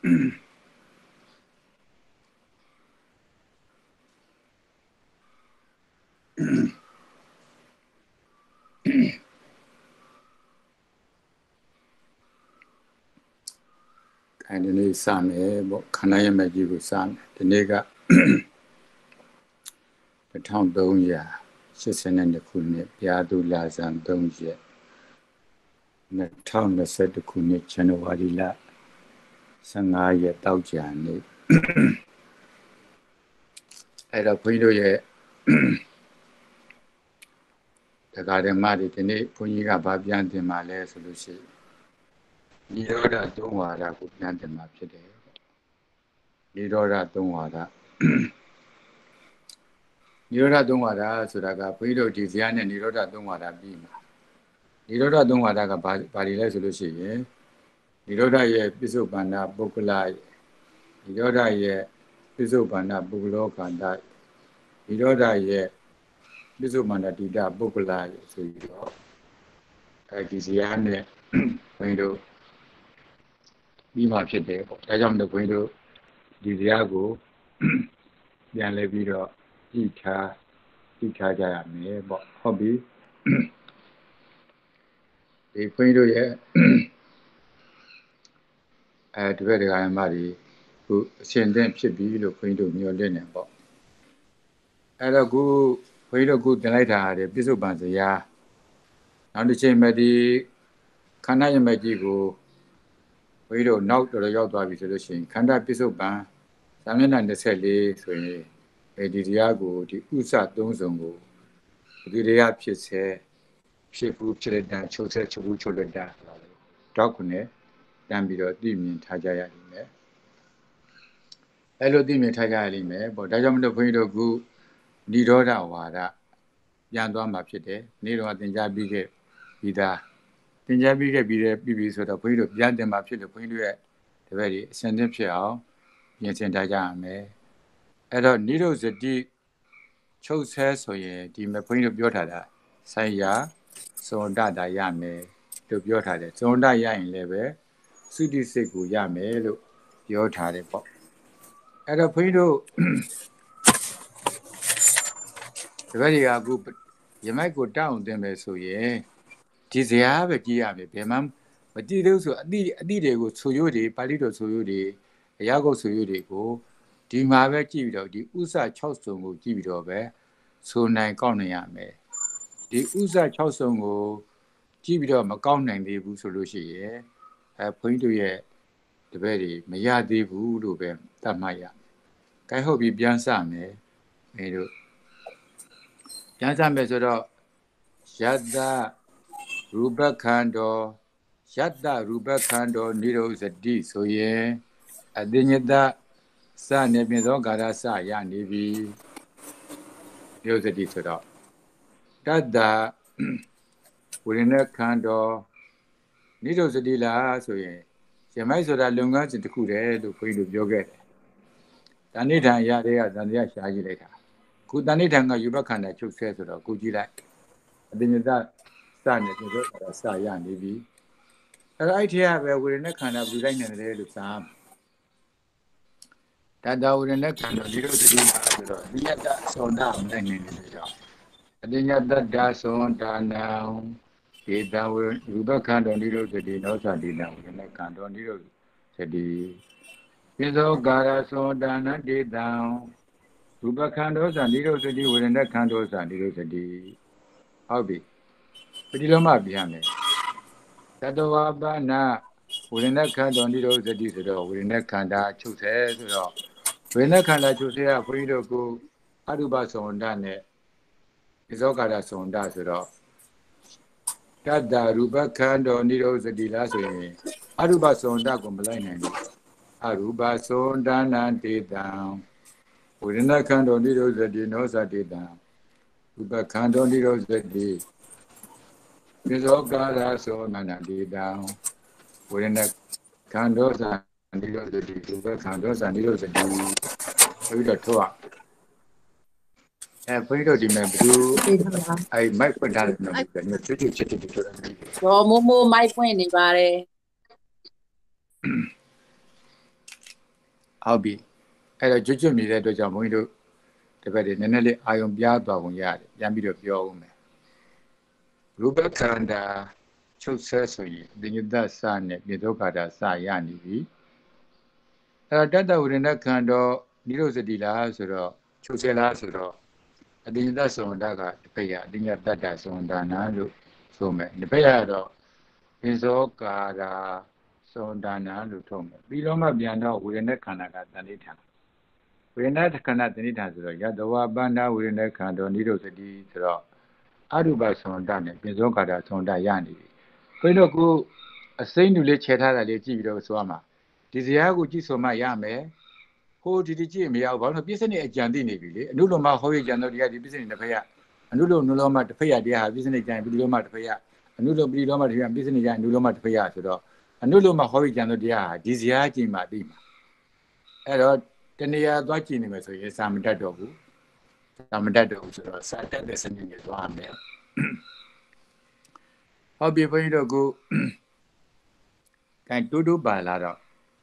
အဲဒီနေ့စမယ်ပေါ့ခန္ဓာရမကြီးကိုစမယ်ဒီနေ့က1382ခုနှစ်ပြာသူလာဇန်3ရက်2021ခုနှစ်ဇန်နဝါရီလ 15ရက်တောက်ကြနေ့အဲ့တော့ဘုန်းကြီးတို့ရဲ့တရားဓမ္မတွေဒီနေ့ဘုန်းကြီးကဗာပြန်တင်มาလဲဆိုလို့ရှိရင်နိရောဓသုံးဝါဒကိုပြန်တင်มาဖြစ်တယ်နိရောဓသုံးဝါဒနိရောဓသုံးဝါဒဆိုတာကဘုန်းကြီးတို့ဒီဇာတ်နဲ့နိရောဓသုံးဝါဒပြီးမှာနိရောဓသုံးဝါဒကဘာဘာတွေလဲဆိုလို့ရှိရင် နိရောဓရဲ့ပြစ္ဆုတ်ပန္နပုဂ္ဂလနိရောဓရဲ့ပြစ္ဆုတ်ပန္နပုဂ္ဂလောကန္တနိရောဓရဲ့ပြစ္ဆုတ်ပန္နတိတပုဂ္ဂလဆိုပြီးတော့အဲဒီဇာတ်နဲ့ဘုန်းကြီးတို့ပြီးမှဖြစ်တယ်ပေါ့ဒါကြောင့်မလို့ဘုန်းကြီးတို့ဒီဇာတ်ကိုပြန်လဲပြီးတော့ကြည့်ထားကြည့်ထားကြရမယ်ပေါ့ဟုတ်ပြီဒီခွင်းတို့ရဲ့ အဲဒီဘက်တရားမတွေခုအရှင်သင့်ဖြစ်ပြီလို့ခွင်းတို့မျှော်လင့်နေပေါ့အဲ့တော့ခုခွင်းတို့ခုတင်လိုက်တာတဲ့ပြစ္ဆုတ်ပံစရာနောက်တစ်ချိန်မဲ့ဒီခန္ဓာရမဲ့ကြီးကိုခွင်းတို့နောက်တော်ရောက်သွားပြီဆိုလို့ရှိရင်ခန္ဓာပြစ္ဆုတ်ပံသာမျက်နှာ24ဆိုရင်အဲဒီတရားကိုဒီဥစ္စာသုံးစုံကိုဒီတရားဖြစ်စေဖြစ်ဘူးဖြစ်တဲ့တန်ချုပ်ဆက်ချုပ်ဘူးချုပ်လက်တာတောက်ခုနဲ့ တန်ပြီးတော့သိမြင်ထားကြရလိမ့်မယ်အဲ့လိုသိမြင်ထားကြရလိမ့်မယ်ပေါ့ဒါကြောင့်မလို့ဘုန်းကြီးတို့ကဏိရောဓဝါဒပြန်သွားမှာဖြစ်တယ်နေ့တော့သင်ကြားပြီးခဲ့ပြီးသားသင်ကြားပြီးခဲ့ပြီးတဲ့ပြီးပြီဆိုတော့ဘုန်းကြီးတို့ပြန်တင်မှာဖြစ်လို့ဘုန်းကြီးတို့ရဲ့တပည့်တွေအစဉ်သင့်ဖြစ်အောင်ပြင်ဆင်ထားကြရမယ်အဲ့တော့နိရောဇတိချုပ်ဆဲဆိုရင်ဒီမဘုန်းကြီးတို့ပြောထားတာဆိုင်ရာစုံတတာရမယ်လို့ပြောထားတယ်စုံတရရင်လည်းပဲ သုတိစိတ်ကိုရမယ်လို့ပြောထားတယ်ပေါ့အဲ့တော့ဘုန်းကြီးတို့ဒီဘက်တွေကအခုရမိုက်ကိုတောင်းတင်မယ်ဆိုရင်ဒီဇာပဲကြည့်ရမယ်ဘယ်မှမတည်လို့ဆိုအတိအတိတွေကိုဆိုရိုးတွေပါဠိတော်ဆိုရိုးတွေအရာကုတ်ဆိုရိုးတွေကိုဒီမှာပဲကြည့်ပြီးတော့ဒီဥစ္စာ6စုံကိုကြည့်ပြီးတော့ပဲဆိုနိုင်ကောက်နိုင်ရမယ်ဒီဥစ္စာ6စုံကိုကြည့်ပြီးတော့မကောက်နိုင်သေးဘူးဆိုလို့ရှိရင် အဲဘုန်းကြီးတို့ရဲ့တပည့်တွေမရသေးဘူးလို့ပဲသတ်မှတ်ရမယ်။ကဲဟုတ်ပြီပြန်စမယ်။အဲတို့ပြန်စမယ်ဆိုတော့ယတ္တရူပခန္ဓာယတ္တရူပခန္ဓာនិရောဇတိဆိုရင်အတိညတစနေပြင်သောကာရစရနေပြီနိရောဇတိဆိုတော့တတ္တဝိရณခန္ဓာ နိရောဇတိလားဆိုရင်ရမိုက်ဆိုတာလုံငန်းစဉ်တစ်ခုတည်းလို့ခွေးတို့ပြောခဲ့တယ်။တဏိဋ္ဌာရတဲ့ကတန်တရားရှားကြည့်လိုက်တာ။ခုတဏိဋ္ဌာကယူဘခန္ဓာချုပ်ဆဲဆိုတော့ကိုကြည့်လိုက်အတိညတစနေပြင်သောကာရစရနေပြီ။အဲ့တော့အဲ့ဒီကပဲဝိရณခန္ဓာဘယ်လိုလိုက်နေတယ်လို့စာတတဝရဏခန္ဓာဒီလိုတတိလာဆိုတော့ဒီယတသောတာမနိုင်နေတယ်ကြောင့်အတိညတတ္တသောတာနံဧေတံဝေရူပခန္ဓာနိရောဓတိနောသတိတံဝေနခန္ဓာနိရောဓတိပိသောကာရသောဒါနတေတံရူပခန္ဓာသနိရောဓတိဝေနခန္ဓာသနိရောဓတိဟုတ်ပြီပတိလောမပြန်မယ်သတ္တဝါပါဏဝေနခန္ဓာနိရောဓတိဆိုတော့ဝေနခန္ဓာချုပ်ဆဲဆိုတော့ဝေနခန္ဓာချုပ်ဆဲကဘုရားတို့ကိုအတုပဆုံးဒနဲ့ပိသောကာရဆုံးဒဆိုတော့ တတ္တရူပခန္ဓာနိရောဇတိလားဆိုရင်အရုပသမန္တကိုမလိုက်နိုင်ဘူးအရူပသမန္တနာတေတံဝိရณခန္ဓာနိရောဇတိနောသတေတံရူပခန္ဓာနိရောဇတိဣဇောကာရသမန္တတေတံဝေဒနာခန္ဓာသံဒီလိုစတိဒီဘက်ခန္ဓာသံဒီလိုစတိပြီးတော့ထောက် အဲဘယ်တော့ဒီမဲ့ဘယ်လိုအဲမိုက်ဖွင့်ထားတယ်နော်ဒီနေ့ချွတ်ချွတ်ချစ်ချစ်ပြောတာရောမိုးမိုးမိုက်ဖွင့်နေပါတယ်ဟုတ်ပြီအဲ့တော့ကျွတ်ကျွတ်မြည်တဲ့အတွက်ကြောင့်ဘုန်းကြီးတို့တပည့်တွေနည်းနည်းလေးအာယုံပြားသွားပုံရတယ်ပြန်ပြီးတော့ပြောဦးမယ်ရူပခန္ဓာချုပ်ဆဲဆိုရင်ဒိညတစနဲ့မြေဒုက္ခတာစရနေပြီအဲ့တော့တတဝရဏခန္ဓာနိရောဇတိလားဆိုတော့ချုပ်ဆဲလားဆိုတော့ အတိညတသုံဒကတပည့်ရအတိညတတ္တသုံဒါနာလို့ဆိုမယ်တပည့်ရတော့ပင်စောကာရာသုံဒါနာလို့ထုံးမယ်ပြီးတော့မှပြန်တော့ဝေဒနာခန္ဓာကတဏိဋ္ဌာဝေဒနာခန္ဓာတဏိဋ္ဌာဆိုတော့ယတဝပန္နာဝေဒနာခန္ဓာနိရောဇတိဆိုတော့အရူပသုံဒနဲ့ပင်စောကာရာသုံဒရနေပြီဘယ်တော့ကိုအစိမ့်တူလေးခြေထားတာလေးကြည့်ပြီးတော့ဆိုရမှာဒီဇာတ်ကိုကြည့်ဆိုမှရမယ် ဟိုဒီဒီကြည့်မရဘူးဘာလို့ပြစ္ဆနေအကြံသိနေပြီလေအနုလောမဟောရကြံတော့တရားဒီပြစ္ဆနေတစ်ဖက်ရအနုလောနုလောမတစ်ဖက်ရတရားဟာပြစ္ဆနေကြံပြီးလောမတစ်ဖက်ရအနုလောပရိလောမတစ်ဖက်ရပြစ္ဆနေကြံအနုလောမတစ်ဖက်ရဆိုတော့အနုလောမဟောရကြံတော့တရားဟာဒီဇာတ်ကြည့်မှသိမှာအဲ့တော့တဏှာသွားကြည့်နေမယ်ဆိုရင်စာမတတ်တော့ဘူးစာမတတ်တော့ဘူးဆိုတော့စာတတ်တဲ့စနစ်နဲ့သွားမယ်ဟုတ်ပြီဘုန်းကြီးတို့ကိုကန်တူတူပါလာတော့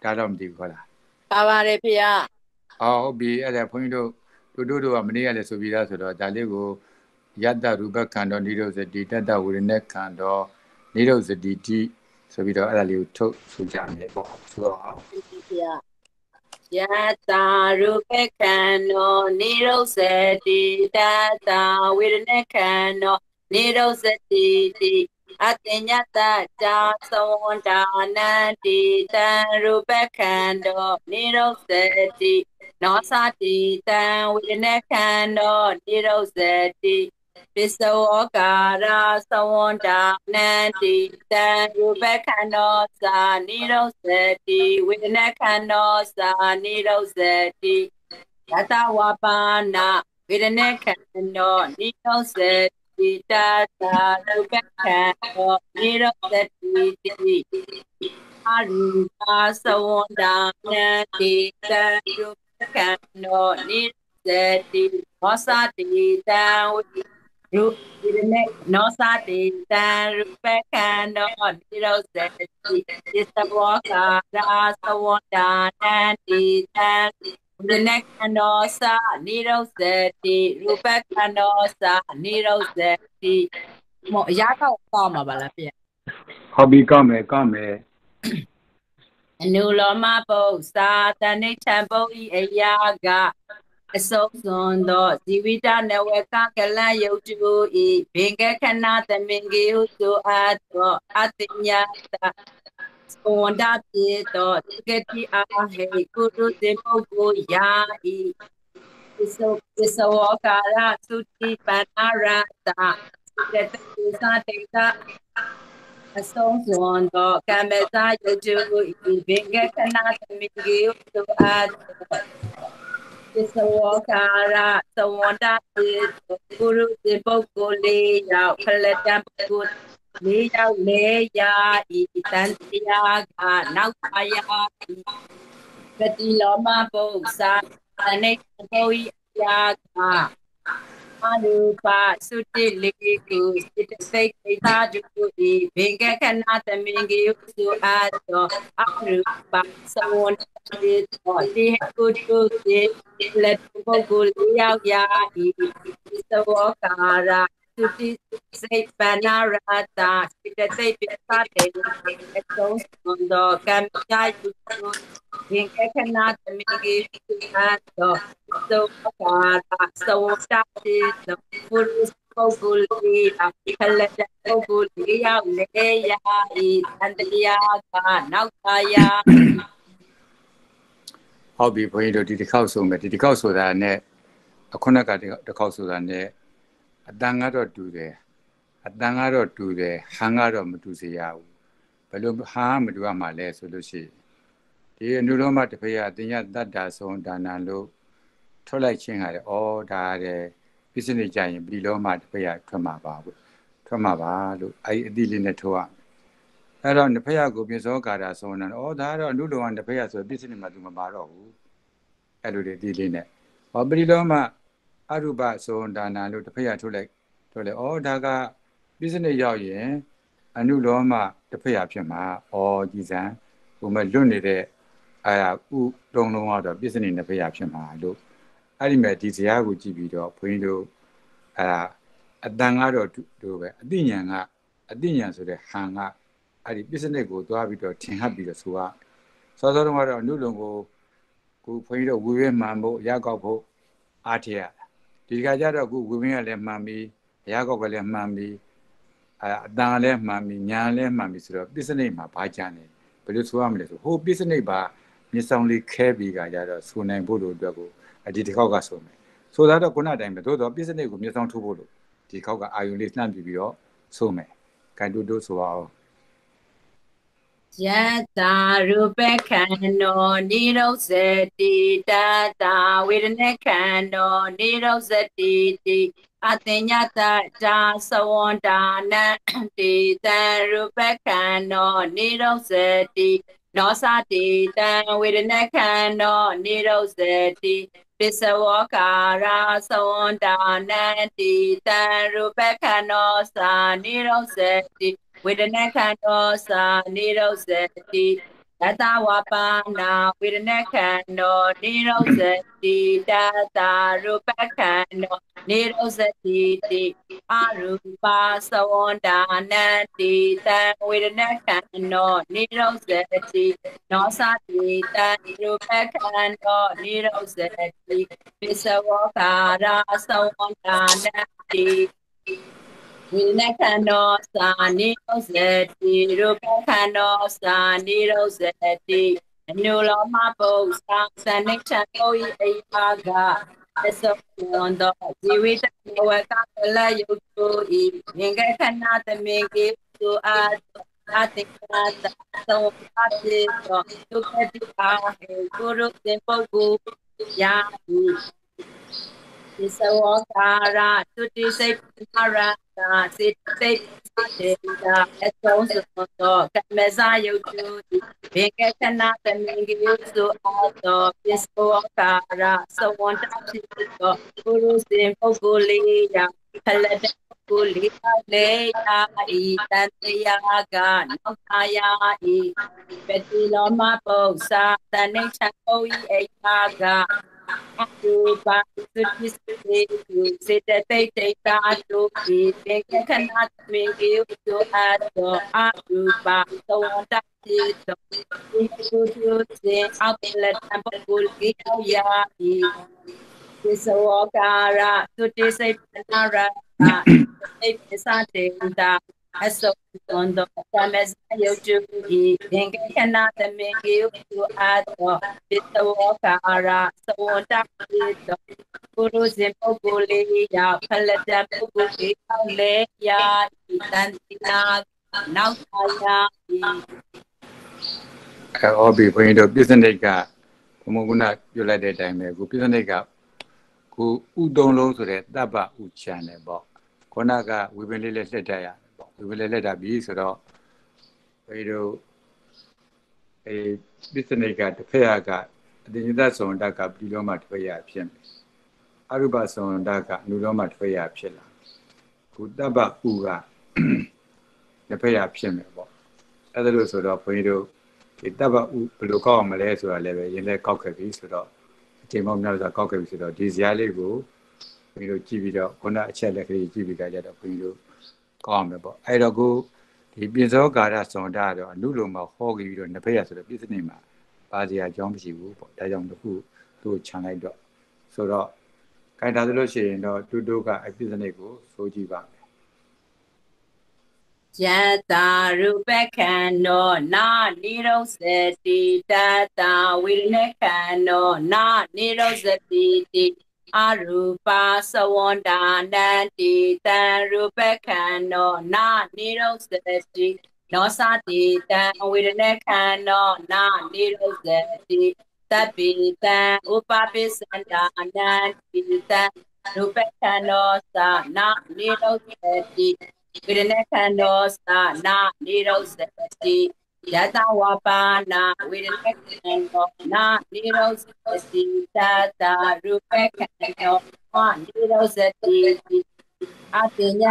ဒါတော့မသိဘူးဟုတ်လား ပါပါတယ်ဖေ။အော်ဟုတ်ပြီအဲ့ဒါဘုန်းကြီးတို့တူတူတို့ကမနေ့ကလည်းဆိုပြီးသားဆိုတော့ဒါလေးကိုယတ္တရူပခန္ဓာနိရောဇတိတတ္တဝိရณะခန္ဓာနိရောဇတိတိဆိုပြီးတော့အဲ့ဒါလေးကိုထုတ်ဆိုကြမယ်ပေါ့ဆိုတော့ဖေယတာရူပခန္ဓာနိရောဇတိတတ္တဝိရณะခန္ဓာနိရောဇတိတိ အတညတတာသဝန္တာနန္တိတံရူပခန္ဓာနိရောဇ တိနောသတိတံဝိနခန္ဓာနိရောဇတိပစ္စဝကာရာသဝန္တာနန္တိတံရူပခန္ဓာသာနိရောဇတိဝိနခန္ဓာသာနိရောဇတိယတဝပါဏဝေဒနခန္ဓာနိရောဇတိတာတာဒုက္ခခောနိရောဓတိတိအရိသာသဝန္ဒနတိတံဒုက္ခခောနိရောဓတိမောသတိတံဝိရုဒီနေနောသတိတံရူပခန္ဓာနိရောဓတိသစ္စဘောကာရာသဝန္ဒနတိတံဝိနခန္ဓာစာနိရောဇတိရူပခန္ဓာစာနိရောဇတိမောအရာကောက်ကောက်မှာပါလားပြဟုတ်ပြီကောက်မယ်ကောက်မယ်အနုလောမပု္ပ္ပစာတဏိဋ္ဌံပုဤအရာကအစုံစွန်သောဇီဝိတနဝကကလယုတ်တုဤဘေကခဏသမင်ကေဟုဆိုအပ်သောအတ္တညာတ ဝန္ဒပြေတောတကတိအာဟေကုရုတေပုဂ္ဂိုလ်ယာဤသစ္စောသစ္စောကာရသုတိပနာရ တာတတ္တသတေတာအဆုံးစွန်သောကမ္မဇာယုတုဤဘင်္ဂခဏသမီကေယုသုအာသစ္စောကာရသဝန္တပြေကုရုတေပုဂ္ဂိုလ်လေးရောက်ဖလတံပုဂ္ဂိုလ်လေးယောက်လေးရာဤတန်တရားကနောက်ပါယဤပတိလောမပု္ပ္ပစာအနိစ္စဘောဤယာကအနုပါသုတိလေကုစိတစိတ်သိသာจุဤဘင်္ဂခဏသမင်ကေယုစုအာသောအရူပသဝန္တိသောတိကုတုတိလက်ပုဂ္ဂိုလ်ယောက်ယာဤသဝကာရာ သုတိစိတ်ပနာရတာစိတစိတ်ပိသတေအသုံးစွန်သောကံကြိုက်သူယင်ကခဏသမီကေသုဟာသောသောကာတာသဝတာတိသောပုရိသပုဂ္ဂိုလ်လေးအဖလတပုဂ္ဂိုလ်လေးရောက်လေယာဤတန်တရားကနောက်ပါယာဟုတ်ပြီဘုန်းကြီးတို့ဒီတစ်ခေါက်ဆိုမယ်ဒီတစ်ခေါက်ဆိုတာနဲ့အခုနကတစ်ခေါက်ဆိုတာနဲ့ အတန်ကတော့တူတယ်အတန်ကတော့တူတယ်ဟန်ကတော့မတူစေရဘူးဘယ်လိုဟာမတူရမှာလဲဆိုလို့ရှိဒီအနုရောမတဖေယတင်ရတတ္တာဆုံးဒါနလို့ထွက်လိုက်ခြင်းဟာလေဩဒါတဲ့ပြစ်စနေကြရင်ပလီလောမတဖေယထွက်မှာပါဘူးထွက်မှာပါလို့အဲ့အတိလေးနဲ့ထိုးရအဲ့တော့တဖေယကိုပြစောကာတာဆုံးတာဩဒါကတော့အနုလောမတဖေယဆိုပြစ်စနေမှာသူမပါတော့ဘူးအဲ့လိုလေအတိလေးနဲ့ဟောပလီလောမ အရူပဆိုဒါနာလို့တစ်ဖက်ရထုတ်လိုက်ထုတ်လိုက်ဩဒါက business ရောက်ရင်အနုလောမတစ်ဖက်ရဖြစ်မှာဩကြည်စံဟိုမဲ့လွတ်နေတဲ့အအဲဥတုံးလုံးကတော့ပြစ္ဆနေနှစ်ဖက်ရဖြစ်မှာလို့အဲ့ဒီမဲ့ဒီဇာတ်ကိုကြည့်ပြီးတော့ဘုန်းကြီးတို့အဲအတန်ကတော့တို့ပဲအသိဉာဏ်ကအသိဉာဏ်ဆိုတဲ့ဟန်ကအဲ့ဒီပြစ္ဆနေကိုသွားပြီးတော့ထင်ဟပ်ပြီးတော့ဆိုရစောစောတုန်းကတော့အနုလုံကိုကိုဘုန်းကြီးတို့ဝေဝဲမှန်ဖို့ရကောက်ဖို့အားထရ ဒီကကြတော့ခုဝေဝင်းကလည်းမှန်ပြီးရကောက်ကလည်းမှန်ပြီးအအတန်လည်းမှန်ပြီးညာလည်းမှန်ပြီးဆိုတော့ပြစ္ဆနေမှာဘာကြမ်းလဲဘယ်လိုဆိုရမလဲဆိုဟိုပြစ္ဆနေပါမြေဆောင်လေးခဲပြီးကကြတော့ဆိုနိုင်ဖို့လို့အတွက်ကိုဒီတစ်ခေါက်ကဆိုမယ်ဆိုတော့ခုနတိုင်းပဲသို့တော့ပြစ္ဆနေကိုမြေဆောင်ထိုးဖို့လို့ဒီခေါက်ကအာယုံလေးနှံ့ပြီးပြီးတော့ဆိုမယ်ကန်တူတူဆိုအောင် ယတာရူပခန္နောနိရောဇတိတတာဝေဒနာခန္နောနိရောဇတိတိအတင်ညတတာသဝန္တာနတိတံရူပခန္နောနိရောဇတိနောသတိတံဝေဒနာခန္နောနိရောဇတိပစ္စဝကာရာသဝန္တာနတိတံရူပခန္နောသာနိရောဇတိ ဝေဒနာခန္ဓာသာနိရောဇတိတတဝပါနာဝေဒနာခန္ဓာနိရောဇတိတတရူပခန္ဓာနိရောဇတိတိအရူပါသဝန္တာနန္တိတံဝေဒနာခန္ဓာနိရောဇတိနောသတိတံရူပခန္ဓာနိရောဇတိပစ္စဝကာရသဝန္တာနန္တိ ဝိနခန္ဓောသာနိရောဇတိရူပခန္ဓောသာနိရောဇတိအနုလောမပု္ပ္ပာသနိဋ္ဌံကိုဤအိယာကအစဝန္တောဇီဝိ တဝကကလယုတုဤငင်္ဂခဏတမေကေသူအာအတိကာသသောအတိသောဒုက္ခတိအာဟေဂုရုတေပုဂ္ဂိုလ်ယာတိသစ္စဝကာရသုတိစိတ်နာရတာစေတိစေတာအဆုံးစုံသောကမဇာယုတ်တုဘေကခဏတမင်ကြီးစုအောသောပစ္စဝကာရသဝန္တဖြစ်သောပုရုစေပုဂ္ဂိုလ်လေးယခလတကိုလေးလေယာဤတန်တရားကနောက်သာယာဤပတိလောမပု္ပ္ပာတဏိချံကိုဤအိယာကတုပါသုတိစေတုစေတတိတေတာတုပိပေကခဏမေကေ ယုတောအတောအရူပါသောတတိတောဒီသုတုစေအပလတံပ ကုလကိယာဤသေသဝကာရသုတိစေပနာရသေပစ္စတေတာအစုံသွန်သောသမဇယုတ်တုဤသင်္ကေခဏသမေကေယုတုအာသောပစ္စဝကာရသဝန္တပိတောပုရုဇဉ်ပုဂ္ဂိုလ်လေးယဖလတပုဂ္ဂိုလ်လေးလေယာဤတန်တိနာနောက်သာယာဤအဲဟောဘီဘုန်းကြီးတို့ပြစ္ဆနိတ်ကဘုံကုဏပြုလိုက်တဲ့အတိုင်းပဲကိုပြစ္ဆနိတ်ကကိုဥတုံးလုံးဆိုတဲ့တပ်ပဥချန်တယ်ပေါ့ခုနကဝေပင်လေးလေးလှက်တတ်ရ လူပဲလဲလက်တာပြီဆိုတော့ဘယ်လိုအဲပစ္စနိကတစ်ဖက်ကအတင်ညတဆောင်တကပြည်လုံးမှာတစ်ဖက်ရဖြစ်မယ်အရုပဆောင်တကအနုလုံးမှာတစ်ဖက်ရဖြစ်လာခုတပ္ပဥကတစ်ဖက်ရဖြစ်မယ်ပေါ့အဲ့ဒါလို့ဆိုတော့ဘုန်းကြီးတို့ဒီတပ္ပဥဘယ်လိုကောက်အောင်မလဲဆိုတာလည်းပဲရင်းလဲကောက်ခဲ့ပြီဆိုတော့အချိန်မောက်များစွာကောက်ခဲ့ပြီဆိုတော့ဒီဇာတ်လေးကိုဘုန်းကြီးတို့ကြည့်ပြီးတော့ခုနအချက်လက်ကလေးကြည့်ပြီးကြတော့ဘုန်းကြီးတို့ ကောင်းမယ်ပေါ့အဲ့တော့ကိုဒီပြင်စောကာရစွန်တာတော့အနုလုံမှာဟောကြပြီးတော့နှစ်ဖက်ရဆိုတော့ပြည့်စနေမှာပါစရာအကြောင်းမရှိဘူးပေါ့ဒါကြောင့်တခုသူ့ခြံလိုက်တော့ဆိုတော့ခိုင်တာဆိုလို့ရှိရင်တော့တူတူကအပြည့်စနေကိုဆိုကြည့်ပါမယ်ယတာရူပခန္နောနာနိရောဇတိတတဝိရဏခန္နောနာနိရောဇတိတိ အရူပါသဝန္တာနန္တိတံရူပခန္နောနာနိရောဇတိနောသတိတံဝေဒနာခန္နောနာနိရောဇတိသဗ္ဗေတံဥပပိသန္တာနန္တိတံရူပခန္နောသာနာနိရောဇတိဝေဒနာခန္နောသာနာနိရောဇတိ ယတဝပါနာဝေဒနာခန္ဓာနာနိရောဇတိတတာရူပခန္ဓာဝနိရောဇတိအတိည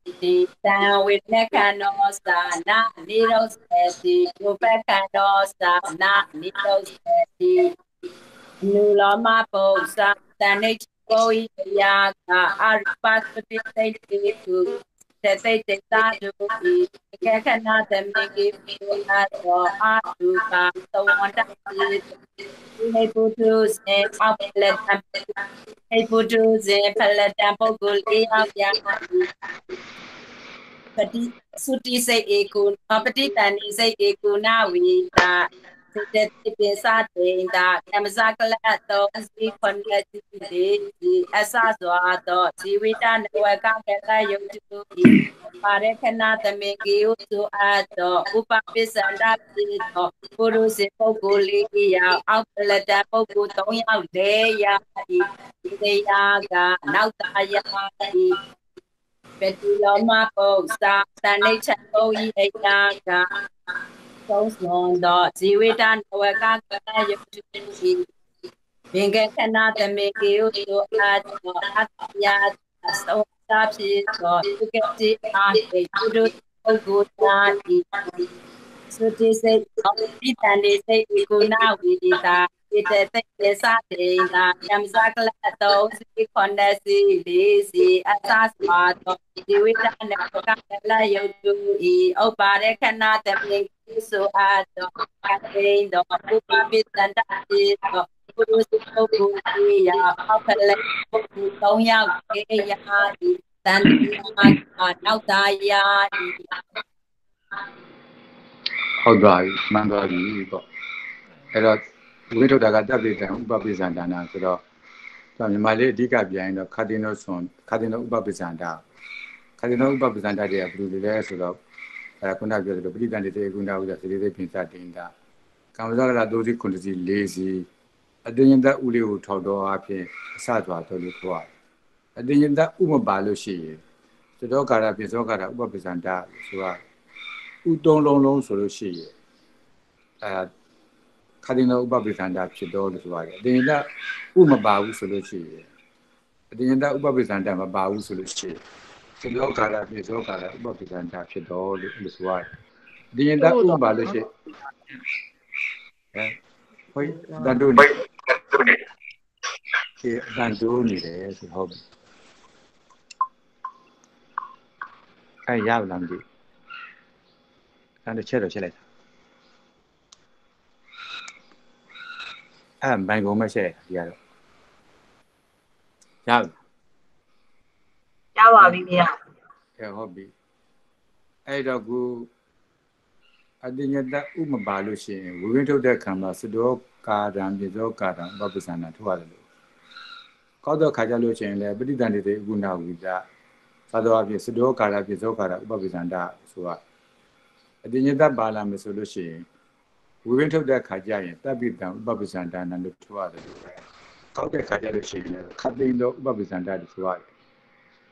တတာသဝန္တနာတိဝေဒနာခန္ဓာနာနိရောဇတိနောစာတိတတိပက္ခနောနာနိမောတိတပိတံဥပပိသံနန္တိတိတံဝိနကနောသာနာနိရောစတိဥပက္ခနောသာနာနိရောစတိနုလောမပု္ပ္ပသတဏိကိုဣယာကအရုပသတိတိတုတေတေတေတာဒုဤကေခနာသမေကိပိ နာသောအာတုကာသဝန္တတိဟေပုတုစေအပလက်တံဟေပုတုစေဖလတံပုဂ္ဂိုလ်အေယဗျာပတိသုတိစိတ်ဧကုပတိတန်ဤစိတ်ဧကုနာဝိတာ စေတတိပိစာတေတာကမ္မဇကလတောအစီခွန်ရတိတိဒီအစစွာသောဇီဝိတနဝကကတယုတ်တုဤပါရခဏသမေကေယုသုအတောဥပပိစ္ဆန္ဒပိတောပုရုစေပုဂ္ဂိုလ်လေးယောက်အောက်ပလတပုဂ္ဂိုလ်၃ယောက်လေယာဤဒီတရားကနောက်တာယာဤပတိလောမပု္ပ္ပစာတဏိချက်ဘုံဤအိယာက ဆုံးစွန်သောဇီဝိတနဝကကတယုတ်တုဤဘင်္ဂခဏသမေကေယုသုအတောအတ္တယာသောသာဖြစ်သောသူကတိအားဟိတုဒုပုဂ္ဂိုလ်သာတိသုတိစေအပိတန်နေစေကုဏဝိဒတာဣတတေသေသတေနာယမဇကလတောစီခွန်ဒစီလေးစီအသသာတောဒီဝိတ နကကလယုတုဤဥပါရခဏတမေဆိုအတောအတေင်တောဥပပိတန္တတိတောပုရုစပုဂ္ဂိုလ်ကြီးရာအောက်ဖလက်ပုဂ္ဂိုလ်၃ယောက်ကေယာဒီတန်တာနောက်တာယာဒီဟုတ်သွားပြီမှန်သွားပြီပေါ့အဲ့တော့ ဝိထုဒ္ဓကတပ်ပိတံဥပပိစ္ဆန္ဒနာဆိုတော့သူကမြန်မာလေးအဓိကပြန်ရင်တော့ခတိနောဆွန်ခတိနောဥပပိစ္ဆန္ဒခတိနောဥပပိစ္ဆန္ဒတွေကဘယ်လိုလဲဆိုတော့အဲခုနပြောသလိုပဋိသန္တိတေကုဏဝိဒစေတေပင်စတင်တာကံဝဇ္ဇကလာ၃စီ9စီ၄စီအတင်းရင်သက်ဥလေးကိုထောက်တော့အဖြစ်အစသွားတော့လို့ခေါ်တယ်အတင်းရင်သက်ဥမပါလို့ရှိရင်သတောကာရပိသောကာရဥပပိစ္ဆန္ဒဆိုတာဥတုံးလုံးလုံးဆိုလို့ရှိရင်အဲ ခတိနောဥပပိသန္တာဖြစ်တော့လို့ဆိုရတယ်အတင်ညဥမပါဘူးဆိုလို့ရှိရင်အတင်ညဥပပိသန္တာမပါဘူးဆိုလို့ရှိရင်သလောကာရပြေသောကာရဥပပိသန္တာဖြစ်တော့လို့လို့ဆိုရတယ်အတင်ညဥမပါလို့ရှိရင်ဟဲ့ဟိုတန်တုနေဒီတန်တုနေတယ်ဆိုဟုတ်ပြီအဲရပါလားမသိဘူးအဲ့ဒါချက်တော့ချက်လိုက်တာ အဲ့ဘန်ကုန်မဲ့ချက်ဒီကတော့ရပြီရပါပြီဗျာကဲဟုတ်ပြီအဲ့တော့ခုအတညတဥမပါလို့ရှိရင်ဝိဝင်းထုတ်တဲ့ခံမှာစတောကာရံပြေသောကာရံဘပ္ပစနာထုတ်ရတယ်လို့ကောက်တော့ခါကြလို့ရှိရင်လည်းပဋိသန္ဓေတေဥနာဝိဒသာတော်အဖြစ်စတောကာရပြေသောကာရဥပပ္ပစန္ဒဆိုကအတညတပါလာမယ်ဆိုလို့ရှိရင် ဝိဝင်းထုတ်တဲ့ခါကြရင်တပ်ပိတံဥပပ္ပစန္ဒနာလို့ထုတ်ရတယ်လို့ပဲကောက်တဲ့ခါကြလို့ရှိရင်ခတ်သိမ်းသောဥပပ္ပစန္ဒလို့ဆိုရတယ်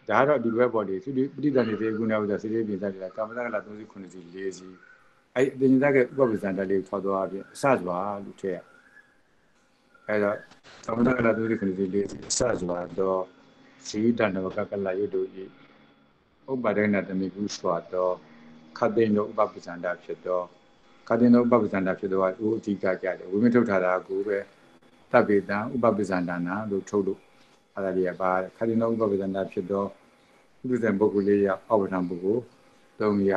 ဒါကတော့ဒီဘက်ပေါ်ဒီသုတိပဋိသန္ဓေတေကုဏဝိဒစေတေပိသတိကာမတကလာ39စီ4စီအဲ့အတင်ညတကဥပပ္ပဇန္တလေးထောက်သွားအပြင်အစစွာလို့ထည့်ရအဲ့တော့ကာမတကလာ39စီ4စီအစစွာတော့ဇီတဏဝကကလယုတုဤဥပ္ပါဒိနတမိကုစွာတော့ခတ်သိမ်းတော့ဥပပ္ပဇန္တဖြစ်တော့ ခတ်သိမ်းတော့ဥပပ္ပဇန္တဖြစ်တော့ဥအဓိကကြတယ်ဝိမထုတ်ထားတာကိုပဲတပ်ပေတံဥပပ္ပဇန္တနာလို့ထုတ်လို့အဲ့ဒါတွေကပါခတ်သိမ်းတော့ဥပပ္ပဇန္တဖြစ်တော့ဥပ္ပဇံပုဂ္ဂိုလ်လေးရအောက်ပထံပုဂ္ဂိုလ်၃ရ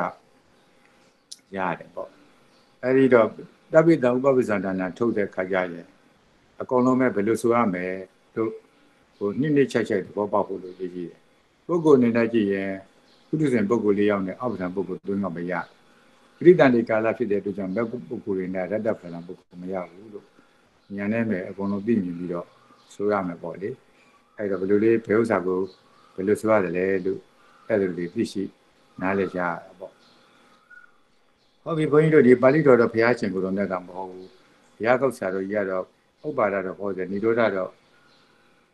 ရတယ်ပေါ့အဲ့ဒီတော့တပိတံဥပပ္ပဇ္ဇန္တနာထုတ်တဲ့ခါကြရင်အကုန်လုံးပဲဘယ်လိုဆိုရမလဲတို့ဟိုနှစ်နှစ်ချက်ချက်သဘောပေါက်ဖို့လိုကြီးကြီးတယ်ပုဂ္ဂိုလ်အနေနဲ့ကြည့်ရင်ပုထုဇဉ်ပုဂ္ဂိုလ်လေးယောက်နဲ့အောက်ပထံပုဂ္ဂိုလ်သုံးယောက်ပဲရ ပရိသန္တိကာလဖြစ်တဲ့အတွက်ကြောင့်ဘက်ပုဂ္ဂိုလ်တွေနဲ့ရတ္တဖလံပုဂ္ဂိုလ်မရဘူးလို့ညာနဲ့ပဲအကုန်လုံးသိမြင်ပြီးတော့ဆိုရမယ်ပေါ့လေအဲ့တော့ဘယ်လိုလေးဘယ်ဥစ္စာကိုဘယ်လိုဆိုရတယ်လဲလို့အဲ့လိုလေးသိရှိနားလည်ကြရတာပေါ့ဟုတ်ပြီဘုန်းကြီးတို့ဒီပါဠိတော်တော့ဘုရားရှင်ကိုယ်တော်မြတ်ကမဟုတ်ဘူးဘုရားကောက်ဆရာတို့ကြီးကတော့ဥပ္ပါဒတော့ဟောတယ်និရောဓတော့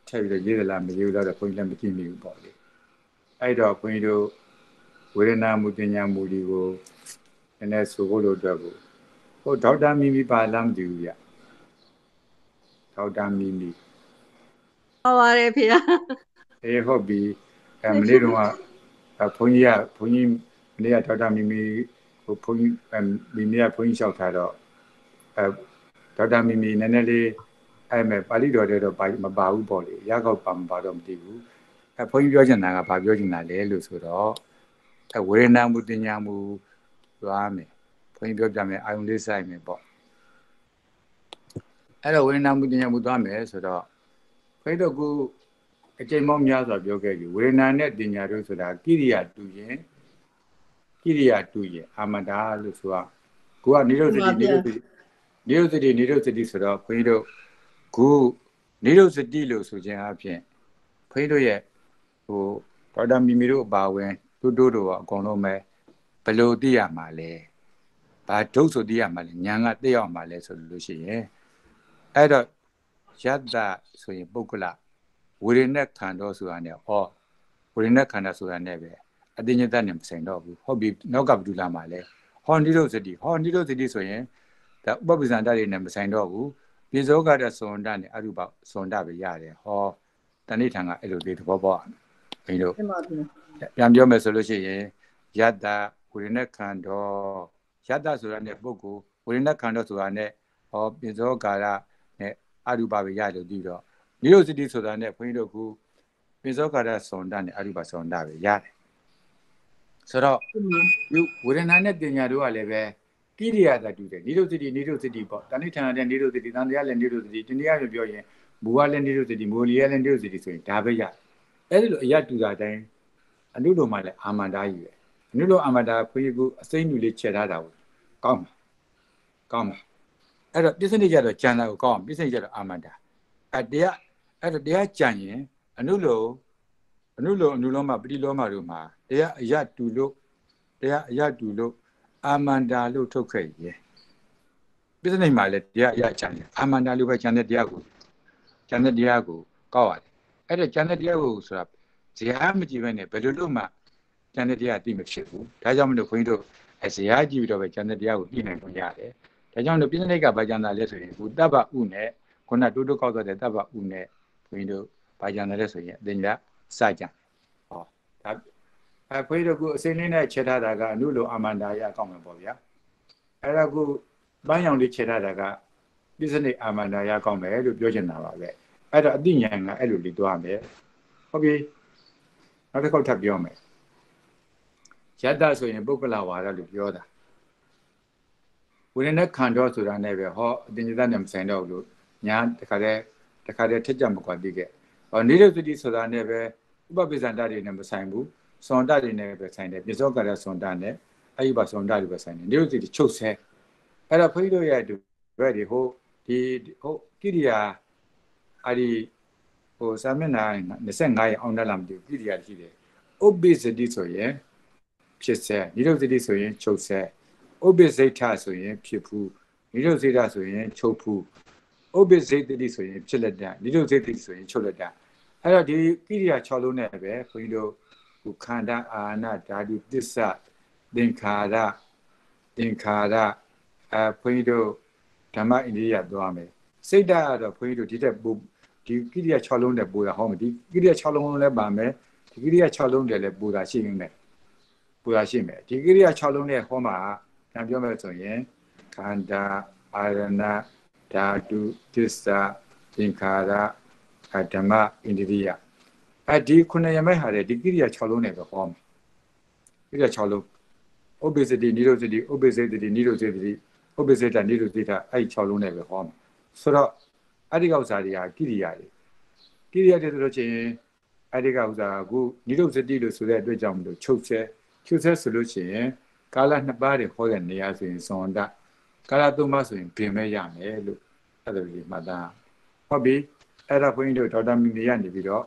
ထည့်ပြီးတော့ရေးသလားမရေးဘူးလားတော့ဘုန်းကြီးလည်းမကြည့်မိဘူးပေါ့လေအဲ့တော့ဘုန်းကြီးတို့ဝေဒနာမူတင်ညာမူဒီကို နည်းနည်းဆိုဖို့လို့အတွက်ကိုဥဟုတ်ဒေါက်တာမီမီပါလားမသိဘူးဗျဒေါက်တာမီမီဟုတ်ပါတယ်ဖေအေးဟုတ်ပြီအဲမနေ့တုန်းကအဲဘုန်းကြီးကဘုန်းကြီးမနေ့ကဒေါက်တာမီမီဟိုဘုန်းကြီးအဲမီမီကဘုန်းကြီးလျှောက်ထားတော့အဲဒေါက်တာမီမီနည်းနည်းလေးအဲ့မဲ့ပါဠိတော်တွေတော့ပါမပါဘူးပေါ့လေရကောက်ပါမပါတော့မသိဘူးအဲဘုန်းကြီးပြောချင်တာကဘာပြောချင်တာလဲလို့ဆိုတော့အဲဝေဒနာမှုတင်ညာမှု သွားမယ်ဘုန်းကြီးပြောပြမယ်အာယုန်လေးစိုက်မယ်ပေါ့အဲ့တော့ဝေဒနာမှုတင်ညာမှုသွားမယ်ဆိုတော့ဖိတ်တော့ကူအချိန်မောင်းများစွာပြောခဲ့ပြီဝေဒနာနဲ့တင်ညာတို့ဆိုတာကိရိယာတူရင်ကိရိယာတူရင်အာမတာလို့ဆိုတာကိုကနိရောဓတိနိရောဓတိနိရောဓတိနိရောဓတိဆိုတော့ခွင်းတို့ခုနိရောဓတိလို့ဆိုခြင်းအပြင်ခွင်းတို့ရဲ့ဟိုဒေါက်တာမီမီတို့အပါဝင်တို့တို့တို့ကအကုန်လုံးပဲ ဘယ်လိုသိရမှာလဲဘာဒုတ်ဆိုသိရမှာလဲညာကသိရမှာလဲဆိုလို့ရှိရင်အဲ့တော့ယတ္တဆိုရင်ပုဂ္ဂလဝေရณะခန္ဓာဆိုတာ ਨੇ ဟောဝေရณะခန္ဓာဆိုတာ ਨੇ ပဲအတိညတနဲ့မဆိုင်တော့ဘူးဟုတ်ပြီနောက်ကဘဒုလာမှာလဲဟောနိရောဓတိဟောနိရောဓတိဆိုရင်ဒါဥပပဇန္တတွေနဲ့မဆိုင်တော့ဘူးပြေဇောကတသွန်တနဲ့အရုပသွန်တပဲရတယ်ဟောတဏိထံကအဲ့လိုလေးသဘောပေါက်ဘယ်လို တင်ပါဗျာ ပြန်ပြောမယ်ဆိုလို့ရှိရင်ယတ္တ ဝိရณะခန္ဓာယတ္တဆိုတာနဲ့ပုဂ္ဂိုလ်ဝိရณะခန္ဓာဆိုတာနဲ့ဟောပိဇောကာရနဲ့အရူပပဲရလို့ပြီးတော့နိရောဓတိဆိုတာနဲ့ဘုန်းကြီးတို့ကပိဇောကာရစွန်တနဲ့အရူပစွန်တပဲရတယ်ဆိုတော့ဝေဒနာနဲ့ပညာတို့ကလည်းပဲကိရိယာတတူတယ်နိရောဓတိနိရောဓတိပေါ့တဏိဌာန်တဲ့နိရောဓတိတန်တရားလည်းနိရောဓတိတဏှာပြောရင်ဘူကလည်းနိရောဓတိမိုလီကလည်းနိရောဓတိဆိုရင်ဒါပဲရအဲဒီလိုအရတူတာတိုင်းအနုလိုမှလည်းအာမန္တာကြီးပဲ အနုလိုအာမန္တာခွေးကူအစိမ့်နူလေးခြေထားတာကိုကောင်းပါကောင်းပါအဲ့တော့ပြစ္ဆနိကြတော့ကြံတာကိုကောင်းအောင်ပြစ္ဆနိကြတော့အာမန္တာအဲ့တရားအဲ့တော့တရားကြံရင်အနုလိုအနုလိုအနုလောမပတိလောမတို့မှာတရားအရတူလို့တရားအရတူလို့အာမန္တာလို့ထုတ်ခဲ့ရေပြစ္ဆနိမှာလည်းတရားအရချမ်းတယ်အာမန္တာလို့ပဲချမ်းတဲ့တရားကိုချမ်းတဲ့တရားကိုကောက်ရတယ်အဲ့ဒါချမ်းတဲ့တရားကိုဆိုတာဇရာမကြည့်ဘဲနဲ့ဘယ်လိုလုပ်မှ ချမ်းတဲ့တရားသိမဖြစ်ဘူးဒါကြောင့်မလို့ခွင်းတို့အဇရာကြည့်ပြီးတော့ပဲချမ်းတဲ့တရားကိုသိနိုင်လို့ရတယ်ဒါကြောင့်လို့ပြစ္ဆနိကဘာချမ်းသာလဲဆိုရင်ဘုတ္တပဥနဲ့ခုနတိုးတိုးကောက်တော့တဲ့တပ္ပဥနဲ့ခွင်းတို့ဘာချမ်းသာလဲဆိုရင်အတင်ကြစကြဟောဒါအဲခွေးတို့ကအစိမ့်လေးနဲ့ချက်ထားတာကအနုလိုအာမန္တာရအကောင်းမှာပေါ့ဗျာအဲ့ဒါကိုပန်းရောင်လေးချက်ထားတာကပြစ္ဆနိအာမန္တာရအကောင်းမယ်လို့ပြောချင်တာပါပဲအဲ့တော့အတိညာဏ်ကအဲ့လိုလေးသွားမယ်ဟုတ်ပြီနောက်တစ်ခေါက်ထပ်ပြောမယ် ယတ္တဆိုရင်ပုဂ္ဂလဝါဒလို့ပြောတာဝိရณะခန္ဓာဆိုတာနဲ့ပဲဟောအတင်ညတနဲ့မဆိုင်တော့ဘူးလို့ညာတခါတည်းတခါတည်းထက်ကြမကွာတိခဲ့ဟောနိရောဓတိဆိုတာနဲ့ပဲဥပပိစ္ဆန္တတွေနဲ့မဆိုင်ဘူးစွန်တတွေနဲ့ပဲဆိုင်တယ်ပြစ္ဆောကရစွန်တနဲ့အဲ့ဒီပါစွန်တတွေပဲဆိုင်တယ်နိရောဓတိချုပ်ဆဲအဲ့တော့ခွေးတို့ရဲ့ဒီဘက်ဒီဟိုဒီဟိုကိရိယာအဲ့ဒီဟိုစာမျက်နှာ25ရဲ့အောင်တက်လာမသိဘူးကိရိယာရှိတယ်ဥပ္ပိစတိဆိုရင် ဖြစ်ဆဲနိရောဓတိဆိုရင်ချုပ်ဆဲဥပ္ပိစိတ်ထဆိုရင်ဖြစ်ဖူးနိရောဓစိတ်ထဆိုရင်ချုပ်ဖူးဥပ္ပိစိတ်တိဆိုရင်ဖြစ်လက်တနိရောဓစိတ်တိဆိုရင်ချုပ်လက်တအဲ့တော့ဒီကိရိယာ6လုံးနဲ့ပဲခွင်းတို့ခုခန္ဓာအာနာဓာတုသစ္စာသင်္ခါရသင်္ခါရအခွင်းတို့ဓမ္မအိန္ဒိယသွားမယ်စိတ်ဓာတ်ကတော့ခွင်းတို့ဒီတက်ပို့ဒီကိရိယာ6လုံးနဲ့ပို့တာဟောမယ်ဒီကိရိယာ6လုံးလည်းပါမယ်ဒီကိရိယာ6လုံးတည်းလည်းပို့တာရှိနေတယ် ပို့တာရှိမယ်ဒီကိရိယာ6လုံးနဲ့ဟောမှာပြန်ပြောမယ်ဆိုရင်ခန္ဓာအာရဏဓာတုသစ္စာသင်္ခါရအဓမ္မအိန္ဒိယအဲဒီခုနှစ်ရမိုက်ဟာတဲ့ဒီကိရိယာ6လုံးနဲ့ပဲဟောမယ်ကိရိယာ6လုံး obesity neurosity obesity neurosity obesity neurosity အဲ့6လုံးနဲ့ပဲဟောမယ်ဆိုတော့အဲ့ဒီကောက်စားတွေဟာကိရိယာတွေကိရိယာတွေဆိုလို့ချင်းအဲ့ဒီကောက်စားကခု neurosity လို့ဆိုတဲ့အတွက်ကြောင့်မလို့ချုပ်ဆဲ ချုပ်ဆဲဆိုလို့ချင်းကာလနှစ်ပါးတွေဟောတဲ့နေရာဆိုရင်ဇွန်တကာလသုံးပါးဆိုရင်ဘင်မဲ့ရမယ်လို့အဲ့လိုကြီးမှတ်သားဟုတ်ပြီအဲ့ဒါဘုန်းကြီးတို့ဒေါက်တာမီမီရနေပြီးတော့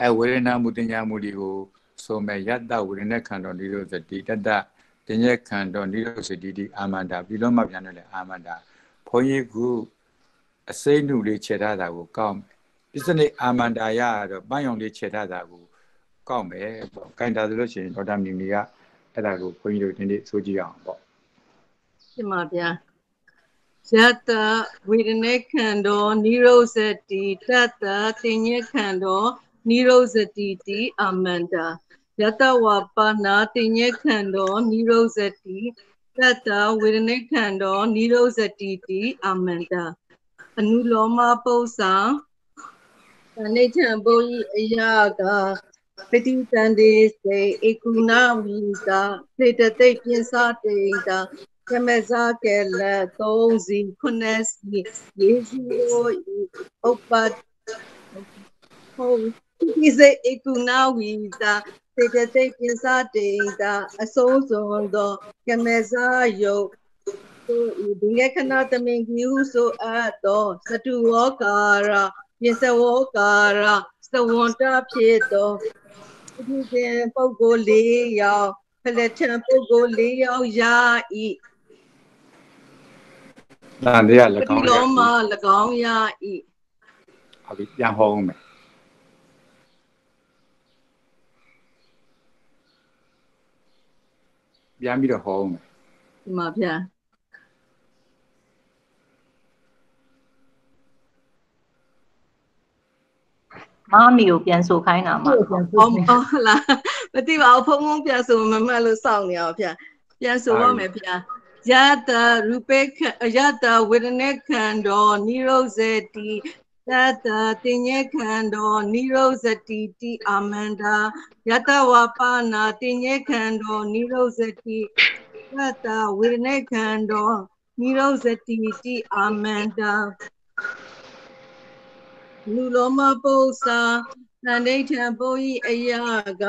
အဲဝေဒနာမှုတင်ညာမှုတွေကိုဆိုမဲ့ယတ္တဝေဒနာခန္ဓာနိရောဓတိတတ္တတင်ညာခန္ဓာနိရောဓတိတိအာမန္တာပြီးတော့မှပြန်တယ်လေအာမန္တာဘုန်းကြီးကအစိမ့်နုလေးခြေထားတာကိုကောက်မယ်ပစ္စနိအာမန္တာရတော့ပန်းရောင်လေးခြေထားတာကို ကောက်မယ်ပေါ့ခိုင်တာဆိုလို့ရှိရင်ဒေါက်တာမီမီကအဲ့ဒါကိုဘုန်းကြီးတို့ဒီနေ့ဆိုကြည့်အောင်ပေါ့ရှင်ပါဗျာယတ္တဝေဒနေခန္ဓာနိရောဇတိတတ္တတင်ညေခန္ဓာနိရောဇတိတိအမန္တာယတဝပါဏတင်ညေခန္ဓာနိရောဇတိတတ္တဝေဒနေခန္ဓာနိရောဇတိတိအမန္တာအနုလောမပု္ပ္ပာအနိဋ္ဌံဘုယိအယက ပတိတန္တိစေဧကုဏဝိတာစေတသိက်ပြင်းစားတေတာကမဇာကဲလသုံးစီခုနှစ်စီယေရှုဩဥပတ်ဟုတ်ဒီစေဧကုဏဝိတာစေတသိက်ပြင်းစားတေတာအဆုံးစွန်သောကမဇာယုတ်တို့ဤဒီကခဏသမင်ကြီးဟုဆိုအပ်သောစတုဝောကာရပိစဝောကာရသဝန္တဖြစ်သော ဒီစဉ်ပုဂ္ဂိုလ်၄ယောက်ဖလက်ထံပုဂ္ဂိုလ်၄ယောက်ယာဤတန်တရားပ၎တိင်းလောမ၎င်းယာဤဟုတ်ပြီပြန်ဟောအောင်မယ်ပြန်ပြီးတော့ဟောအောင်မယ်ဒီမှာဗျာ မမီကိုပြန်ဆိုခိုင်းတာမှာဟောဟုတ်လားမသိပါဘူးဖုံဖုံပြန်ဆိုမမှတ်လို့စောင့်နေအောင်ဗျာပြန်ဆိုရမယ်ဗျာယတရူပေခယတဝေဒနေခန္ဓာနိရောဇတိတတတင်ညေခန္ဓာနိရောဇတိတိအာမန္တာယတဝပါဏတင်ညေခန္ဓာနိရောဇတိတတဝေဒနေခန္ဓာနိရောဇတိတိအာမန္တာ လူလောမပု္ပ္ပာသန္ဒိဋ္ဌံဘုံဤအယက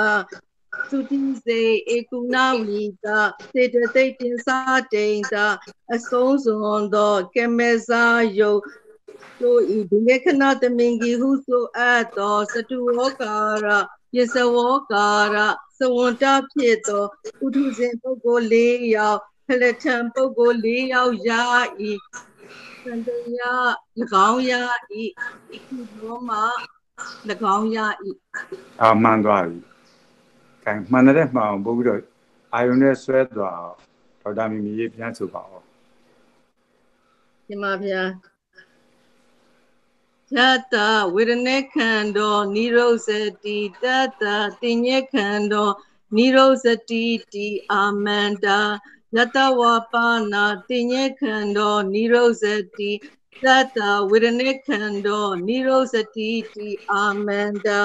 သုတိစေဧကုဏဝိတာစေတသိက်တင်စာတိန်တာအဆုံးစွန်သောကမေဇာယုတ်တို့ဤဒီလက္ခဏသမင်ကြီးဟုဆိုအပ်သောစတုဝောကာရပစ္စဝောကာရသဝန္တဖြစ်သောဥထုဇဉ်ပုဂ္ဂိုလ်၄ယောက်ဖလက်ထံပုဂ္ဂိုလ်၄ယောက်ယာဤ သန္တယ၎င်းယာဤဤလောမ၎င်းယာဤအာမှန်သွားပြီ။ခိုင်မှန်တဲ့မှန်အောင်ပို့ပြီးတော့အာယုန်နဲ့ဆွဲသွားအောင်ဒေါက်တာမီမီရေးပြန်ဆိုပါဦးဒီမှာဗျာယတဝေဒနေခန္ဓာနိရောဇတိတတတင်ညေခန္ဓာနိရောဇတိတိအာမန္တာ ယတဝပါဏတင်ညေခန္ဓာနိရောဇတိတတဝေဒနေခန္ဓာနိရောဇတိတိအာမန္တာ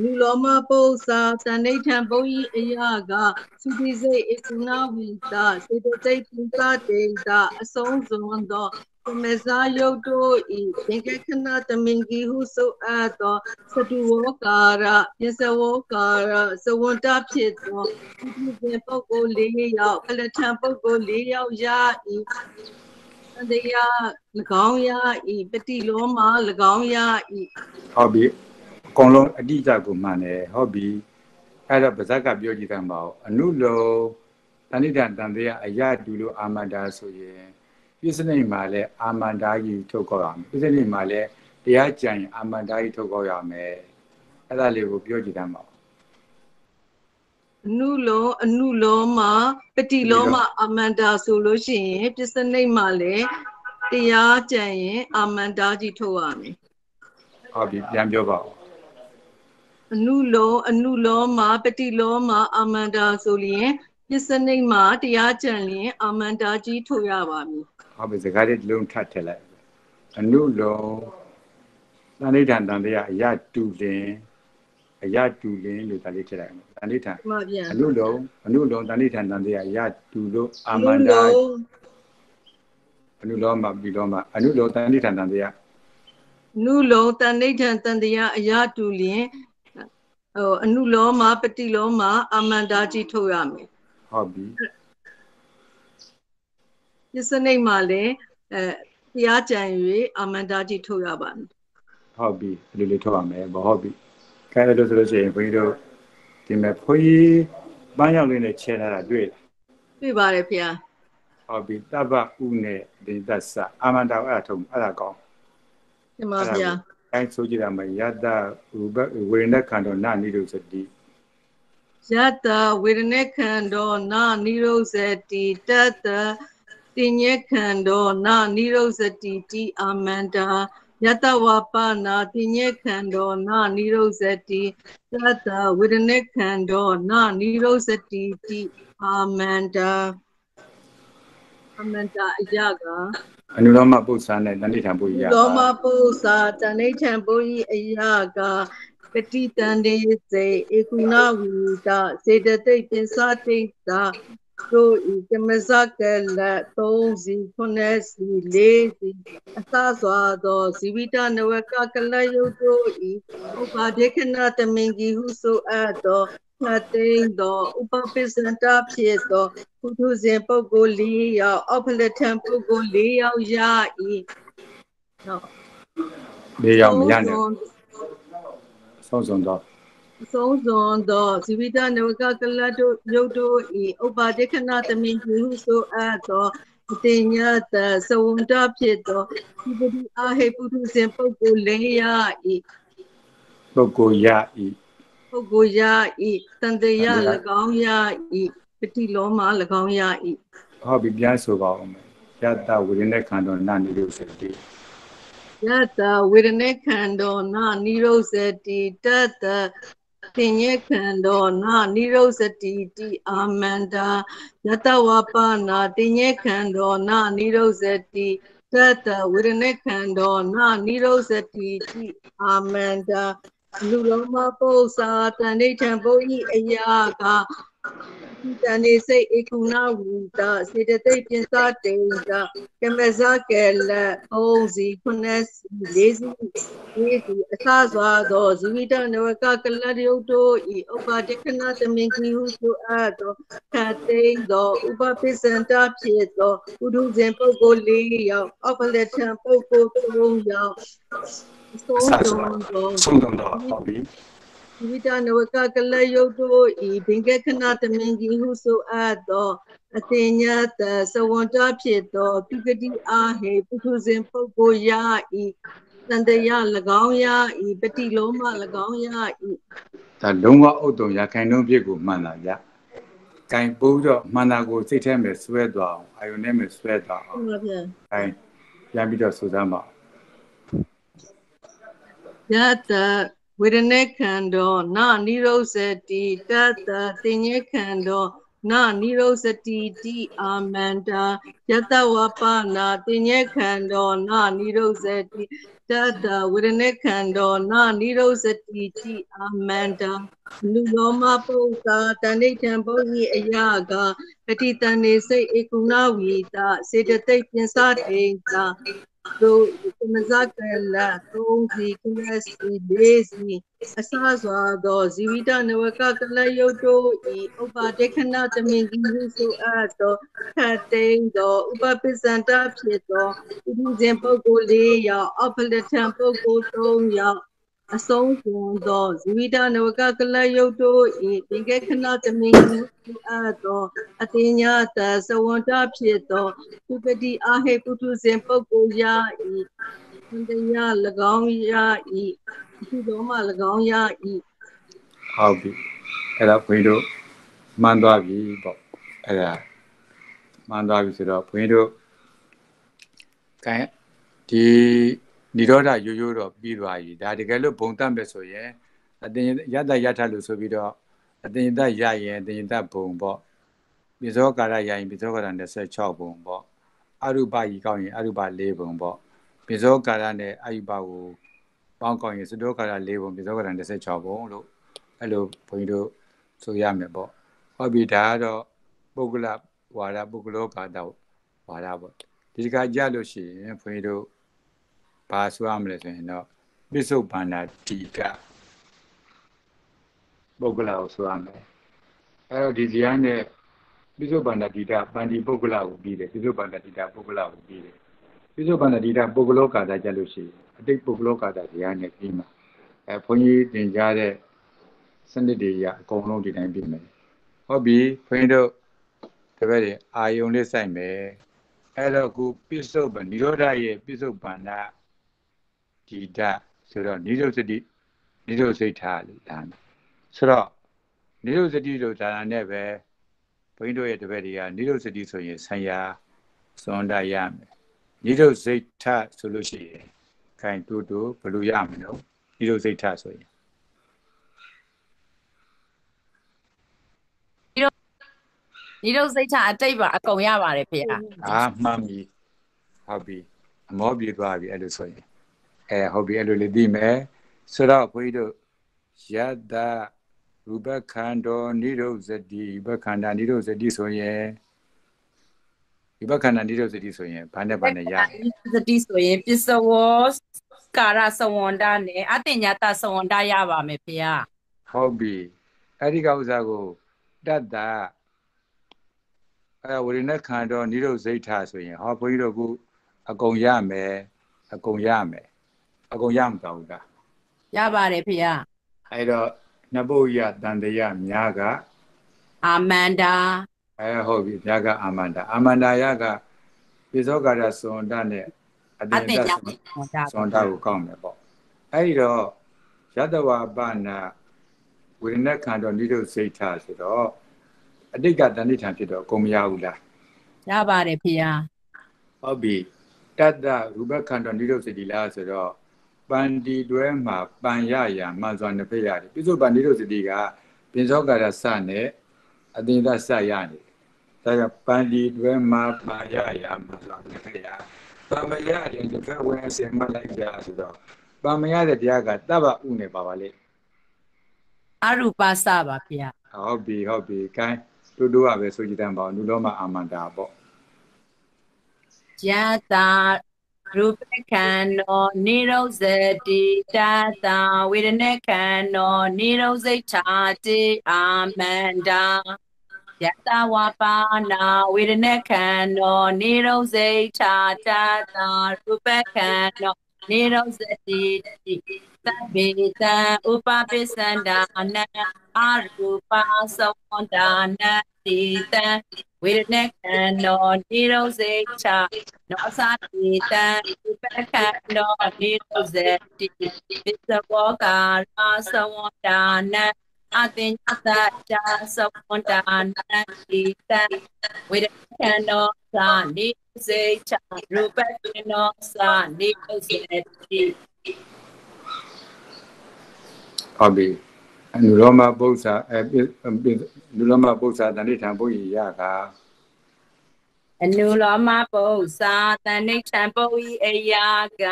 လူလောမပု္ပ္ပာသန္ဒိဋ္ဌံဘုံဤအယကသုတိစိတ်ဧကုဏဝိတာစေတသိက်ပိသတေတာအဆုံးစွန်သောသ မေဇာယုတ်တို့ဤသင်္ကခဏသမင်ကြီးဟုဆိုအပ်သောသတုဝောကာရပစ္စဝောကာရသဝန္တဖြစ်သောဒီပြင်ပုဂ္ဂိုလ်၄ယောက်ဖလထံပုဂ္ဂိုလ်၄ယောက်ယာဤသန္တရား၎င်းယာဤပတိလောမ၎င်းယာဤ။ဟုတ်ပြီ။အကုန်လုံးအတိအကျကိုမှန်တယ်။ဟုတ်ပြီ။အဲ့တော့ဗဇက်ကပြောကြည့်တယ်မပေါ့။အနုလောတဏိတံတန်တရားအယတူလို့အာမန္တာဆိုရင် ပြစ္ဆနိမှာလည်းအာမန္တာကြီးထုတ်ခေါ်ရမယ်။ပြစ္ဆနိမှာလည်းတရားကြံရင်အာမန္တာကြီးထုတ်ခေါ်ရမယ်။အဲ့ဒါလေးကိုပြောကြည့်တယ်မပေါ့အနုလောအနုလောမပတိလောမအမန္တာဆိုလို့ရှိရင်ပစ္စနိတ်မှာလည်းတရားကြံရင်အမန္တာကြီးထုတ်ရမယ်။ဟုတ်ပြီပြန်ပြောပါဦးအနုလောအနုလောမပတိလောမအမန္တာဆိုရင် ပစ္စနိတ်မှာတရားကြံရင်အမန္တာကြီးထုတ်ရပါမည်။ဟုတ်ပြီစကားလေးတစ်လုံးထပ်ထည့်လိုက်။အနုလောတဏိတံတန်တရားအယတူလင်အယတူလင်လို့ဒါလေးထည့်လိုက်မယ်။တဏိတံဒီမှာပြန်အနုလုံးအနုလုံးတဏိဌာန်တန်တရားရတူလို့အာအမနုန္တာလောအနုလုံးမှာပြီးတော့မှအနုလုံးတဏိဌာန်တန်တရားအနုလောတဏိဋ္ဌံတန်တရားအရာတူလျင်ဟိုအနုလောမပတိလောမအမန္တာကြီးထုတ်ရမယ် ဟုတ်ပြီပစ္စနိတ်မှာလည်းအဲတရားကြံ၍အမန္တာကြီးထုတ်ရပါမယ်ဟုတ်ပြီဒီလိုလေးထုတ်ရမယ်ဗောဟုတ်ပြီခိုင်းလို့ဆိုလို့ရှိရင်ဘုန်းကြီးတို့ဒီမဲ့ခွေးပန်းရောက်လေးနဲ့ချဲထားတာတွေ့လားတွေ့ပါတယ်ဖေ။ဟုတ်ပြီတပ္ပဥနဲ့ဒီသစ္စာအာမန္တာအဲ့ဒါထုံအဲ့ဒါကောင်းဒီမှာဖေ။အဲဆိုကြည့်ရမယ်ယတ္တရူပဝေရณခန္ဓာနာနိရုစတိ ယတ္တဝေဒနေခန္ဓာနာနိရောဇတိတတ္တတင်ညက်ခန္ဓောနာနိရောဇတိတိအာမန္တာယတဝပနာတင်ညက်ခန္ဓောနာနိရောဇတိသတ္တဝေဒနေခန္ဓောနာနိရောဇတိတိအာမန္တာအာမန္တာအယကအနုလောမပု္ပ္ပာနဲ့တဏိဋ္ဌံပုရိယသောမပု္ပ္ပာတဏိဋ္ဌံပုရိအယက ကတိတန္တေစေဧကုဏဝိတာစေတသိက်ပင်စာတိတ်တာတို့ဤကမဇကလ3စီ9စီ4စီအသစွာသောဇီဝိတနဝကကလယုတ်တို့ဤဥပါဒေခဏတမင်ကြီးဟုဆိုအပ်သောသတိန်သောဥပပိစန္တဖြစ်သောပုထုဇဉ်ပုဂ္ဂိုလ်၄ယောက်အောက်ဖလက်ထံပုဂ္ဂိုလ်၄ယောက်ရ၏နော်၄ယောက်မရနဲ့ ဆုံးဆုံးတော့ဆုံးစွန်သောဇီဝိတနဝကကလတ်တို့ရုပ်တို့ဤဥပါဒေခဏသမင်ကြီးဟုဆိုအပ်သောအတင်ညတသဝန္တဖြစ်သောဒီပတိအာဟေပုထုဇဉ်ပုဂ္ဂိုလ်၄ရဤပုဂ္ဂိုလ်ရဤပုဂ္ဂိုလ်ရဤတန်တရာ၎င်းရဤပတိလောမ၎င်းရဤဟောပြီးပြန်ဆိုပါဦးမယ်ယတဝိရณေခန္ဓာနာနိရုစတိ ယတဝေဒနေခန္ဓောနာနိရောဇတိတတ္တသင်္ညေခန္ဓောနာနိရောဇတိတိအာမန္တာယတဝပနာသင်္ညေခန္ဓောနာနိရောဇတိတတ္တဝေဒနေခန္ဓောနာနိရောဇတိတိအာမန္တာလူလုံးမပု္ပ္ပာတဏိဋ္ဌံဘုဤအယာက တန်နေစိတ်ဧကုဏဝိတာစေတသိက်ပင်စာတေတာကမဇကဲလ3စီ9စီ4စီ4စီအစစွာသောဇီဝိတနဝကကလတယုတ်တို့ဤဥပဒေခဏသမင်ကြီးဟုဆိုအပ်သောခတ်သိမ်းသောဥပပိစန္တဖြစ်သောပုထုဇဉ်ပုဂ္ဂိုလ်၄ယောက်အောက်ဖလက်ထံပုဂ္ဂိုလ်3ယောက်သုံးစုံသောဆုံးဆုံးတော့ဟောပြီး ဝိတနဝကကလယုတ်တို့ဤဘင်္ဂခဏသမင်ကြီးဟုဆိုအပ်သောအတင်ညတသဝန္တဖြစ်သောသူကတိအာဟေပုထုဇဉ်ပုဂ္ဂိုလ်ယဤတန်တရာ၎င်းယဤပတိလုံးမ၎င်းယဤဒါလုံးဝဥဒ္တုံရခိုင်နှုန်းဖြစ်ကိုမှန်တာဗျ။ကင်ပိုးတော့မှန်တာကိုစိတ်ထဲမှာဆွဲသွားအောင်အာယုန်ထဲမှာဆွဲသွားအောင်ဟုတ်ပါဗျာ။အဲပြန်ပြီးတော့စူးစမ်းပါယတ ဝေဒနေခန္ဓောနာနိရောဇတိတတ္တတင်ညေခန္ဓောနာနိရောဇတိတိအာမန္တာယတဝပနာတင်ညေခန္ဓောနာနိရောဇတိတတ္တဝေဒနေခန္ဓောနာနိရောဇတိတိအာမန္တာလူလောမပု္ပ္ပာတဏိဋ္ဌံဘုံဤအယကပတိတန်နေစိတ်ဧကုဏဝီတာစေတသိက်ပင်စတေတာ တို့သမဇကလသုံးစီကုလစီလေးစီအစစွာသောဇီဝိတနဝကကလယုတ်တို့ဤဥပဒေခဏသမင်ကြီးဟုဆိုအပ်သောခတ်သိမ်းသောဥပပိစန္တဖြစ်သောဥဒုဇဉ်ပုဂ္ဂိုလ်၄ယောက်အောက်ဖလက်ထံပုဂ္ဂိုလ်၃ယောက် အဆုံးစွန်သောဇီဝိတနဝကကလယုတ်တို့ဤသင်္ကေခဏသမင်ကြီးဟုဆိုအပ်သောအတင်ညာတသဝန္တဖြစ်သောသူပတိအာဟေပုထုဇဉ်ပုဂ္ဂိုလ်ယာဤသင်တရား၎င်းယာဤဒီတော်မှ၎င်းယာဤ။ဟုတ်ပြီ။အဲ့ဒါဘုန်းကြီးတို့မှန်သွားပြီပေါ့။အဲ့ဒါမှန်သွားပြီဆိုတော့ဘုန်းကြီးတို့ကဲဒီ និရောဓရိုးရိုးတော့ပြီးသွားပြီ။ဒါတကယ်လို့ဘုံတတ်မယ်ဆိုရင်အတင်ရတ္တရထလို့ဆိုပြီးတော့အတင်တရရင်အတင်တဘုံပေါ့။ပိဇောကာရရရင်ပိဇောကာရ26ဘုံပေါ့။အရူပကြီးကောင်းရင်အရူပ4ဘုံပေါ့။ပိဇောကာရနဲ့အရူပကိုပေါင်းကောင်းရင်စတောကာရ4ဘုံပိဇောကာရ26ဘုံလို့အဲ့လိုဘုန်းကြီးတို့ဆိုရမယ်ပေါ့။ဟုတ်ပြီဒါကတော့ပုဂ္ဂလဝါဒပုဂ္ဂလောကာတဝါဒပေါ့။ဒီတခါကြလို့ရှိရင်ဘုန်းကြီးတို့ ဘာဆိုရမလဲဆိုရင်တော့ပိစုပန္နာတိကပုဂ္ဂလကိုဆိုရမယ်။အဲ့တော့ဒီဇာတ်နဲ့ပိစုပန္နာတိတာပန္တိပုဂ္ဂလကိုပြီးတယ်ပိစုပန္နာတိတာပုဂ္ဂလကိုပြီးတယ်ပိစုပန္နာတိတာပုဂ္ဂလောကာတကြလို့ရှိရင်အတိတ်ပုဂ္ဂလောကာတဇာတ်နဲ့ပြီးမှာအဲဘုန်းကြီးသင်ကြားတဲ့စနစ်တွေရအကုန်လုံးဒီတိုင်းပြီးမယ်ဟုတ်ပြီဘုန်းကြီးတို့တပည့်တွေအာယုံလေးစိုက်မယ်အဲ့တော့ခုပိစုပန်និရောဓရဲ့ပိစုပန္နာ ဒီဓာတ်ဆိုတော့နိရုဒ္ဓတိနိရုဒ္ဓစိတ်ထားလို့ဒါဆိုတော့နိရုဒ္ဓတိလို့ဒါနဲ့ပဲဘုန်းကြီးတို့ရဲ့တပည့်တွေကနိရုဒ္ဓတိဆိုရင်ဆံရစွန်တရမယ်နိရုဒ္ဓစိတ်ထားဆိုလို့ရှိရင်ခိုင်တူတူဘလို့ရမလို့နိရုဒ္ဓစိတ်ထားဆိုရင်ဒီလိုစိတ်ချအတိတ်ပါအကုန်ရပါတယ်ဖေ။အာမှန်ပြီ။ဟုတ်ပြီ။အမောပြေသွားပြီအဲ့လိုဆိုရင် အဲဟုတ်ပြီအဲ့လိုလေးသိမယ်ဆိုတော့ခွေးတို့ယတ္တရူပခန္ဓာနိရုဇတိရူပခန္ဓာနိရုဇတိဆိုရင်ရူပခန္ဓာနိရုဇတိဆိုရင်ဘာနဲ့ဘာနဲ့ရလဲသတိဆိုရင်ပစ္စဝောကာရသဝန္တာနဲ့အတင်ညာတသဝန္တာရပါမယ်ဖေဟာဟုတ်ပြီအဲ့ဒီကဥစ္စာကိုတတ္တအဲဝိရณခန္ဓာနိရုဇိဋ္ဌဆိုရင်ဟောဘုန်းကြီးတို့ကအကုန်ရမယ်အကုန်ရမယ် အကုန်ရမတော့ဘူးလားရပါတယ်ဖေဟာအဲ့တော့နဘုတ်ရတန်တရများကအာမန္တာအဲဟုတ်ပြီများကအာမန္တာအာမန္တာယကပိသောကာရသွန်တနဲ့အအတေတင်တညာသွသဝန္တာွန်တကိုကောက်မယ်ပေါ့အဲ့ဒီတော့ယတဝပနာဝိရณခန္ဓာနိရုဇိဋ္ဌဆိုတော့အတိတ်ကတဏိဌာန်ဖြစ်တော့အကုန်မရဘူးလားရပါတယ်ဖေဟာဟုတ်ပြီတတ္တရူပခန္ဓာနိရုဇတိလားဆိုတော့ ပန္တိတွဲမှာပန်ရရာမှန်စွာနှစ်ဖက်ရတယ်ပြစ္ဆုတ်ပန်နိရုဇတိကပင်စောကာရစနဲ့အတင်ဒစရနေတယ်ဒါကြောင့်ပန္တိတွဲမှာပန်ရရာမှန်စွာနှစ်ဖက်ရပမရရင်တစ်ဖက်ဝင်အစင်မလိုက်ကြဆိုတော့ပမရတဲ့တရားကတပ္ပဥနဲ့ပါပါလေအရူပစပါဖေဟာဟုတ်ပြီဟုတ်ပြီခိုင်းတူတူကပဲဆိုကြည်တမ်းပါအောင်လူလုံးမအာမန္တာပေါ့ယတာ ရူပခန္နောနိရောဇတိတတဝေဒနေခန္နောနိရောဇိဋ္ဌာတိအာမန္တာယတဝပါနာဝေဒနေခန္နောနိရောဇိဋ္ဌာတတရူပခန္နောနိရောဇတိတိသဗ္ဗေတံဥပပိစ္ဆန္ဒာနံအရူပသဝန္ဒာနတိတံဝေဒနေခန္နောနိရောဇိဋ္ဌာနောသာတိတံဥပခနောနိရောဇတိပစ္စဝ ကာရာသဝန္တာနံအတင်ညတတာသဝန္တာနံတိတံဝေဒခနောသာနိစေချရူပခနောသာနိစေတိဟုတ်ပြီ အနုရောမပု္ပ္ပာအဲပိပိနုရောမပု္ပ္ပာတဏိဌာန်ဘုရားရကအနုလောမပု္ပ္ပာတဏိဋ္ဌံပုရိအယာက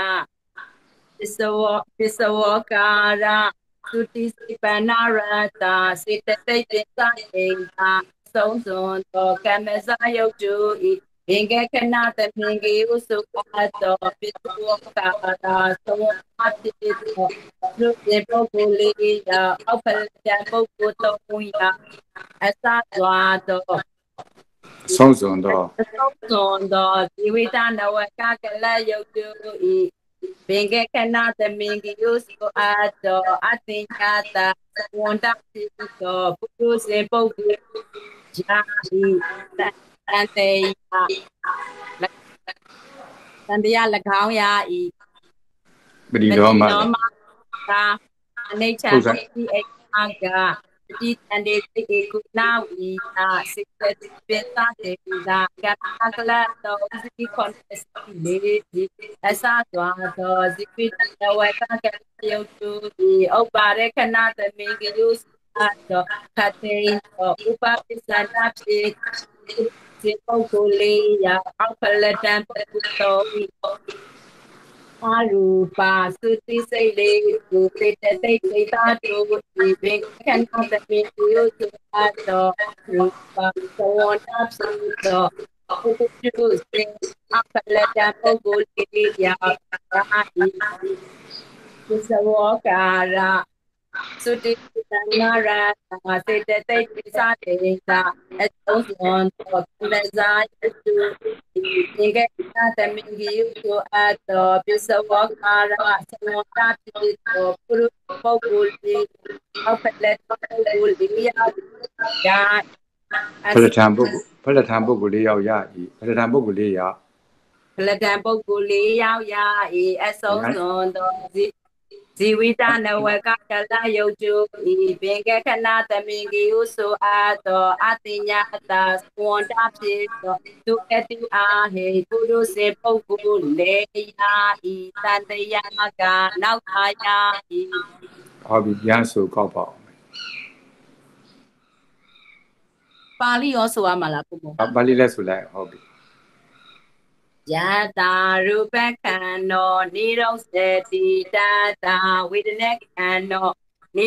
ပစ္စဝပစ္စဝကာရသုတိစိပနာရတာစေတသိက်ပင်သာအိတာသုံးစွန်သောကမ္မဇယုတ်တုဤ ဘင်္ဂခဏတမင်ကေဥစုအတောပစ္စဝကာရသောအတိတောလူပြေပုဂ္ဂိုလ်လေးရာအောက်ဖလ တံပုဂ္ဂိုလ်တော်မူရာအစသွားသောဆုံးစွန်တော့သုံးသွန်သောဇီဝိတနဝကကလယုတ်တုဤဘင်္ဂခဏသမင်ကိယုစုအတောအတင်ညာတဝန္တပိသောပုရုစေပုဂ္ဂိုလ်ဇာတိတန်တေယတန်တရား၎င်းရာဤပရိရောမနောမသာအနိဋ္ဌံဒီအိအာကတိတန်တေတိကုနာဝီသာစိတ္တပိသတေသာကတကလတောဇိခွန်စတိလေဒီအစသွာသောဇိပိတဝကကယုတ်တုဒီဥပ္ပါရခဏတမေကယုစအတောခတေသောဥပပိစ္ဆနာပိစေ ပုဂ္ဂိုလ်လေးရာအောက်ဖလတံပတုတောအာရူပါသုတိစိတ်လေးကိုစေတသိက်စိတ်သားတို့ဒီဘင်ခန္ဓာတပိကိုယုစုအတော်ရူပါသဝန္တပိသောပုဂ္ဂိုလ်စေအပလတံပုဂ္ဂိုလ်လေးရာရာဟိသစ္စဝကာရ သုတိတနာရသာစေတသိက်ပိစာတေသာအတုံးစွန်သောကုလဇာယတုဒီကနာတမင်ကြီးကိုအတောပစ္စဝကာရသဝတာပိတောပုရုပုဂ္ဂိုလ်ဒီအဖလက်ပုဂ္ဂိုလ်ဒီယာယာဖလထံပုဂ္ဂိုလ်ဖလထံပုဂ္ဂိုလ်လေးယောက်ရဤဖလထံပုဂ္ဂိုလ်လေးယောက်ဖလက်တံပုဂ္ဂိုလ်လေးယောက်ယာဤအဆုံးစွန်သောဇိ ဇဇီဝိတနဝကကလယုတ်တုဤပင်ကခဏသမင်ကြီးဟုဆိုအပ်သောအတိညာတာသဝန္တာဖြစ်သောသူအတိအားဟေပုရုစေပုဂ္ဂိုလ်လေယာဤတန်တရာကနောက်ခါယာဤဟုတ်ပြီပြန်ဆိုကောက်ပါအောင်ပါဠိရောဆိုရမှာလားကိုမို့ပါဠိလည်းဆိုလိုက်ဟုတ်ပြီ ယတာရူပခန္နောနိရောဇတိတတာဝေဒနခန္နောနိ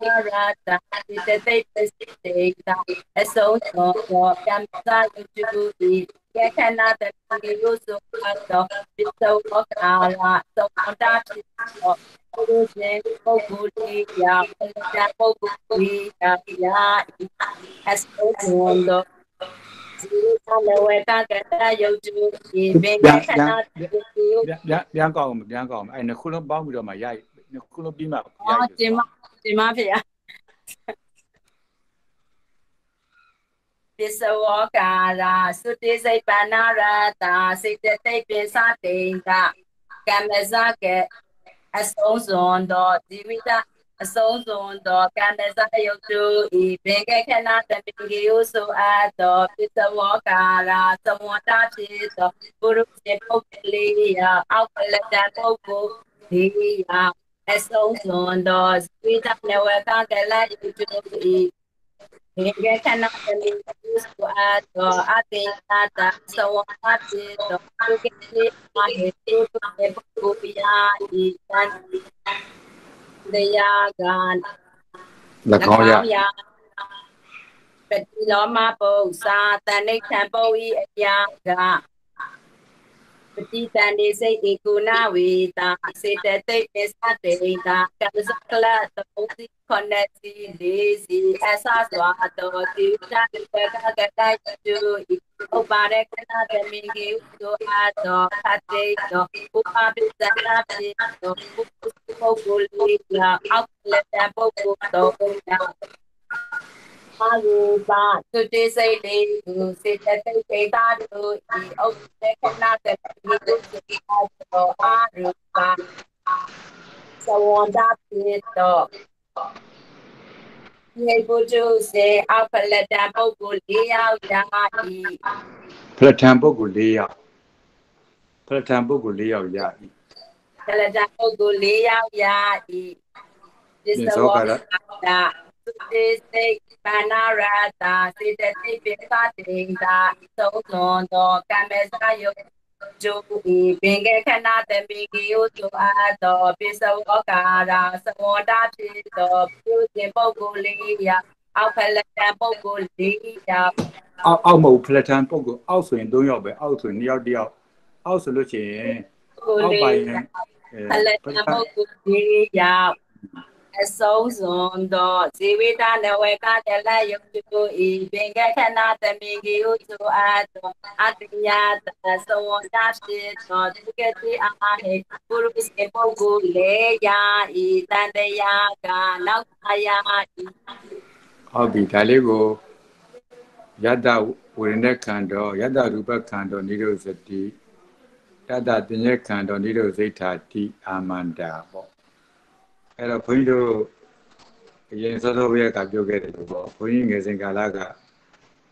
န္နောသာနိရောဇိချာရူပခန္နောသာနိရောဇတိနုလမတောသာတန်ချံဘောယယာကပစ္စဝတာရာကုတိစိတ်ရတာတိတသိပစ္စတေတာအဆုံးသောသောကံစာယုတုဒီယခဏတတိယုစုအတောပစ္စဝကာရာသောတာဖြစ်သောပုရုဇေပုဂ္ဂိုလ်တိယပလတပုဂ္ဂိုလ်တိယယာအဆုံးသောဇီဝနဝေကကတယုတုဒီဘင်္ဂခဏတိယု ပြန်ပြန်ပြန်ကောက်အောင်ပြန်ကောက်အောင်အဲ့နှစ်ခုလုံးပေါင်းပြီးတော့မှရိုက်နှစ်ခုလုံးပြီးမှရိုက် အော်ကျင်မ ကျင်မဖေရပစ္စဝကာရာသုတိစိတ်ပန္နာရတာစိတ်တသိပ်ပိစတိန်တာကမ္မဇကေအဆုံးစွန်သောဇီဝိတအဆုံးစွန်သောကမ္မဇယုတ်တုဤဘင်္ဂခဏတပိကေယုဆိုအပ်သောပစ္စဝကာရာသမဝတာဖြစ်သောပုရုစေပုဂ္ဂလိယအောက်ကလတပုဂ္ဂိုလ်ဒီယ esos mundos, vida me vuelta de la lluvia. Ninguém quer não ter visto a dor, a pintada, só o partido, porque ele vai ter e confiar em de Yagan. Da Goya. Petit Loma Bosa, ပေပုပိယာဤတန်တရားကံ၎င်းရပတိလောမပု္ပ္ပာတဏိဋ္ဌံပုဤအရာကပတိတန်ဒီစိတ်ဧကုဏဝေတာစေတသိက်ပစ္စတေတာကမ္မစကလတောတိခဏစီလေးစီအဆစွာတောတိတန်ပကကတိုင်တုဥပါရကနာတမင်ကြီးသောအတောခတေတောဥပပိသနာပိတောပုဂ္ဂိုလ်လေးကအောက်လက်တပုဂ္ဂိုလ်တော်အာ ယုပါသုတိစိတ်လေးသူစေတသိက်ဒေတာတို့ဤဥပ္ပေခဏတတိတုစိအာသောအာယုပါသဝန္တာပိတောယေဘုတုစေအဖလတပုဂ္ဂိုလ်၄ယောက်ရာဤဖလထံပုဂ္ဂိုလ်၄ယောက်ဖလထံပုဂ္ဂိုလ်၄ယောက်ရပြီဖလတပုဂ္ဂိုလ်၄ယောက်ရာဤသစ္စဝါတာ သုတေစိတ်ပါဏာရတာစေတသိက်ပိသတေတာသုံးသွန်သောကမ္မစယုတ်ကျုပ်ဤပင်ကခဏတပိကိယုတုအပ်သောပိစဝကာရာသဝန္တာဖြစ်သောပြုစဉ်ပုဂ္ဂိုလ်လေးရာအောက်ဖလတပုဂ္ဂိုလ်လေးရာအောက်အောက်မဟုတ်ဖလထံပုဂ္ဂိုလ်အောက်ဆိုရင်၃ယောက်ပဲအောက်ဆိုရင်၂ယောက်တစ်ယောက်အောက်ဆိုလို့ရှိရင်ပုဂ္ဂိုလ်အောက်ပိုင်လေးရင်ရာအဲဖလတပုဂ္ဂိုလ်လေးရာ အဆုံးစွန်သောဇေဝိတနဝေကတလယုတ်တုဤပင်ကခဏတမိကိယုသုအပ်သောအတ္တညာတသဝန္တာဖြစ်သောဒုက္ခတိအာဟေပုရုစေပုဂ္ဂိုလ်လေယာဤတန်တရာကနောက်အယာဤ ဟုတ်ပြီဒါလေးကိုယတ္တဝေရณะခန္ဓာယတ္တရူပခန္ဓာနိရောဇတိတတ္တတင်ញခန္ဓာနိရောဇိဋ္ဌာတိအာမန္တာပေါ့ အဲ့တော့ဘုန်းကြီးတို့အရင်စောစောဘက်ကပြောခဲ့တယ်လို့ပေါ့ဘုန်းကြီးငယ်စဉ်ကာလက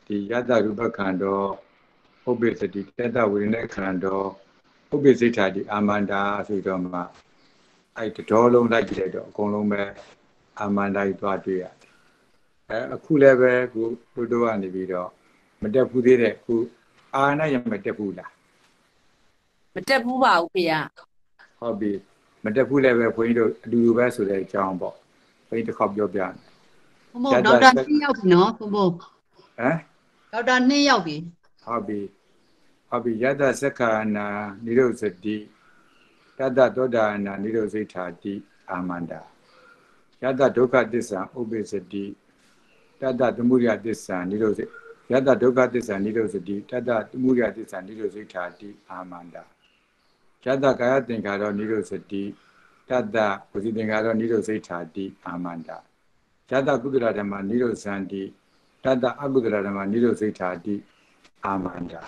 ဒီယတ္တရူပခန္ဓာဥပ္ပစ္စတိတတ္တဝေရณะခန္ဓာဥပ္ပစိဋ္ဌာတိအာမန္တာဆိုတော့မှအဲ့တတော်လုံးလိုက်ကြည့်လိုက်တော့အကုန်လုံးပဲအာမန္တာကြီးသွားတွေ့ရတယ်အဲအခုလည်းပဲခုတို့တို့ကနေပြီးတော့မတက်ဘူးသေးတဲ့ခုအာနာရမတက်ဘူးလားမတက်ဘူးပါဘူးဖေရဟုတ်ပြီ မတက်ဘူးလည်းပဲဘုန်းကြီးတို့အတူတူပဲဆိုတဲ့အကြောင်းပေါ့ဘုန်းကြီးတစ်ခေါက်ပြောပြမယ်ဘုံဘုံဒေါက်တာ2ယောက်ပြီနော်ဘုံဘုံဟမ်ဒေါက်တာ2ယောက်ပြီဟုတ်ပြီဟုတ်ပြီယတသက္ခာနာနိရောဇတိတတသောတာနာနိရောဇိဋ္ဌာတိအာမန္တာယတဒုက္ခသစ္စာဥပ္ပစ္စတိတတသမုဒယသစ္စာနိရောဇိယတဒုက္ခသစ္စာနိရောဇတိတတသမုဒယသစ္စာနိရောဇိဋ္ဌာတိအာမန္တာ ယတကာယသင်္ခါရောနိရောဇတိတတဝစီသင်္ခါရောနိရောဇိဋ္ဌာတိအာမန္တာယတကုသလဓမ္မနိရောဇန္တိတတအကုသလဓမ္မနိရောဇိဋ္ဌာတိအာမန္တာ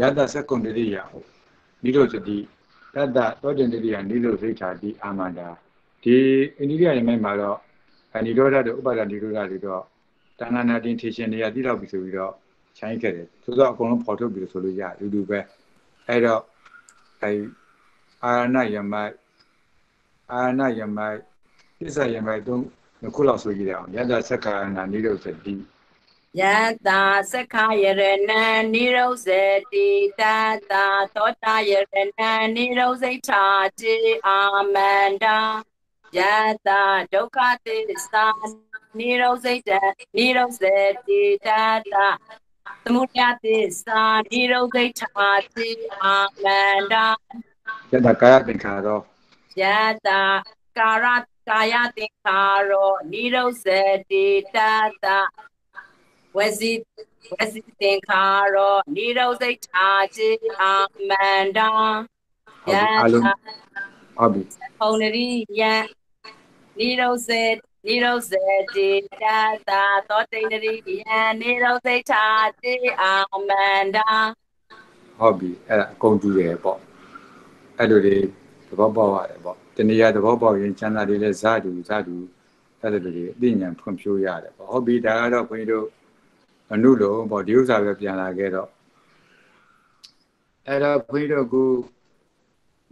ယတသက္ကုံတရိယဟောနိရောဇတိတတသောတင်တရိယနိရောဇိဋ္ဌာတိအာမန္တာဒီအိန္ဒိယရမိုင်းမှာတော့အနိရောဓတို့ဥပါဒနိရောဓတွေတော့တဏ္ဍာနာတင်ထေရှင်တွေကတိတော့ပြီဆိုပြီးတော့ခြိုင်းခဲ့တယ်သို့တော့အကုန်လုံးပေါ်ထုတ်ပြီးဆိုလို့ရအတူတူပဲအဲ့တော့အဲ အာရဏယမိုက်အာရဏယမိုက်သစ္စာယမိုက်တုံးခုလောက်ဆိုကြည့်ရအောင်ယတသက္ခာနာနိရောဇတိယတသက္ခယရဏနိရောဇတိတတသောတာယရဏနိရောဇိဋ္ဌာတိအာမန္တာယတဒုက္ခသစ္စာနိရောဇိဋ္ဌနိရောဇတိတတသမုဒယသစ္စာနိရောဇိဋ္ဌာတိအာမန္တာ ယတကာယသင်္ခါရောယတကာရကာယသင်္ခါရောနိရောဇတိတတဝစီဝစီသင်္ခါရောနိရောဇိဋ္ဌာတိအာမန္တာယအားလုံးတဟုတ်ပြီပုံနရိယံနိရောဇေနိရောဇတိတတသောတိန်နရိယံနိရောဇိဋ္ဌာတိအာမန္တာဟုတ်ပြီအဲ့ဒါအကုန်တူတယ်ပေါ့ အဲ့လိုတွေသဘောပေါက်ရတယ်ပေါ့တဏှာသဘောပေါက်ရင်ကျန်တာတွေလည်းဇာတူဇာတူအဲ့လိုတွေအသိဉာဏ်ဖွံ့ဖြိုးရတယ်ပေါ့ဟုတ်ပြီဒါကတော့ခွင်တို့အနုလုံးပေါ့ဒီဥစ္စာပဲပြန်လာခဲ့တော့အဲ့တော့ခွင်တို့က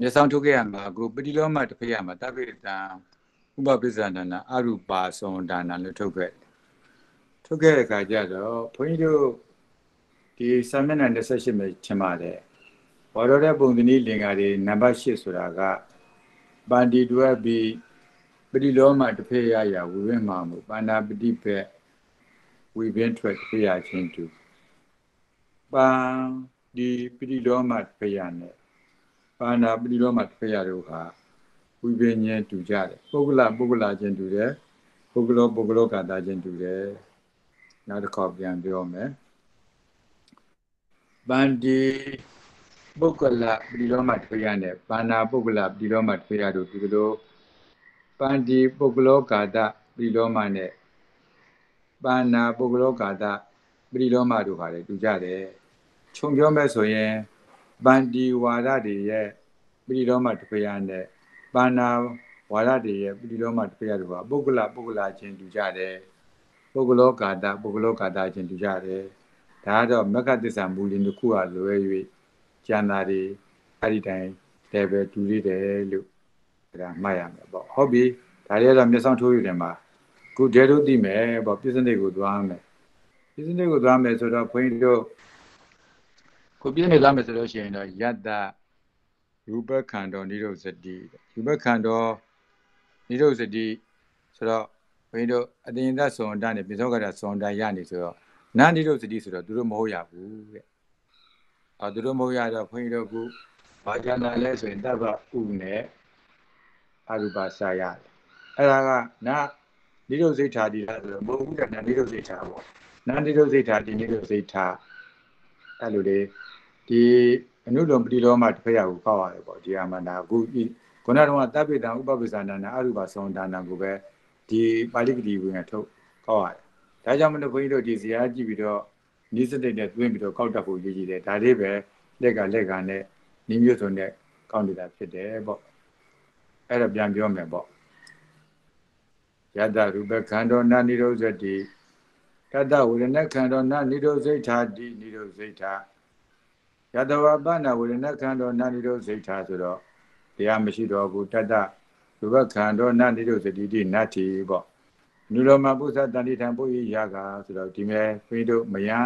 မျက်စောင်းထုတ်ခဲ့ရမှာကိုပတိလောမတစ်ဖက်ရမှာတပိတံဥပပစ္ဆန္ဒနာအရူပါသောဒါနလို့ထုတ်ခဲ့ထုတ်ခဲ့တဲ့အခါကျတော့ဘုန်းကြီးတို့ဒီစာမျက်နှာ28မှာချင်ပါတယ် ဘောရတဲ့ပုံသဏိလင်္ကာတွေနံပါတ်8ဆိုတာကပန္တိတွဲပြီးပတိလောမတစ်ဖက်ရရဝိဝိမာမှုပါဏာပတိဖက်ဝိဘင်းထွက်တစ်ဖက်ရချင်းတူပန်ဒီပတိလောမတစ်ဖက်ရနဲ့ပါဏာပတိလောမတစ်ဖက်ရတို့ဟာဝိဘင်းချင်းတူကြတယ်ပုဂ္ဂလပုဂ္ဂလချင်းတူတယ်ပုဂ္ဂလောပုဂ္ဂလောကာတာချင်းတူတယ်နောက်တစ်ခေါက်ပြန်ပြောမယ်ပန္တိ ပုဂ္ဂလပတိလောမတစ်ဖက်ရနဲ့ပါဏာပုဂ္ဂလပတိလောမတစ်ဖက်ရတို့ဒီလိုပန္တိပုဂ္ဂလောကာတပတိလောမနဲ့ပါဏာပုဂ္ဂလောကာတပတိလောမတို့ဟာလည်းတူကြတယ်ခြုံပြောမဲ့ဆိုရင်ပန္တိဝါဒတွေရဲ့ပတိလောမတစ်ဖက်ရနဲ့ပါဏာဝါဒတွေရဲ့ပတိလောမတစ်ဖက်ရတို့ဟာပုဂ္ဂလပုဂ္ဂလချင်းတူကြတယ်ပုဂ္ဂလောကာတပုဂ္ဂလောကာတချင်းတူကြတယ်ဒါကတော့မက္ကသစ္စာမူလင်တစ်ခုကလွယ်၍ ကျန်တာတွေအဲ့ဒီတိုင်းတယ်ပဲတူလေးတယ်လို့ဒါမှတ်ရမယ်ပေါ့ဟုတ်ပြီဒါတွေကတော့မျက်စောင်းထိုးယူတယ်မှာခုဒဲတို့သိမယ်ပေါ့ပြစ္ဆနိကိုသွားမယ်ပြစ္ဆနိကိုသွားမယ်ဆိုတော့ခွင်းတို့ခုပြစ္ဆနိသွားမယ်ဆိုလို့ရှိရင်တော့ယတ္တရူပခန္ဓာနိရောဇတိရူပခန္ဓာနိရောဇတိဆိုတော့ခွင်းတို့အတင်သက်သွန်တနဲ့ပိသောကရသွန်တရနေဆိုတော့နာနိရောဇတိဆိုတော့သူတို့မဟုတ်ရဘူးတဲ့ အော်သူတို့မဟုတ်ရတော့ခွင်းတို့ကဘာကျန်တာလဲဆိုရင်တပ္ပဥနဲ့အရူပစာရတယ်အဲ့ဒါကနာနိရောဇိဋ္ဌာတိလားဆိုတော့မဟုတ်ဘူးတဲ့နာနိရောဇိဋ္ဌာပေါ့နာနိရောဇိဋ္ဌာတိနိရောဇိဋ္ဌာအဲ့လိုလေဒီအနုလုံပတိလောမတစ်ဖက်ရကိုကောက်ရတယ်ပေါ့ဒီအမန္တာအခုခုနကတော့တပ်ပိတံဥပပ္ပဇာနာနာအရူပသောဒါနာကိုပဲဒီပါဠိကတိဝင်ထုတ်ကောက်ရတယ်ဒါကြောင့်မလို့ခွန်ကြီးတို့ဒီဇာတ်ကြည့်ပြီးတော့ နိစ္စတိတ်နဲ့တွင်းပြီးတော့ကောက်တတ်ဖို့ရည်ကြည်တယ်ဒါလေးပဲလက်ကလက်ကနဲ့နိမျိုးစုံနဲ့ကောက်နေတာဖြစ်တယ်ပေါ့အဲ့တော့ပြန်ပြောမယ်ပေါ့ယတရူပခန္ဓာနာနိရောဇတိတတဝေဒနာခန္ဓာနာနိရောဇိဋ္ဌာတိနိရောဇိဋ္ဌာယတဝပနာဝေဒနာခန္ဓာနာနိရောဇိဋ္ဌာဆိုတော့တရားမရှိတော့ဘူးတတရူပခန္ဓာနာနိရောဇတိတိနတ္တိပေါ့ နုရောမပုသတန်တိထံပုရိယာကဆိုတော့ဒီမဲ့ဖိတို့မယံ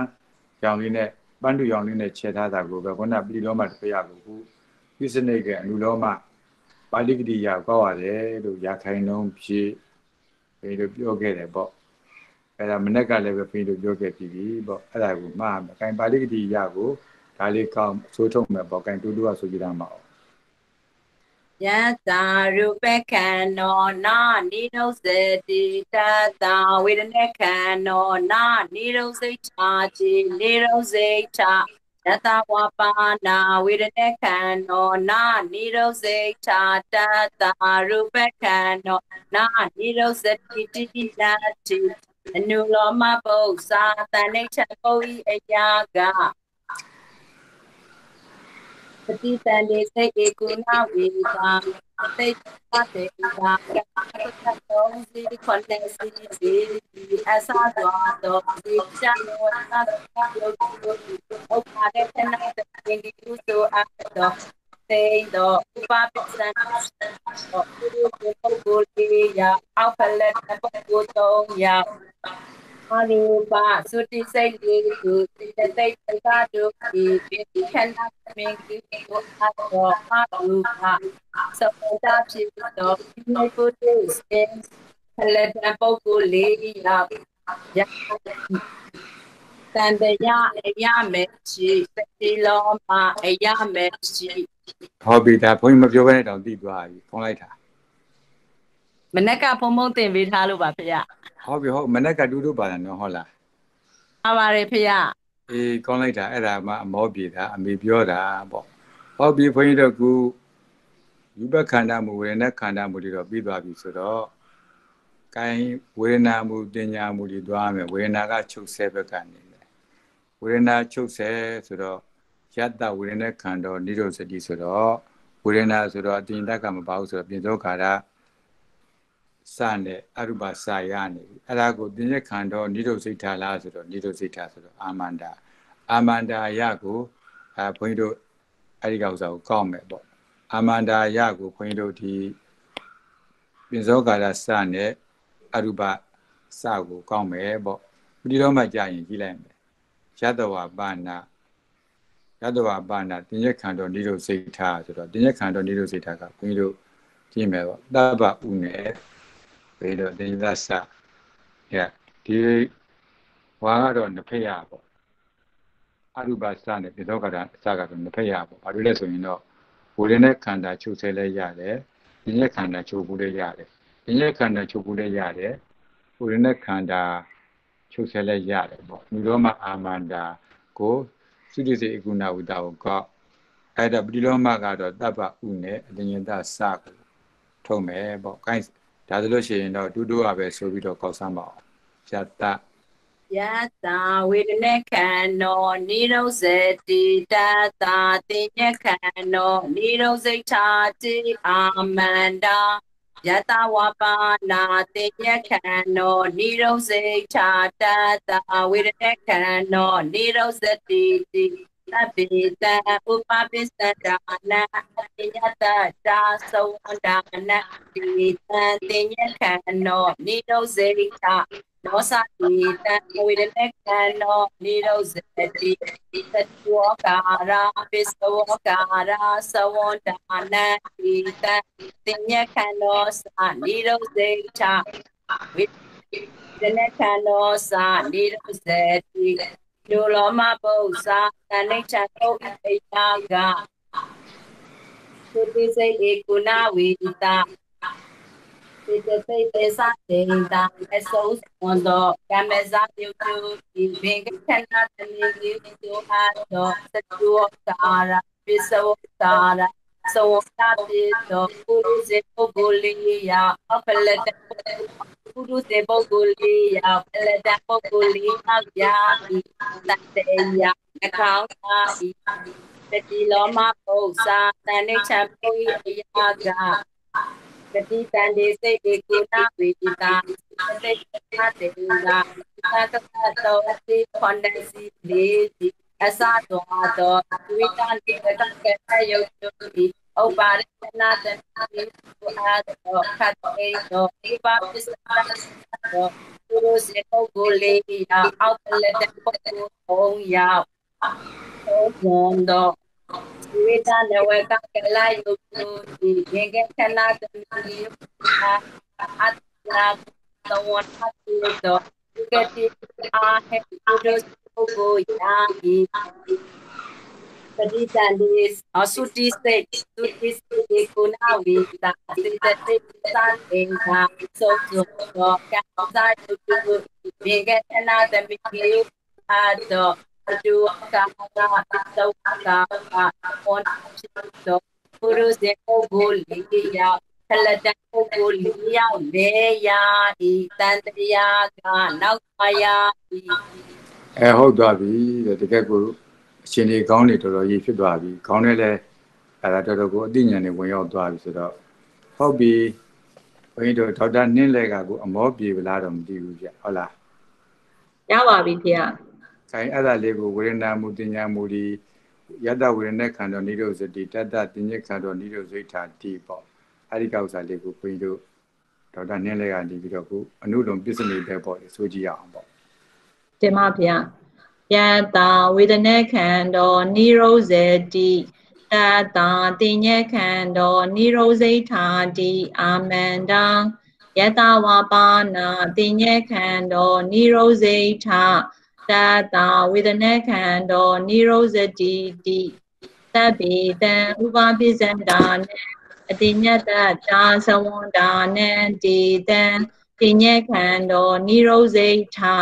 ရောင်လေးနဲ့ပန်းတူရောင်လေးနဲ့ခြေထားတာကိုပဲခုနပြည်လောမတပရကိုခုပြစ္ဆနိကအနုလောမပပါဠိကတိရကောက်ရတယ်လို့ရခိုင်နှုံးဖြစ်ဘယ်လိုပြောခဲ့တယ်ပေါ့အဲ့ဒါမနေ့ကလည်းပဲဖိလို့ပြောခဲ့ပြီးပြီပေါ့အဲ့ဒါကိုမှားမယ်ခိုင်ပါဠိကတိရကိုဒါလေးကောင်းဆိုးထုတ်မယ်ပေါ့ခိုင်တူတူကဆိုကြတာမအောင် ယတာရူပခန္နောနာနိရောဇတိတတဝေဒနေခန္နောနာနိရောစိတ်ချာတိနိရောစိတ်ချာယတဝပါနာဝေဒနေခန္နောနာနိရောစိတ်ချာတတရူပခန္နောနာနိရောဇတိတိတိတိအနုလောမပု္ပ္ပာတန်နေချက်ပုဤအယာကပ တိတန်လေးစိတ်ဧကုဏဝေသာစိတ်ပတ်တေသာကတ်တော်စီခွန်နေစီစီအစာတော်တော်ဒီချာနောသာကယောဂီဥပဒေတနာတဲ့ဒီကုသိုလ်အတော်သေတော်ဥပပစ္စံတော်ပုရုပုဂ္ဂိုလ်လေးရအောက်ဖလက်ပုဂ္ဂိုလ်တော်ရ အရူပသုတိစိတ်လေးကိုတိတသိတ္တတို့ဒီပိခန္ဓာမင်းကြီးကိုအတော်အရူပသဘောတဖြစ်တော်ဒီမေပုတ္တစေဖလက်ပုဂ္ဂိုလ်လေးရရတန်တရားအရမယ်ရှိတိလောမအရမယ်ရှိဟောပြီဒါဘုန်းကြီးမပြောဘဲနဲ့တောင်သိသွားပြီဖုံးလိုက်တာ မနက်ကဖုံဖုံတင်ပေးထားလို့ပါဖေရဟောပြီဟောမနေ့ကတူတူပါလားနော်ဟုတ်လားအားပါတယ်ဖေရအေးကောင်းလိုက်တာအဲ့ဒါမှအမောပြေတာအမေပြောတာပေါ့ဟောပြီဘုန်းကြီးတို့ကူယူဘခန္ဓာမူဝေဒနာခန္ဓာမူတွေတော့ပြီးသွားပြီဆိုတော့ကိုင်းဝေဒနာမူတင်ညာမူတွေသွားမယ်ဝေဒနာကချုပ်ဆဲဘက်ကနေလေဝေဒနာချုပ်ဆဲဆိုတော့ယတ္တဝေဒနာခန္ဓာနိရောဓစတိဆိုတော့ဝေဒနာဆိုတော့အတင်တက်ကမပါဘူးဆိုတော့ပြင်သောခါရ စနဲ့အရုပစာရနေပြီအဲ့ဒါကိုတင်ရခန္ဓာနိရောဓစိတ်ထားလားဆိုတော့နိရောဓစိတ်ထားဆိုတော့အာမန္တာအာမန္တာယကိုအဲဘုန်းကြီးတို့အဲ့ဒီကောင်စာကိုကောက်မယ်ပေါ့အာမန္တာယကိုဘုန်းကြီးတို့ဒီပြင်သောကာရစနဲ့အရုပစကိုကောက်မယ်ပေါ့ဒီတော့မှကြာရင်ကြည့်လိုက်မယ်ယတဝပါဏယတဝပါဏတင်ရခန္ဓာနိရောဓစိတ်ထားဆိုတော့တင်ရခန္ဓာနိရောဓစိတ်ထားကဘုန်းကြီးတို့ကြည့်မယ်ပေါ့တပ္ပဥနဲ့ ဘေတော့တင်ရစရဒီဝါကတော့နှစ်ဖက်ရပေါ့အရုပစနဲ့ပြသောကတာအစကတော့နှစ်ဖက်ရပေါ့ဘာလို့လဲဆိုရင်တော့ဝေဒနာခန္ဓာချုပ်ဆဲလဲရတယ်ဉာဏ်ခန္ဓာချုပ်ဘူးလဲရတယ်ဉာဏ်ခန္ဓာချုပ်ဘူးလဲရတယ်ဝေဒနာခန္ဓာချုပ်ဆဲလဲရတယ်ပေါ့ဒီတော့မှအာမန္တာကိုသုတိစေအကုဏဝိတာကိုကောက်အဲ့ဒါပတိလောမကတော့တပ္ပဥနဲ့အတဉ္ဇတစကိုထုံးမယ်ပေါ့ခိုင်း ဒါဆိုလို့ရှိရင်တော့တူတူကပဲဆိုပြီးတော့ကောက်စမ်းပါအောင်ယတ္တယတာဝေဒနေခန္နောနိရောဇတိတတတင်ညခန္နောနိရောဇိဋ္ဌာတိအာမန္တာယတဝပါနာတင်ညခန္နောနိရောဇိဋ္ဌာတတဝေဒနေခန္နောနိရောဇတိတိ သဗ္ဗေတံဥပပိစ္ဆတာနာအညတတာသဝန္ဒနာတိတံတင်ညခန္ နောနိရောဇိဋ္ဌာ နောသတိတံဝေဒနေကံနောနိရောဇတိသတ္တဝကာရာပိစဝကာရာသဝန္ဒနာတိတံတင်ညခန္နောသနိရောဇေချဝေဒနေကံနောသနိရောဇတိဒုလောမပု္ပ္ပာတဏိဋ္ဌပုဣယကသုတိစေဧကုဏဝေတာ Thì từ khi tế sát thì ta cái số nguồn độ Cả mẹ giáp yêu chú Thì viên cái thân là tình yêu yêu chú hạ độ Sẽ chua cả ra Vì sâu cả ra Sâu cả thì độ Guru se bo guli ya Apele te Guru se bo guli ya Apele te bo guli ya Ya Ta te ya Nga khao ta Te ti lo ma po sa Ta ne cha po ya ga ကတိတန်ဒီစိတ်ဒီကုဏဝေဒီတာစိတ်သတေလာသတ္တတောတိခွန်ဒစီလေးဒီအစတော်တော်ဝိတန်ဒီတကဲယုတ်တုဒီဥပါရဏနာတတိပုအာတောခတ်တေတောဒီပါပစ္စတာတော သူတို့စေပုဂ္ဂိုလ်လေးရာအောက်လက်တဲ့ပုဂ္ဂိုလ်ဘုံရောက်ဘုံတော်ဝေဒနဝကကလယုတုဒီငေကခဏတမီအာအတ္တသဝတ်တုတောကတိအာဟေတုဒုကိုယာဤပတိတန်ဒီအဆုတိစေသုတိစေဒီကုနာဝိတာစိတတိသံ အင်္ဂါသောသောကံသာတုတုဘေကထနာတမိယုအာတောတူကာကာသောကာကာဝန်သောပု ရုဇေကိုဂိုလီယာခလတန်ကိုကိုလီရောက်လေယာဤတန်တရာကနောက်ပါယာဤအဲဟုတ်သွားပြီတဲ့တကယ်ကို အရှင်ကြီးကောင်းနေတော်တော်ကြီးဖြစ်သွားပြီခေါင်းနဲ့လည်းအဲဒါတော်တော်ကိုအသိဉာဏ်နဲ့ဝင်ရောက်သွားပြီဆိုတော့ဟုတ်ပြီဘုန်းကြီးတို့ဒေါက်တာနင်းလဲကကိုအမောပြေဗလားတော့မသိဘူးဗျဟုတ်လားရပါပြီဖေခိုင်းအဲ့ဒါလေးကိုဝေဒနာမူတင်ညာမူဒီယတ္တဝေဒနာခန္ဓာနိရောဇတိတတ္တတင်ညခန္ဓာနိရောဇိထာတိပေါ့အဲ့ဒီကောက်စားလေးကိုဘုန်းကြီးတို့ဒေါက်တာနင်းလဲကနေပြီးတော့ခုအနုလုံပစ္စနိပဲပေါ့လေဆိုကြည့်ရအောင်ပေါ့တင်ပါဗျာ ယတာဝေဒနာခန္ဓာနိရောဇတိတတာတင်ညခန္ဓာနိရောဇိထာတိအာမန္တံယတဝါပါနာတင်ညခန္ဓာနိရောဇိထာတတာဝေဒနာခန္ဓာနိရောဇတိတိသဗ္ဗေတံဥပပိစ္ဆန္ဒာနေအတိညတတာသဝန္တာနံတေတံတင်ညခန္ဓာနိရောဇိထာ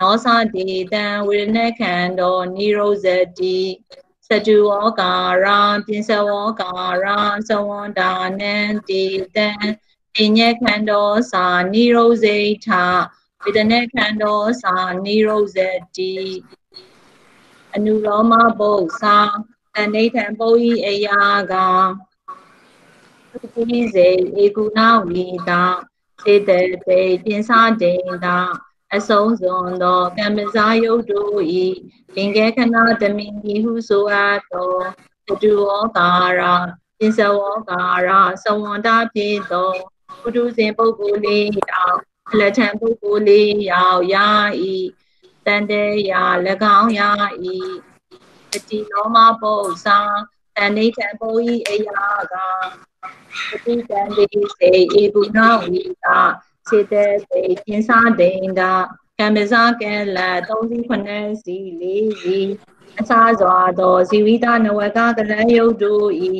နောသတိတံဝေဒနာခန္ဓာနိရောဇတိစတုဝောကာရာပိစဝောကာရာသဝန္တာနံတေတံပညခန္ဓာသာနိရောဇိထာဝေဒနာခန္ဓာသာနိရောဇတိအနုရောမဘုသာတဏိဋ္ဌံပုရိအယာကသုတိစေဧကုဏဝိတာစေတတေပိစတေတာ အဆုံးစွန်သောကမ္မဇာယုတ်တို့ဤသင်္ကေခဏတမိဟဟုဆိုအပ်သောတတုဝောကာရပစ္စဝောကာရသဝန္တာဖြစ်သောပုထုဇဉ်ပုဂ္ဂိုလ်လေးယောက်အလထံပုဂ္ဂိုလ်လေးယောက်ယာဤတန်တေယ၎င်းယာဤအတိလောမပု္ပ္ပာတဏိဋ္ဌံပုရိအယာကပတိတံတိစေဧပုဏဝိတာ စေတသိကျင်းစားဒိန်တာကံပဇာကဲလ39စီ4စီအစားစွာသောဇီဝိတနဝကကလယုတ်တို့ဤ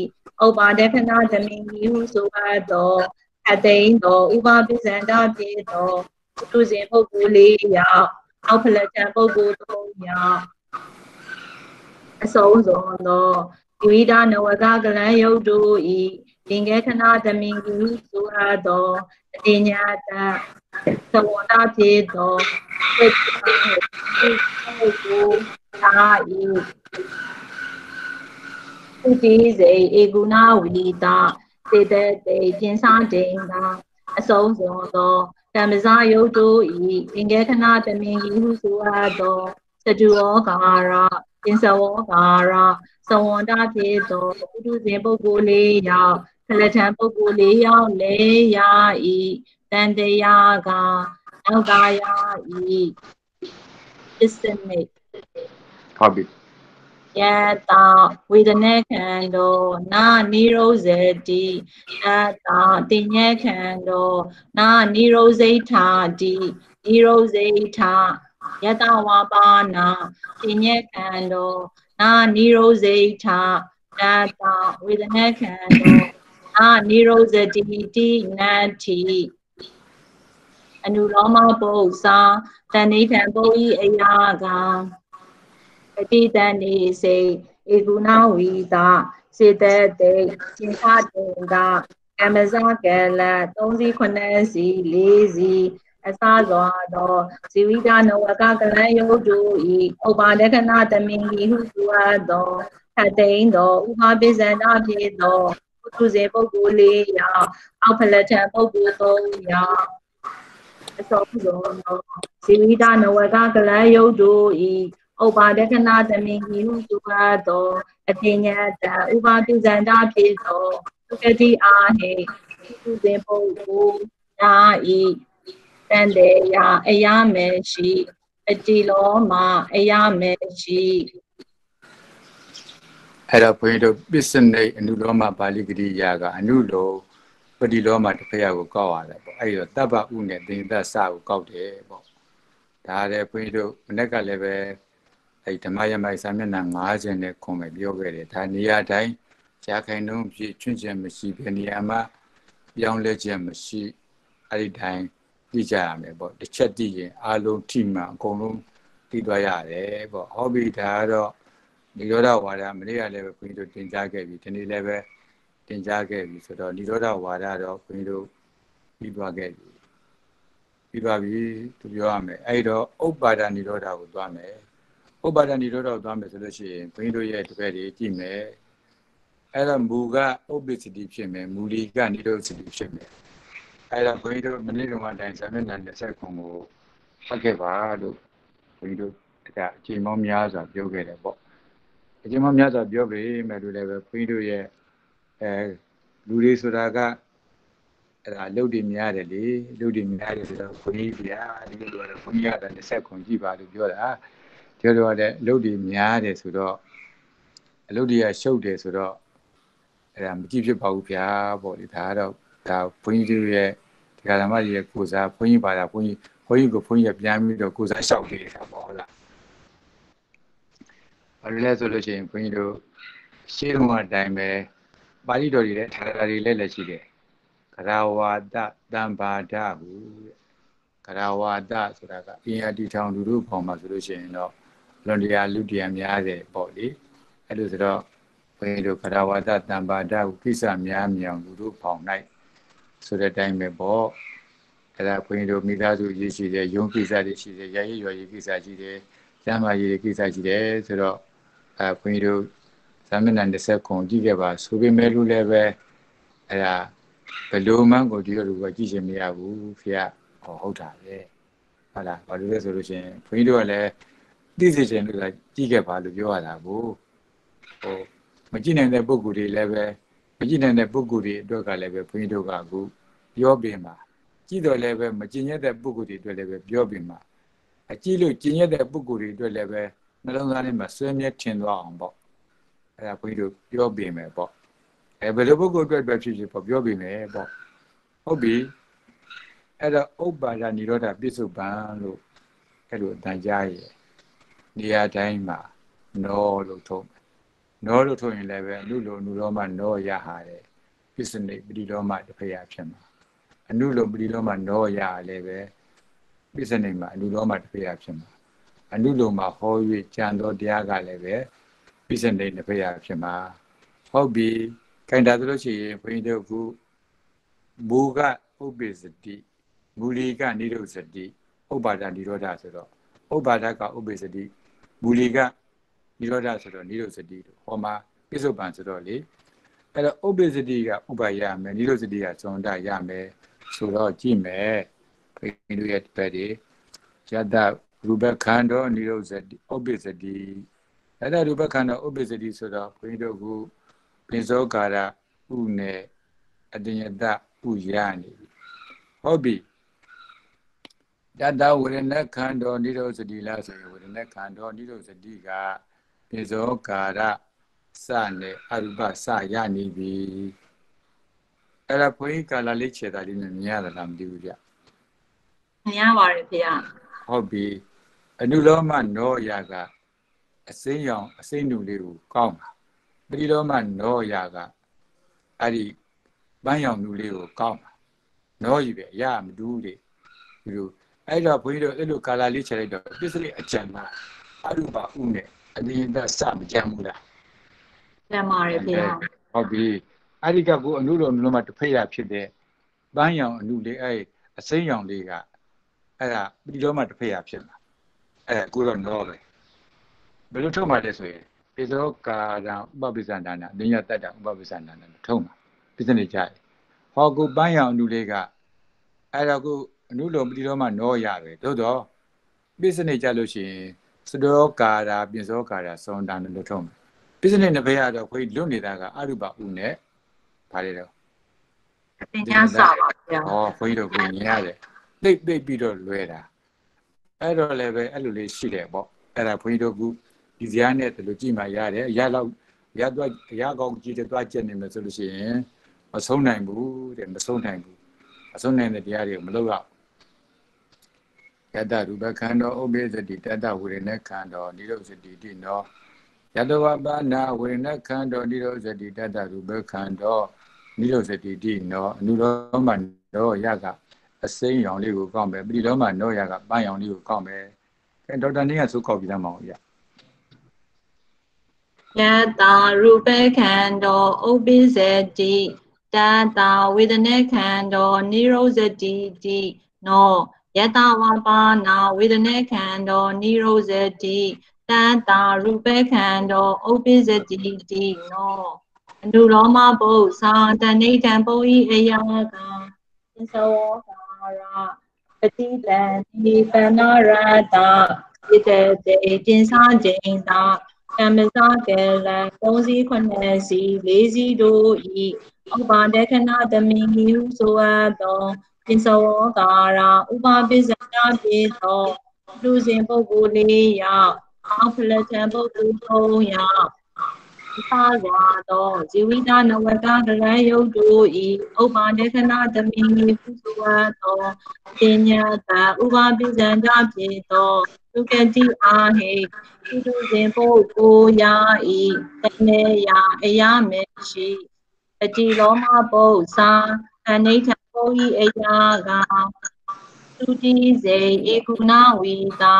ဥပါဒခဏဓမင်ကြီးဟုဆိုအပ်သောအတိန်သောဥပပိစန္ဒပြေသောသူစဉ်ပုဂ္ဂိုလ်လေးယောက်အောက်ဖလက်ချံပုဂ္ဂိုလ်သုံးယောက်အဆုံးစွန်သောဇီဝိတနဝကကလယုတ်တို့ဤသင်္ကေခဏသမင်ကူဆိုအပ်သော အတိညာတသဝနာဖြစ်သောစိတ်ကိုကိုသာဤသူတိစေဧကုဏဝိတာစေတတေကျင်းစားတိန်သာအဆုံးစွန်သောကမ္မဇယုတ်တို့ဤသင်္ကေခဏသမင်ကူဟုဆိုအပ်သောစတုဝကာရပင်စဝကာရသဝန္တာဖြစ်သောပုထုဇဉ်ပုဂ္ဂိုလ်လေးယောက် ခလထံပုဂ္ဂိုလ်လေးယောက်လေးရာဤတန်တရားကနောက်ကရာဤ systemic ဟုတ်ပြီယတာဝေဒနာခန္ဓာနာနိရောဇတိအတ္တာတင်ညခန္ဓာနာနိရောဇိထာတိနိရောဇိထာယတဝါပါနာတင်ညခန္ဓာနာနိရောဇိထာတတ္တာဝေဒနာခန္ဓာ နာနိရောဇတိတိနတ္ထိအနုလောမပု္ပ္ပာတဏိဋ္ဌံပုရိအယာကပတိတန်နေစေဧကုဏဝီတာစေတတေသင်္ခတေတာကမ္မဇကလ39စီ4စီအစားစွာသောဇီဝိတနဝကကလယုတ်တို့ဤဥပါဒကနာတမင်ကြီးဟုဆိုအပ်သောထတိန်သောဥပပိဇန္ဒဖြစ်သောပု ထုဇဉ်ပုဂ္ဂိုလ်လေးယောက်အောက်ဖလက်ထံပုဂ္ဂိုလ်သုံးယောက်အစောဆုံးသောဇီဝိတနဝကကလယုတ်တို့ဤဥပါဒကနာတမင်ကြီးဟုဆိုအပ်သောအတိညာတဥပပိဇန္ဒဖြစ်သောသုကတိအာဟိပုထုဇဉ်ပုဂ္ဂိုလ်နာဤတန်တေယအယမေရှိအတိလောမအယမေရှိ အဲ့တော့ဘုန်းကြီးတို့ပစ္စနိအနုလောမပါဠိကတိယာကအနုလောပတိလောမတစ်ဖက်ကိုကောက်ရတယ်ပေါ့အဲ့တော့တပ္ပဥနဲ့သင်္သစကိုကောက်တယ်ပေါ့ဒါလည်းဘုန်းကြီးတို့မနေ့ကလည်းပဲအဲ့ဓမ္မယမိုက်စာမျက်နှာ90နဲ့ခွန်ပဲပြောခဲ့တယ်ဒါနေရာတိုင်းကြာခိုင်နှုန်းဖြစ်ချွန့်ကျင်မရှိဘယ်နေရာမှာပြောင်းလဲခြင်းမရှိအဲ့ဒီတိုင်းသိကြရမယ်ပေါ့တစ်ချက်သိရင်အာလုံးထိမှန်အကုန်လုံးသိသွားရတယ်ပေါ့ဟောပြီဒါကတော့ နိရောဓဝါဒမနေ့ကလည်းပဲခွင်တို့တင်ကြားခဲ့ပြီဒီနေ့လည်းပဲတင်ကြားခဲ့ပြီဆိုတော့နိရောဓဝါဒတော့ခွင်တို့ပြီးသွားခဲ့ပြီပြီးသွားပြီသူပြောရမယ်အဲ့တော့ဥပ္ပါဒနိရောဓကိုသွားမယ်ဥပ္ပါဒနိရောဓကိုသွားမယ်ဆိုလို့ရှိရင်ခွင်တို့ရဲ့တပည့်တွေကြည့်မယ်အဲ့တော့မူကဥပ္ပစ္စတိဖြစ်မယ်မူလီကနိရောဓစတိဖြစ်မယ်အဲ့တော့ခွင်တို့မနေ့ကအတိုင်းစာမျက်နှာ20ခုကိုဖတ်ခဲ့ပါလို့ခွင်တို့ဒါအချိန်မောင်းများစွာပြောခဲ့တယ်ပေါ့ အချိန်မောင်းများစွာပြောပေမဲ့လို့လည်းပဲခွန်ကြီးတို့ရဲ့အဲလူတွေဆိုတာကအဲ့ဒါလုတ်တွေများတယ်လေလုတ်တွေများတယ်ဆိုတော့ခွန်ကြီးဗျာဒီလိုတော့ခွန်ကြီးကလည်း20ခုကြည့်ပါလို့ပြောတာပြောတော့လည်းလုတ်တွေများတယ်ဆိုတော့အလုတ်တွေကရှုပ်တယ်ဆိုတော့အဲ့ဒါမကြည့်ဖြစ်ပါဘူးဗျာပေါ့လေဒါကတော့ဒါဘုန်းကြီးတို့ရဲ့ဒီကရမကြီးရဲ့ကိုစားဘုန်းကြီးပါတာဘုန်းကြီးဘုန်းကြီးကိုဘုန်းကြီးကပြန်ပြီးတော့ကိုစားလျှောက်ပေးတာပေါ့ဟုတ်လား ဘာလို့လဲဆိုလို့ရှိရင်ဘုန်းကြီးတို့ရှင်းလုံးအတိုင်းပဲပါဠိတော်တွေလည်းထာတာတွေလည်းလည်းရှိတယ်ကရဝါဒတံပါဒဟုကရဝါဒဆိုတာကအင်အားတီထောင်လူတို့ပုံမှာဆိုလို့ရှိရင်တော့လွန်တရားလူတရားများတယ်ပေါ့လေအဲ့လိုဆိုတော့ဘုန်းကြီးတို့ကရဝါဒတံပါဒဟုကိစ္စများမြောင်လူတို့ပုံ၌ဆိုတဲ့အတိုင်းပဲပေါ့အဲ့ဒါဘုန်းကြီးတို့မိသားစုရေးရှိတယ်ယုံကိစ္စတွေရှိတယ်ရရရွယ်ရေးကိစ္စရှိတယ်ကျမ်းမာရေးကိစ္စရှိတယ်ဆိုတော့ အဲဘုန်းကြီးတို့ဇာမဏ20ခုကြည့်ခဲ့ပါဆိုပေမဲ့လို့လည်းပဲအဲ့ဒါဘယ်လိုမှကိုဒီလိုလိုကကြည့်ရှင်မရဘူးဖေကဟောဟုတ်တာပဲဟုတ်လားဘာလို့လဲဆိုလို့ရှိရင်ဘုန်းကြီးတို့ကလည်းသိစေချင်လို့ကကြည့်ခဲ့ပါလို့ပြောရတာကိုဟိုမကြည့်နိုင်တဲ့ပုံကူတွေလည်းပဲမကြည့်နိုင်တဲ့ပုံကူတွေအတွက်ကလည်းပဲဘုန်းကြီးတို့ကအခုပြောပြင်ပါကြည့်တော့လည်းပဲမကြင်ရတဲ့ပုံကူတွေအတွက်လည်းပဲပြောပြင်ပါအကြည့်လို့ကြင်ရတဲ့ပုံကူတွေအတွက်လည်းပဲ နှလုံးသားထဲမှာဆွဲမြဲထင်သွားအောင်ပေါ့အဲ့ဒါဘုန်းကြီးတို့ပြောပြင်မယ်ပေါ့အဲဘယ်လိုပုဂ္ဂိုလ်အတွက်ပဲဖြစ်ဖြစ်ပေါ့ပြောပြင်မယ်ပေါ့ဟုတ်ပြီအဲ့တော့ဥပ္ပါဒនិရောဓပြစ္ဆုတ်ပံလို့အဲ့လိုအတန်ကြားရည်နေရာတိုင်းမှာနောလို့ထုံးနောလို့ထုံးရင်လည်းပဲအနုလိုအနုလောမနောရဟာတယ်ပစ္စနိပတိလောမတစ်ဖက်ရဖြစ်မှာအနုလိုပတိလောမနောရလည်းပဲပစ္စနိမှာအနုလောမတစ်ဖက်ရဖြစ်မှာ အနုလိုမှာဟော၍ကြံတော်တရားကလည်းပဲပစ္စနိတစ်ဖက်ရဖြစ်မှာဟုတ်ပြီခိုင်တာဆိုလို့ရှိရင်ဘုန်းကြီးတို့ကမူကဥပ္ပစ္စတိမူလီကနိရောဓစတိဥပ္ပါဒနိရောဓဆိုတော့ဥပ္ပါဒကဥပ္ပစ္စတိမူလီကနိရောဓဆိုတော့နိရောဓစတိဟောမှာပြစ္ဆုတ်ပံဆိုတော့လေအဲ့တော့ဥပ္ပစ္စတိကဥပ္ပါရမယ်နိရောဓစတိကဇွန်တရမယ်ဆိုတော့ကြည့်မယ်ဘုန်းကြီးတို့ရဲ့ဘက်တွေယတ ရူပခန္ဓာနိရောဓစတိဥပ္ပစ္စတိအဲ့ဒါရူပခန္ဓာဥပ္ပစ္စတိဆိုတော့ဘုန်းကြီးတို့ကပိဇောကာရဥနဲ့အတညတဥရနေပြီဟုတ်ပြီတတဝရณခန္ဓာနိရောဓစတိလားဆိုရင်ဝရณခန္ဓာနိရောဓစတိကပိဇောကာရစနဲ့အရူပစရနေပြီအဲ့ဒါဘုန်းကြီးကာလလေးခြေတာလေးနဲ့မြင်ရတာလားမသိဘူးဗျမြင်ရပါတယ်ဖေရဟုတ်ပြီ အနုလောမနောယာကအစိမ်းရောင်အစိမ်းနူလေးကိုကောင်းတာပရိလောမနောယာကအဲ့ဒီပန်းရောင်နူလေးကိုကောင်းတာနောကြီးပဲရမတူးလေဒီလိုအဲ့တော့ဘုန်းကြီးတို့အဲ့လိုကာလာလေးချက်လိုက်တော့ပစ္စည်းအကျံမှာအရူပဥနဲ့အနိယတစမကြမ်းဘူးလားကျမ်းပါတယ်ဖေရဟုတ်ပြီအဲ့ဒီကကိုအနုလောအနုလောမတစ်ဖက်ရဖြစ်တဲ့ပန်းရောင်အနုလေးအဲ့အစိမ်းရောင်လေးကအဲ့ဒါပရိလောမတစ်ဖက်ရဖြစ်လာ အဲ့ဒါကိုတော့နောပဲဘယ်လိုထုတ်မှလဲဆိုရင်ပိဇောကာရံဥပပိစ္ဆန္ဒနာအနိယတတ္တဥပပိစ္ဆန္ဒနာထုတ်မှာပြစ္စနေကြတယ်ဟောကိုပန်းရောင်အနုလေးကအဲ့တော့ကိုအနုလောပရိလောမနောရတယ်သို့တော့ပြစ္စနေကြလို့ရှိရင်စတောကာရာပိဇောကာရာသောန္တန်လို့ထုတ်မှာပြစ္စနေနှစ်ဖက်ရတော့ခွေလွတ်နေတာကအရုပဥနဲ့ဗါလေတော့သင်ညာစာပါဖေရဟောခွေးတို့ကိုမြင်ရတယ်သိပ်သိပ်ပြီးတော့လွဲတာ အဲ့တော့လည်းပဲအဲ့လိုလေးရှိတယ်ပေါ့အဲ့ဒါခွေးတို့ကဒီဇာတ်နဲ့တလူကြည့်မှရတယ်ရလောက်ရတော့ရကောင်းကြည့်တဲ့သွားကျက်နေမယ်ဆိုလို့ရှိရင်မဆုံးနိုင်ဘူးတဲ့မဆုံးနိုင်ဘူးအဆုံးနိုင်တဲ့တရားတွေကိုမလုပ်ရယတရူပခန္ဓာဥပိသတိတတဝေရณခန္ဓာနိရောဇတိတိနောယတဝပါဏဝေရณခန္ဓာနိရောဇတိတတရူပခန္ဓာနိရောဇတိတိနောအနုရောမနောယက အစိမ်းရောင်လေးကိုကောက်မယ်ပရိလောမနောယကပန်းရောင်လေးကိုကောက်မယ်အဲဒေါက်တာနေကဆိုကောက်ပြီးသားမအောင်ဗျယတာရူပခန္ဓာဥပ္ပိဇတိတတာဝေဒနေခန္ဓာနိရောဇတိတိနောယတဝပါနာဝေဒနေခန္ဓာနိရောဇတိတတာရူပခန္ဓာဥပ္ပိဇတိတိနောအနုလောမဘုသာတဏိတံပုဤအယကသစ္စဝကာ ရပတိတံဒီပဏရတာဣတေတေတင်္စာကျိန်တာကမ္မဇကလံ3စီး9စီး4စီးတို့ဤဥပါဒေခဏသမီဟုဆိုအပ်သောပင်စဝကာရဥပပိစနာပြေသောလူစဉ်ပုဂ္ဂိုလ်လေးယောက်အောက်ဖလက်ချံပုဂ္ဂိုလ်3ယောက် သာဝါသောဇီဝိတနဝကကလယုတ်တို့ဤဥပဒေခဏသမီဟုဆိုအပ်သောပညာတာဥပပိစနာပြေသောဒုက္ကတိအာဟိသူတို့စဉ်ပုဂ္ဂိုလ်ယာဤတနေယာအယမေရှိအတိလောမပု္ပ္ပာအနိဋ္ဌပုဤအယာကသူတိစေဧကုဏဝီတာ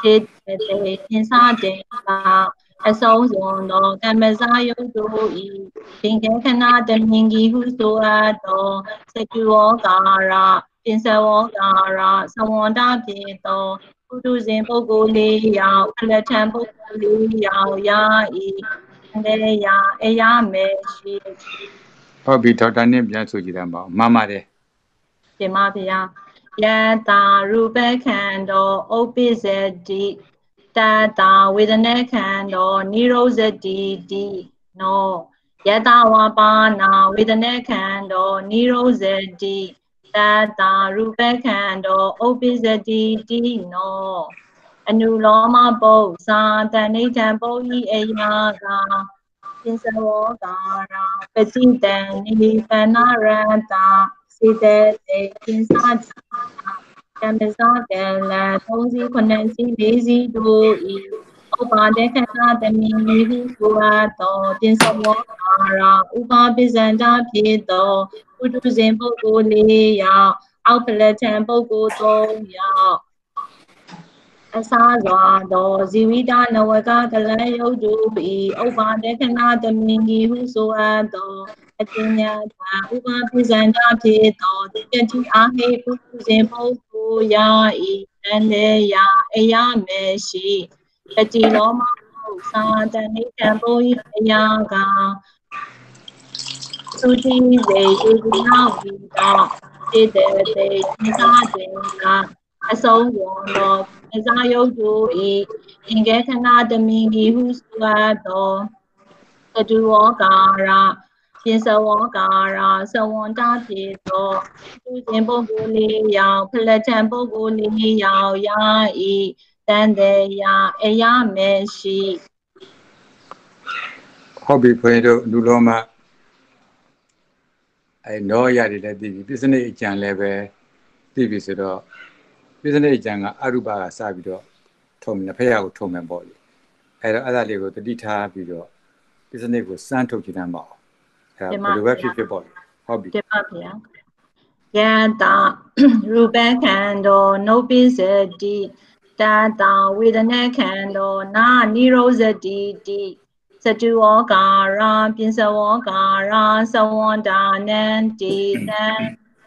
စေတေသင်္စာတေတာ အဆုံးစွန်သောကမ္မဇာယုတ်တို့ဤသင်္ကေခဏတမြင်ကြီးဟုဆိုအပ်သောစတုဝကာရပင်စဝကာရသဝန္တာပြေသောပုထုဇဉ်ပုဂ္ဂိုလ်လေးယောက်အလထံပုဂ္ဂိုလ်လေးယောက်ယာဤလေယာအယမေရှိဟုတ်ပြီဒေါက်တာနဲ့ပြန်ဆိုကြည့်တယ်မအောင်မှန်ပါတယ်ရှင်မဖေယယတာရူပခန္ဓာဥပ္ပိဇတိတ တာဝေဒနေခန္ဓာနိရောဇတိတိနောယတဝပါနာဝေဒနေခန္ဓာနိရောဇတိတတာရူပခန္ဓာဥပ္ပိဇတိတိနောအနုလောမပု္ပ္ပာတဏိဋ္ဌံပုဤအယာကပင်စဝကာရပတိတံနိဗ္ဗာနရတစေတတေပင်စာ ကမ္မဇကလ3စီ9စီ4စီတို့ဤဥပါဒေခဏတမီဟုဆိုအပ်သောပင်စဝကာရဥပပိစန္ဒဖြစ်သောပုထုဇဉ်ပုဂ္ဂိုလ်လေးယောက်အောက်ဖလက်ထံပုဂ္ဂိုလ်3ယောက်အစားစွာသောဇီဝိတနဝကကလန်ယုတ်တုဤဥပ္ပါဒေခဏတမင်ကြီးဟုဆိုအပ်သော အကျဉ်းများသာဥပပိစန္ဒဖြစ်သောတိကတိအာဟိပုဇဉ်ပုဂ္ဂိုလ်ယာဤတန်လေယာအယမေရှိတတိလောမဟုသာတဏိတံဘုဤအယာကသုတိစေယေကုဏဝိတောစေတေတေသင်္သာတေကအဆုံးစွန်သောအစာယုတ်တို့ဤအင်္ဂေခဏတမင်ဒီဟုဆိုအပ်သောကတုဝကာရ ပြင်စဝကာရသဝန္တာဖြစ်သောသူစဉ်ပုဂ္ဂိုလ်လေးယောက်ဖလက်ထံပုဂ္ဂိုလ်လေးယောက်ယာဤတန်တေယအယမေရှိဟုတ်ပြီခွေတို့လူလောမအဲနောရတယ်လည်းသိပြီပစ္စနိအကြံလည်းပဲသိပြီဆိုတော့ပစ္စနိအကြံကအရုပကစပြီးတော့ထုံမယ်ဖះကိုထုံမယ်ပေါ့လေအဲတော့အဲ့ဒါလေးကိုတတိထားပြီးတော့ပစ္စနိကိုစမ်းထုတ်ကြည့်တမ်းပါအောင် အဲဘယ်လိုပဲဖြစ်ဖြစ်ပေါ့လေဟုတ်ပြီတင်ပါဗျာယတာရူပခန္ဓာနုပိစတိတတာဝေဒနာခန္ဓာနာနိရောဇတိတိစတုဝကာရပိစဝကာရသဝန္တာနံတိတံ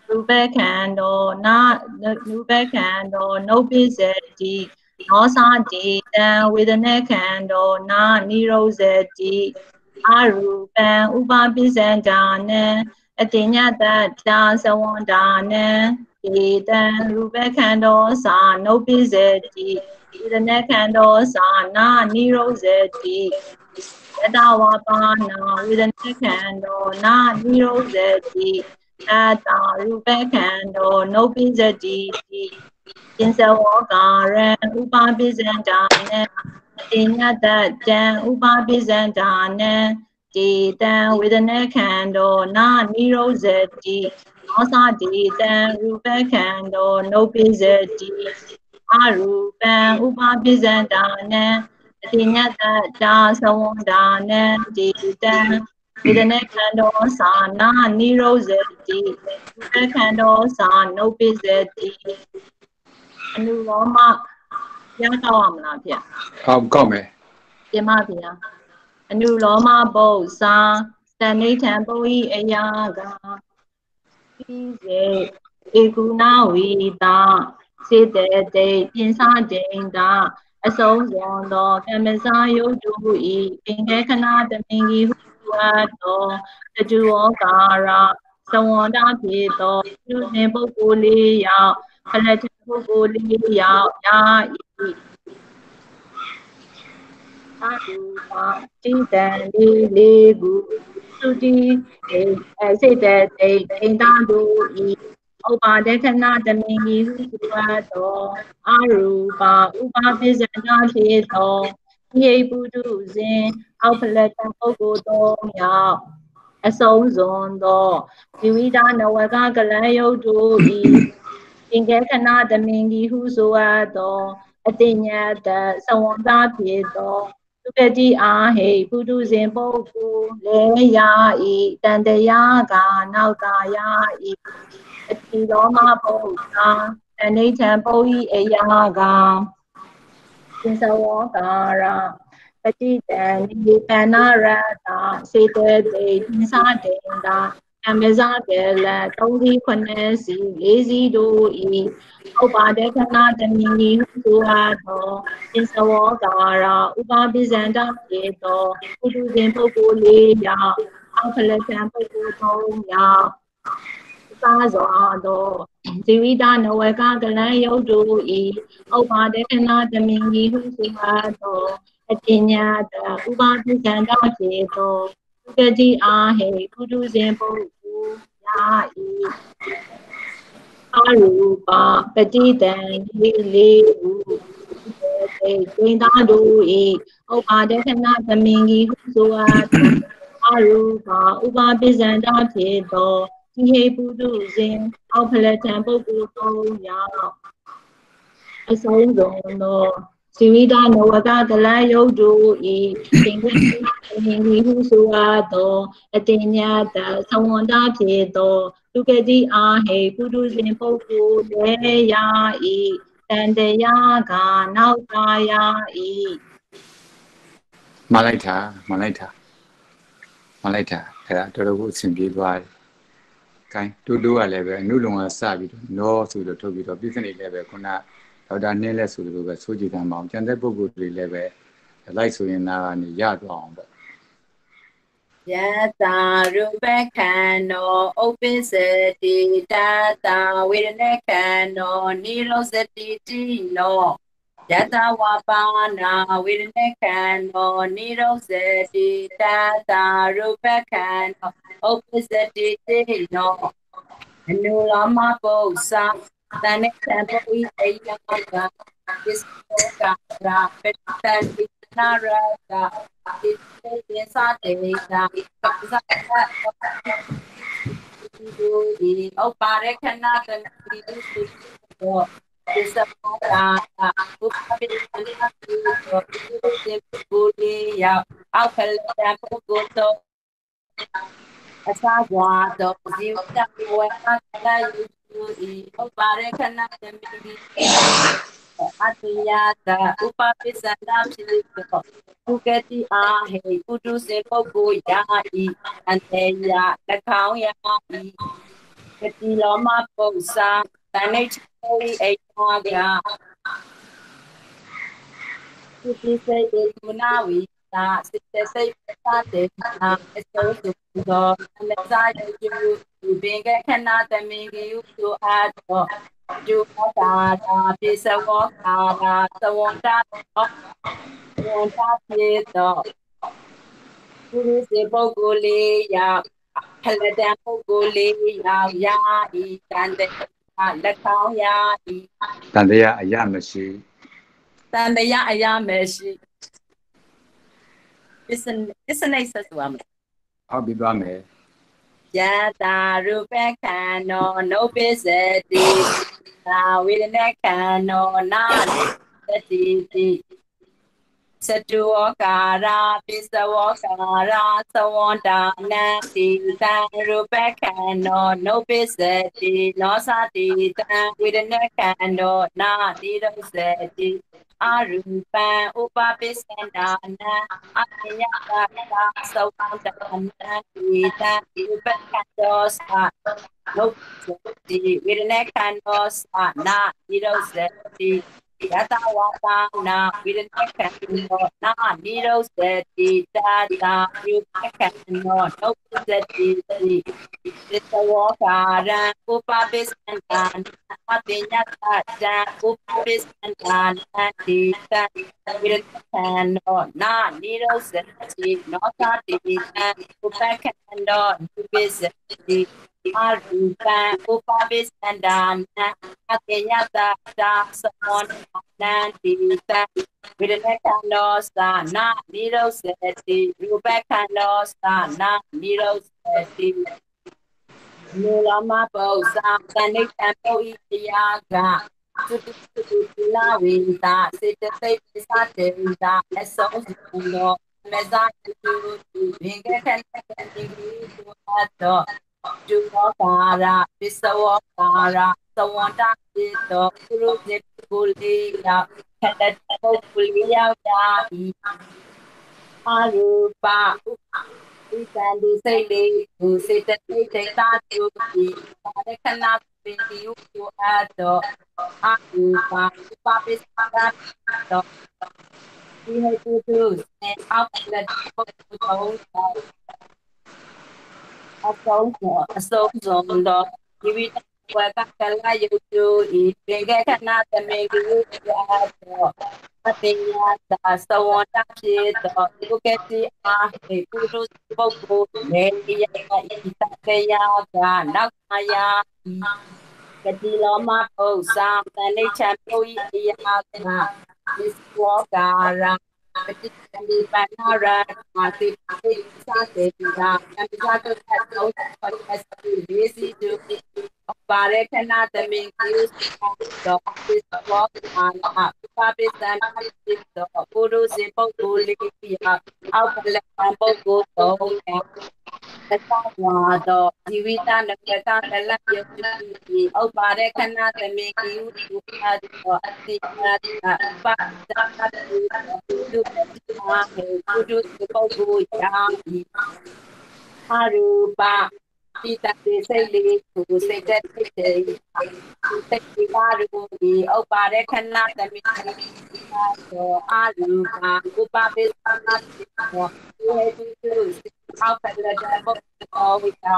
ရူပခန္ဓာနာရူပခန္ဓာနုပိစတိနောစာတိတံဝေဒနာခန္ဓာနာနိရောဇတိ အရူပံဥပပိစန္ဒာနံအတိညတတာသဝန္တာနံဧတံရူပခန္ဓာသာနုပိစတိဣဒနခန္ဓာသာနာနိရောဇတိယတဝပါနာဝေဒနခန္ဓာနာနိရောဇတိအတာရူပခန္ဓာနုပိစတိတိပင်စဝကာရံဥပပိစန္ဒာနံတိညတတံဥပါပိဇန္တာနံတေတံဝေဒနာခန္ဓောနာနိရောဇတိနောသတိတံရူပခန္ဓောနုပိဇတိအရူပံဥပါပိဇန္တာနံအတိညတတာသဝန္တာနံတေတံဝေဒနာခန္ဓောသာနာနိရောဇတိရူပခန္ဓောသာနုပိဇတိအနုရောမ ရကောက်ရမလားဗျကောင်းကောင်းမယ်ပြင်ပါဗျာအနုလောမဘုသာတဏိထံပုရိအယာကပြီးစေဧကုဏဝိတာစေတေတေပြင်စတိန်တာအဆုံးစွန်သောကမ္မစာယုတ်တုဤပင်ခေခဏတမင်ကြီးဟုအပ်သောတတုဝကာရသဝန္တာဖြစ်သောသူစဉ်ပုဂ္ဂိုလ်လေးယောက် ဖလက်ထပုဂ္ဂိုလ်လေးယောက်ယာဤအာတုပါတိတံလေးလေးခုသုတိအစိတ်တေတိအိန္ဒတို့ဤဥပါဒေခဏတမင်ကြီးဟုဆိုအပ်သောအရူပါဥပါပိစန္ဒဖြစ်သောယေပုတုဇင်အောက်ဖလက်တပုဂ္ဂိုလ်တော်မြောက်အဆုံးစွန်သောဒီဝိဒနဝကကလန်ယုတ်တို့ ဤသင်္ကေခဏတမင်ကြီးဟုဆိုအပ်သောအတိညာတသဝန္တာဖြစ်သောသူကတိအားဟိပုထုဇဉ်ပုဂ္ဂိုလ်လေယာဤတန်တရာကနောက်တာယာဤအတိတော်မဘုရားအနိဋ္ဌံပုရိအယာကသင်္သဝကာရပတိတံနိပန္နရတာစေတတေသင်္သတေတာ အမေဇာကေလ3စီ9စီ4စီတို့ဤဥပါဒေခဏတမီနီဟုဆိုအပ်သောသင်္သဝကာရဥပါပိဇန္တပြေသောပုထုဇဉ်ပုဂ္ဂိုလ်လေးယောက်အောက်ဖလက်ခံပုဂ္ဂိုလ်သုံးယောက်သာဇောသောဇီဝိတနဝကကလန်ယုတ်တို့ဤဥပါဒေခဏတမီနီဟုဆိုအပ်သောအပညာတဥပါပိဇန္တပြေသောကတိအားဟေပုထုဇဉ်ပုဂ္ဂိုလ် ယာဤအရူပပတိတံလေးလေးဟုေဒိဋ္ဌာတို့ဤဥပါဒခဏသမင်ကြီးဟုဆိုအပ်အရူပဥပါပိဇန္တဖြစ်သောဒီဟေပုတုဇင်အောက်ဖလက်တံပုဂ္ဂိုလ်သုံးယောက်အဆုံးစုံသော စီဝိဒနဝကကလယုတ်တို့ဤသင်္ကေတသင်္ကေဟုဆိုအပ်သောအတင်ညာတသဝန္တာဖြစ်သောလူကတိအားဟေပုထုဇဉ်ပုဂ္ဂိုလ်လေယာဤတန်တရာကနောက်ပါယာဤမလိုက်တာမလိုက်တာမလိုက်တာအဲ့ဒါတော်တော်ကိုအဆင်ပြေသွားတယ်။ခိုင်းတူတူကလည်းပဲအနုလုံကစပြီးတော့နောဆိုပြီးတော့ထုတ်ပြီးတော့ပြည့်စနေလည်းပဲခုန ဒေါက်တာနှင်းလက်ဆိုလိုပဲစိုးကြည်တမ်းမအောင်ကျန်တဲ့ပုဂ္ဂိုလ်တွေလည်းပဲလိုက်ဆိုရင်နာကနေရတော့အောင်ပေါ့ယတာရူပခန္ဓာဥပ္ပစ္စတိတတာဝေဒနာခန္ဓာနိရောဇတိတိနောယတဝပါနာဝေဒနာခန္ဓာနိရောဇတိတတာရူပခန္ဓာဥပ္ပစ္စတိတိနောအနုလမပု္ပ္ပာတ ဏ္ဍံပုရိအယကပစ္စယောကရာပတ္တတိ နာရကပစ္စယေသတေတာပဇာဒီဒီဩပါရခဏ တတိတုသောပစ္စမောတာဥပပိတလတိသောဒီစေပုလိယအောက်ဖလတာပုဂ္ဂိုလ်သောအစာကွာသောဇီဝတဝေအတ္တယုဤဥပါရခဏတမိအတ္တယတာဥပပိစ္ဆန္ဒဖြစ်သောပုဂတိအားဟေပုတုစေပုဂ္ဂိုလ်ယာဤအန္တေယတခေါင်ယာဤကတိလောမပု္ပ္ပာတဏိချောဤအိယာကပုတိစေဧကုဏဝိတာစိတ္တစိတ်ပါတေနာအစောစုသောအမေဇာယေကျူဒီဘင်္ဂခဏတမင်ကြီးဟုအားသောဒုက္ခတာတာပိစဝောကာတာသဝန္တာသောသဝန္တာပြေသောပုရိစေပုဂ္ဂိုလ်လေးယောက်ဖလတံပုဂ္ဂိုလ်လေးယောက်ယာဤတန်တဲ့လက်ကောင်းယာဤတန်တရားအရမရှိတန်တရားအရာမရှိ စ္စပစ္စနိဆက်ဆိုရမယ်ဟုတ်ပြီသွားမယ်ယတာရူပခန္နောနုပစ္စတိသာဝေဒနခန္နောနာသတိတိ စတုဝကာရာပစ္စဝကာရာသဝန္တာနံတိတံရူပခန္နောနုပ စ္စတိနောသတိတံဝေဒနခန္နောနာတိရုစတိအရူပံဥပပစ္စန္ဒာနံအညယတာသာသဝန္တာနံတိတံရူပခန္နောသာနုပစ္စတိဝေဒနခန္နော သာနာတိရုစတိယတဝါသနာဝိရဏခန္နောနာနိရောဇတိတာတာယုပခန္နောနုပဇ အတိညတတံဥပပိစံတံတိတံဝိရဏခန္နောနာနိရောဇတိနောသတိတံဥပခန္နောနုပဇတိအာရူပံဥပပိစန္ဒာနံအတေယတတာသမောနန္တိတံဝိရဏခန္နောသာနာနိရောဇတိရူပခန္နောသာနာနိရောဇတိမူလမပောဇာတဏိတံပောဣတယာကသုတ္တုတိလာဝိတာစေတသိက်ပစ္စတေဝိတာအစောစုံသောမေဇာတုတုဘင်္ဂခန္တကတိကိသောတောဒုဝကာရပစ္စဝကာရသဝန္တတိတောပုရုဇေပုလိယခတတပုပုလိယယာဤအာရူပဥဒီတန်ဒီစိတ်လေးသူစေတသိက်ဒေတာတုဒီပါရခဏပင်ဒီယုကိုအတောအာရူပဥပပိစကာတောဒီဟေတုတုစေအောက်လက်ပုဂ္ဂိုလ်တော်အဆုံးစွန်အဆုံးစွန်တော့ဒီဝိတဝကကလာယုတုဤပေကခဏတမေကိယရာတော့အတေယသာသဝန္တဖြစ်တော့ပုကတိအားဟေပုရုပုဂ္ဂိုလ်နေယယဣတကေယကနောက်မယာကတိလောမပု္ပ္ပာတဏိချံပုယိယကသစ္စဝကာရ ပฏิတံဒီပနာရမာတိပိစာတေတာအံပြတ်တော့တော့ပတ်စတိဝေစီတုပါရခဏသမင်ကိစ္စတော့ပစ္စဝအာနာပပစ္စံပိတော့ပုရုဇေပုဂ္ဂိုလ်လိယအောက်ပလံပုဂ္ဂိုလ်တော့ တသောဒီဝိတနကတကလယုတိဥပါရခဏသမေကိဥဒုက္ခသောအတိနာတိအပဒသတ္တုဒုက္ခမေကုဒုစပုဂ္ဂိုယာမိအရူပပိတတိစိတ်လေးကိုစိတ်တက်ဖြစ်တယ်စိတ်ဒီပါရူဒီဥပါရခဏသမေကိသောအရူပဥပပိသမတ်သောဟေတုစိ အောက်ပလဒဘုတ်တော်ဝိတာ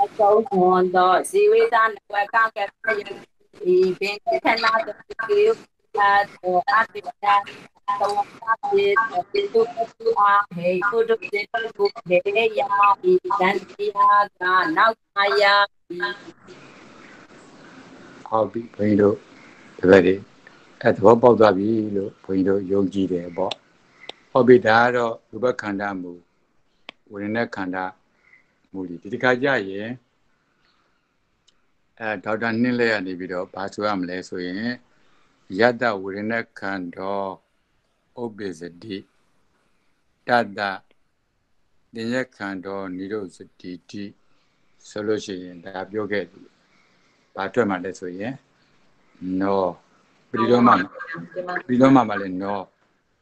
အတောင်းဟွန်တော့ဇီဝိတနဝကကရယဒီဘင်ခဏသမင်ကိတော့အတိတသောတာပြေတေတုတုအာဟေပုဒ္ဓေတကုဒေယာဤတန်တိယာကနောက်မယာဤဟုတ်ပြီဘုန်းကြီးတို့တပည့်တွေအဲသဘောပေါက်သွားပြီလို့ဘုန်းကြီးတို့ယုံကြည်တယ်ပေါ့ဟုတ်ပြီဒါကတော့ရူပခန္ဓာမူ ဝိညာဉ်ခန္ဓာမူလီဒီတစ်ခါကြရင်အဲဒေါက်တာနှင်းလဲရနေပြီးတော့ဘာဆိုရမလဲဆိုရင်ယတ္တဝိညာဉ်ခန္ဓာဥပ္ပစ္စတိတတ္တတင်ရခန္ဓာនិရောဇတိတိဆိုလို့ရှိရင်ဒါပြောခဲ့ပြီဘာအတွက်မှလဲဆိုရင်နောပရိလောမပရိလောမမှာလည်းနော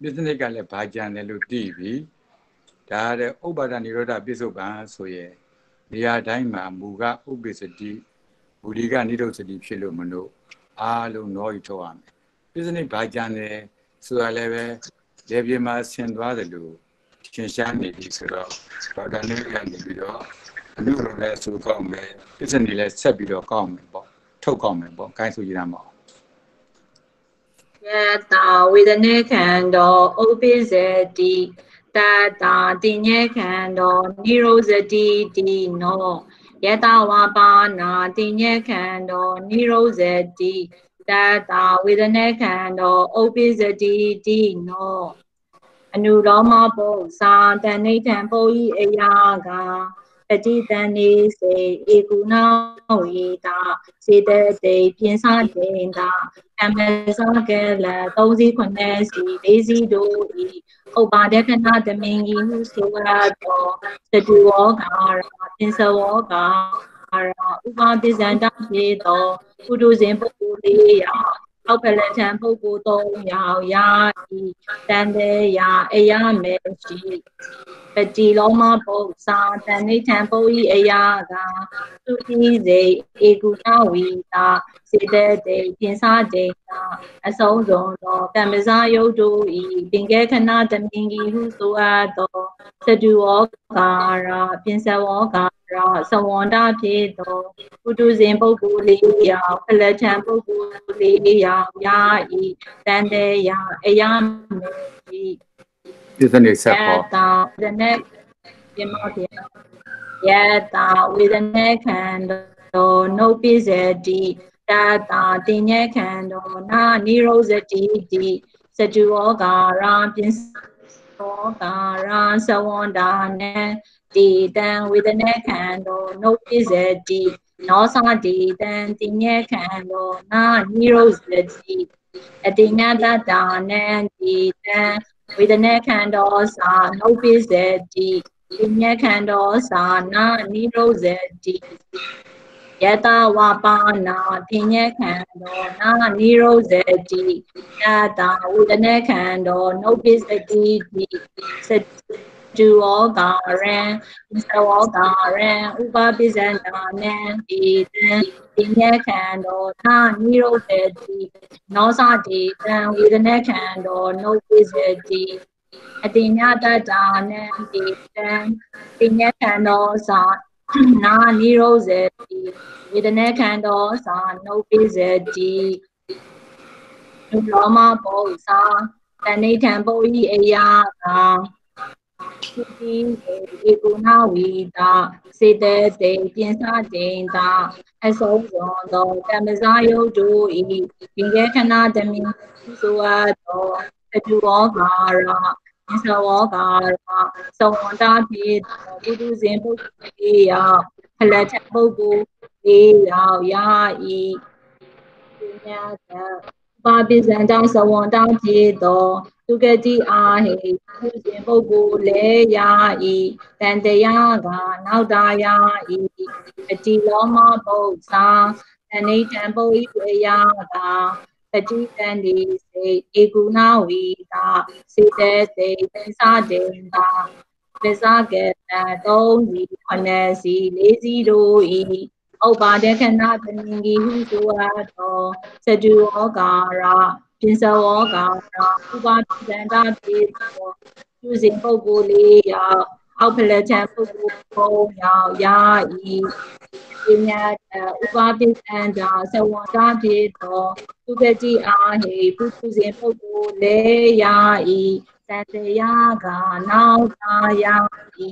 ပြစ္ဆနိကလည်းဘာကြံတယ်လို့သိပြီ ဒါတဲ့ဥပ္ပါဒនិရောဓပြစ္ဆုတ်ပံဆိုရင်နေရာတိုင်းမှာမူကဥပ္ပစ္စတိဘူလီကនិရောဇတိဖြစ်လို့မလို့အားလုံးနောယူထုတ်ရမယ်ပြစ္ဆနိဘာကြံတယ်ဆိုတာလည်းပဲလေပြေမှာဆင်သွားတယ်လို့ရှင်းရှားနေပြီဆိုတော့ဘာသာနဲ့ကနေပြီးတော့အနုရောလည်းဆိုကောင်းမယ်ပြစ္ဆနိလည်းဆက်ပြီးတော့ကောင်းမယ်ပေါ့ထုတ်ကောင်းမယ်ပေါ့ခိုင်းဆိုကြရမှာပေါ့ယတာဝေဒနေခန္ဓာဥပိဇတိ တတာတင်ညေခန္ဓာနိရောဇတိတိနောယတဝါပါနာတင်ညေခန္ဓာနိရောဇတိတတာဝေဒနေခန္ဓာဥပိဇတိတိနောအနုလောမပုသာတဏိဋ္ဌံပုဤအယာက ပတိတန်နေစေဧကုဏဝေတာစေတတေပြင်စတေတာအမဇကလ3စီ9စီ4စီတို့ဤဥပ္ပါဒကနာတမင်ကြီးဟုဆိုရသောသတုဝောကာရပင်စဝောကာရဥပပစ္စန္တဖြစ်သောပုထုဇဉ်ပုဂ္ဂိုလ်လေးရာ အောက်ဖလန်ထံပုဂ္ဂိုလ်သုံးယောက်ယာဤတန်တဲ့ယာအယမေရှိပတိလောမပု္ပ္ပာတဏိထံပုဤအယာကသူတိစေဧကုဏဝီတာစေတတေပြင်စာတေတာအဆုံးစုံသောကမ္မဇာယုတ်တို့ဤပင်ကဲခဏတမင်ကြီးဟုဆိုအပ်သောသတုဝောကာရပြင်စဝောကာ ရသဝန္တာဖြစ်သောပုတုဇဉ်ပုဂ္ဂိုလ်လေးယောက်ဖလက်ထံပုဂ္ဂိုလ်လေးယောက်ယာဤတန်တေယအယမေဤပြဿနာဆက်ပေါ်ယတာဝေဒနေပြမပြယတာဝေဒနေခန္ဓာနုပိစတိတတာတင်ညေခန္ဓာနာနိရောဇတိတိစတုဝောကာရာပြင်းသောကာရာသဝန္တာနေ တိတံဝေဒနေခန္ဓာနုပိစတိနောသတိတံတင်ညေခန္ဓာနာနိရောဇတိအတိညာတတာနံတိတံဝေဒနေခန္ဓာသာနုပိစတိပညာခန္ဓာသာနာနိရောဇတိယတဝပါ နာပညာခန္ဓာနာနိရောဇတိယတဝေဒနေခန္ဓာနုပိစတိတိစတုဝောကာရံသဝောကာရံဥပပိဇန္တာနံဒီတံပညာခန္ဓာနာနိရောဇတိနောသတိတံဝေဒနေခန္ဓာနုပိစတိအတိညာတတာနံဒီတံပညာခန္ဓာသာနာနိရောဇတိဝေဒနေခန္ဓာသာနုပိစတိဒုလောမဘောသာတဏိထံပုဤအယာကာသုတိဧကုဏဝီတာစေတတေပြင်စတိန်တာအဆုံးစွန်သောကမ္မဇာယုတ်တို့ဤဘင်္ဂခဏတမီဆိုအပ်သောအတူဝောကာရသ စ္စာဝောကာရသဝန္တာပိပုထုဇဉ်ပုဂ္ဂိုလ်လေးယောက်ဖလက်ထပုဂ္ဂိုလ် လေးယောက်ယာဤပညာတပါပိဇန္တသဝန္တာဖြစ်သောသူကတိအာဟိပုဇဉ်ပုဂ္ဂိုလ်လေယာဤတန်တရားကနောက်တာယာဤအတိလောမဘုသာတဏိတံပုဤဝေယာကပတိတန်ဒီစေဧကုဏဝီတာစေတတေသစ္စာတေတာပစ္စကေတသုံးစီခဏစီလေးစီတို့ဤဥပ္ပါဒခဏတမင်ကြီးဟုဆိုအပ်သောစတုဝောကာရ ပြင်စဝောကာရဥပပိသန္တာတိသောသူစဉ်ပုဂ္ဂိုလ်လေးယောက်အောက်ဖလက်ချံပုဂ္ဂိုလ်ပုံယောက်ယာဤပညာဥပပိသန္တာသဝန္တာတိသောသူကတိအာဟိပုသူစဉ်ပုဂ္ဂိုလ်လေးယာဤသတ္တယကနောက်သာယာဤ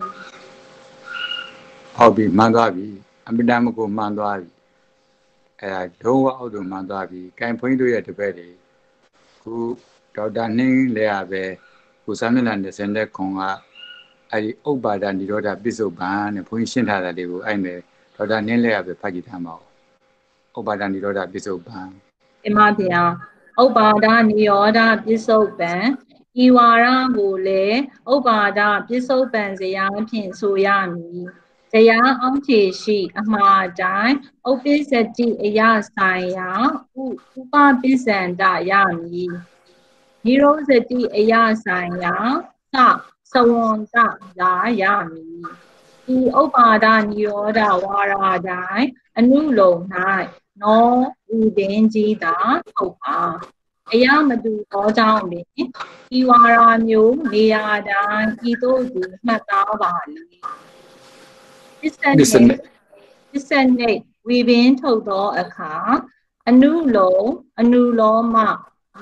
ဟုတ်ပြီမှန်သွားပြီအမိတမကိုမှန်သွားပြီအဲဒါဒုံဝအောက်တို့မှန်သွားပြီကင်ဖွင်းတို့ရဲ့တပည့်တွေ ခုဒေါက်တာနှင်းလဲရပဲခုစာမျက်နှာ20ခွန်ကအဲဒီဥပ္ပါဒនិရောဓပစ္စုပန်နဲ့ဘုန်းကြီးရှင်းထားတာလေးကိုအဲ့နဲ့ဒေါက်တာနှင်းလဲရပဲဖတ်ကြည့်ထားပါဦးဥပ္ပါဒនិရောဓပစ္စုပန်အမဗျာဥပ္ပါဒနိယောဒပစ္စုပန်ဤဝါရကိုလည်းဥပ္ပါဒပစ္စုပန်ဇရာဖြင့်ဆိုရမည် ဇရာအောင်ခြေရှိအမှားတိုင်းဥပ္ပစ္စတိအယဆိုင်ရာဥဥပပစ္ဆန္တရမည်နိရောဇတိအယဆိုင်ရာသသဝန္တလာရမည်ဤဥပ္ပါဒနိယောဒဝါရတိုင်းအနုလုံ၌နောဥဒင်းကြီးသာထုတ်ပါအယမတူသောကြောင့်ပင်ဤဝါရာမျိုးနေရာတိုင်းဤသို့သူမှတ်သားပါလေ ပစ္စပစ္စနေနေပစ္စနေဝီပင်ထုတ်သောအခါအနုလုံအနုလောမ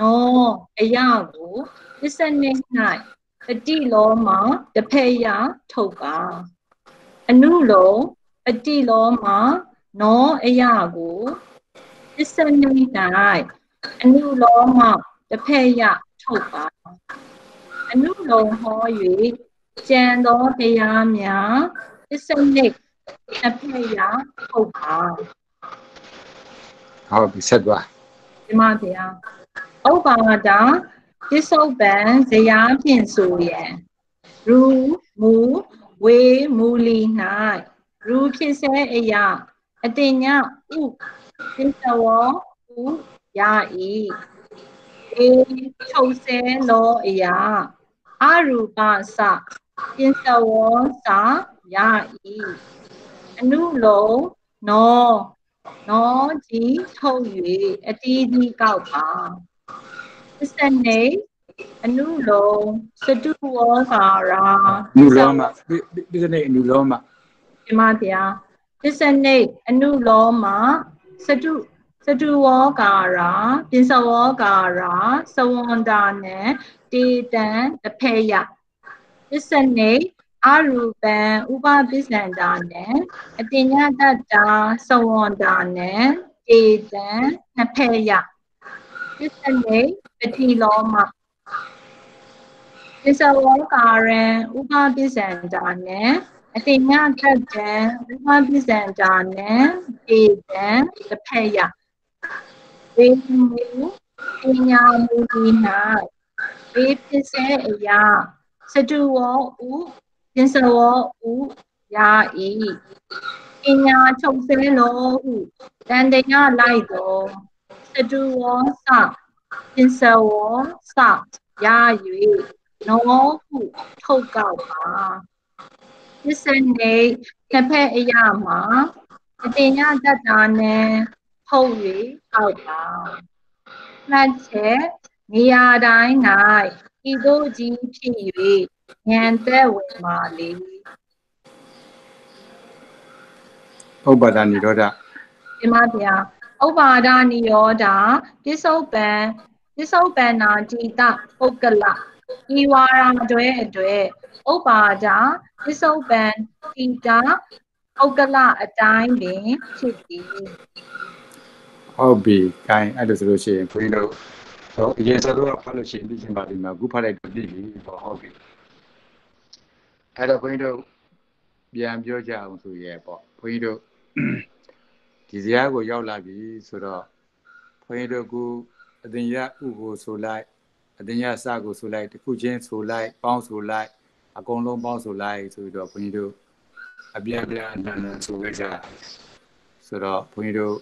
နောအယကိုပစ္စနေ၌ပတိလောမတစ်ဖက်ရထုတ်ပါအနုလုံပတိလောမနောအယကိုပစ္စနေ၌အနုလောမတစ်ဖက်ရထုတ်ပါအနုလုံဟော၍ကြံသောတရားများ ပစ္စနိတ်အဖေယဟုတ်ပါဟုတ်ပြီဆက်သွားဒီမှာဗျာဥပ္ပါဒပစ္စုပန်ဇရာဖြင့်ဆိုရန်ရူမူဝေမူလီ၌ရူဖြစ်စေအရာအတင်ညဥပစ္စဝဥယာဤအေချုပ်ဆဲသောအရာအရူပစပစ္စဝစာ ယာဤအနုလုံနောနောကြီးထုတ်၍အတီးဒီကောက်ပါပစ္စနေအနုလုံစတုဝောကာရာအနုလောမပိစနေအနုလောမဒီမှာဗျာပစ္စနေအနုလောမစတုစတုဝောကာရာပစ္စဝောကာရာသဝန္တာနဲ့တေတံတဖေယပစ္စနေ အရူပံဥပပစ္စန္တာနဲ့အတင်ညတတ္တာသဝန္တာနဲ့တေတံနဖေယပစ္စနေပတိလောမပစ္စဝောကာရံဥပပစ္စန္တာနဲ့အတင်ညတတ္တံဥပပစ္စန္တာနဲ့တေတံတဖေယဝေမူပညာမူဒီ၌ဝေဖြစ်စေအရာစတုဝောဥ ပစ္စဝောဥယာဤပညာချုပ်ဆဲလောဟုတန်တရားလိုက်တော်စတုဝောစပစ္စဝောစယာ၍နောဟုထုတ်ကောက်ပါပစ္စနေတစ်ဖက်အရာမှာအတင်ညတတ္တာနဲ့ထုတ်၍ကောက်ပါမှတ်ချက်နေရာတိုင်း၌ဤသို့ကြီးဖြစ်၍ ဉာဏ်သက်ဝင်ပါလေဥပ္ပါဒနိရောဓဒီမှာဗျာဥပ္ပါဒနိယောဓာပစ္စုပန်ပစ္စုပန်နာတိတပုဂ္ဂလဤဝါရတွေအတွက်ဥပ္ပါဒပစ္စုပန်တိတပုဂ္ဂလအတိုင်းပင်ဖြစ်သည်ဟုတ်ပြီခိုင်းအဲ့လိုဆိုလို့ရှိရင်ခွင်းတို့ဟိုအရင်စတော့ဖတ်လို့ရှိရင်သိချင်ပါလိမ့်မယ်အခုဖတ်လိုက်တော့သိပြီပေါ့ဟုတ်ပြီ အဲ့တော့ခွင်းတို့ပြန်ပြောကြအောင်ဆိုရဲပေါ့ခွင်းတို့ဒီဇာတ်ကိုရောက်လာပြီဆိုတော့ခွင်းတို့ကအတင်ရဥကိုဆိုလိုက်အတင်ရစကိုဆိုလိုက်တစ်ခုချင်းဆိုလိုက်ပေါင်းဆိုလိုက်အကုန်လုံးပေါင်းဆိုလိုက်ဆိုပြီးတော့ခွင်းတို့အပြန်ပြန်အနန္တဆိုခဲ့ကြဆိုတော့ခွင်းတို့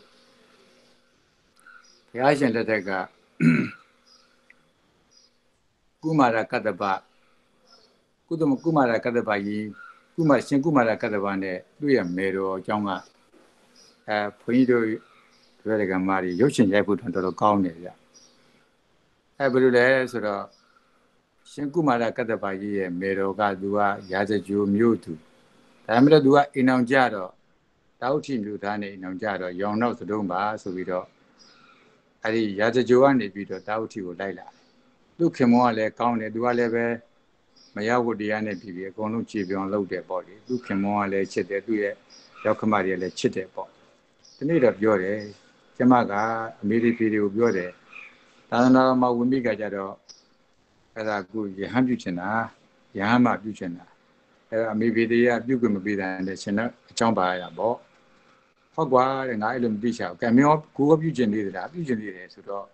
ဘုရားရှင်လက်ထက်ကကုမာရကတ္တပ ကုသမကုမာရကတ္တပကြီးကုမာရှင်ကုမာရကတ္တပနဲ့သူ့ရဲ့မေတော်အကြောင်းကအဲဘုန်းကြီးတို့ရွေးရကမာရီရုပ်ရှင်ရိုက်ဖို့တော်တော်ကောင်းတယ်ဗျအဲဘယ်လိုလဲဆိုတော့ရှင်ကုမာရကတ္တပကြီးရဲ့မေတော်ကသူကရာဇဂျိုမြို့သူဒါမှမဟုတ်သူကအိမ်အောင်ကြတော့တောက်ထီမြို့သားနဲ့အိမ်အောင်ကြတော့ရောင်နောက်သတုံးပါဆိုပြီးတော့အဲ့ဒီရာဇကြိုကနေပြီးတော့တာဝတိကိုလိုက်လာသူ့ခင်မောကလည်းကောင်းတယ်သူကလည်းပဲ မရဝတ္တရားနဲ့ပြီးပြီးအကုန်လုံးခြေပြောင်းလုပ်တယ်ပေါ့လေသူ့ခင်မောကလည်းချစ်တယ်သူ့ရဲ့ရောက်ခမတွေကလည်းချစ်တယ်ပေါ့ဒီနေ့တော့ပြောတယ်ကျမကအမေရိကန်တွေကိုပြောတယ်သာသနာတော်မှာဝင်ပြီးကကြတော့အဲ့ဒါကိုယဟန်ပြုချင်တာယဟန်မှပြုချင်တာအဲ့ဒါအမေရိကန်တွေကပြုခွင့်မပေးတာနဲ့ရှင်တော့အကြောင်းပါရတာပေါ့ဟုတ်ကွာတဲ့ငါအဲ့လိုမသိချင်ဘူးကဲမင်းရောကိုယ်ကပြုကျင်နေတယ်လားပြုကျင်နေတယ်ဆိုတော့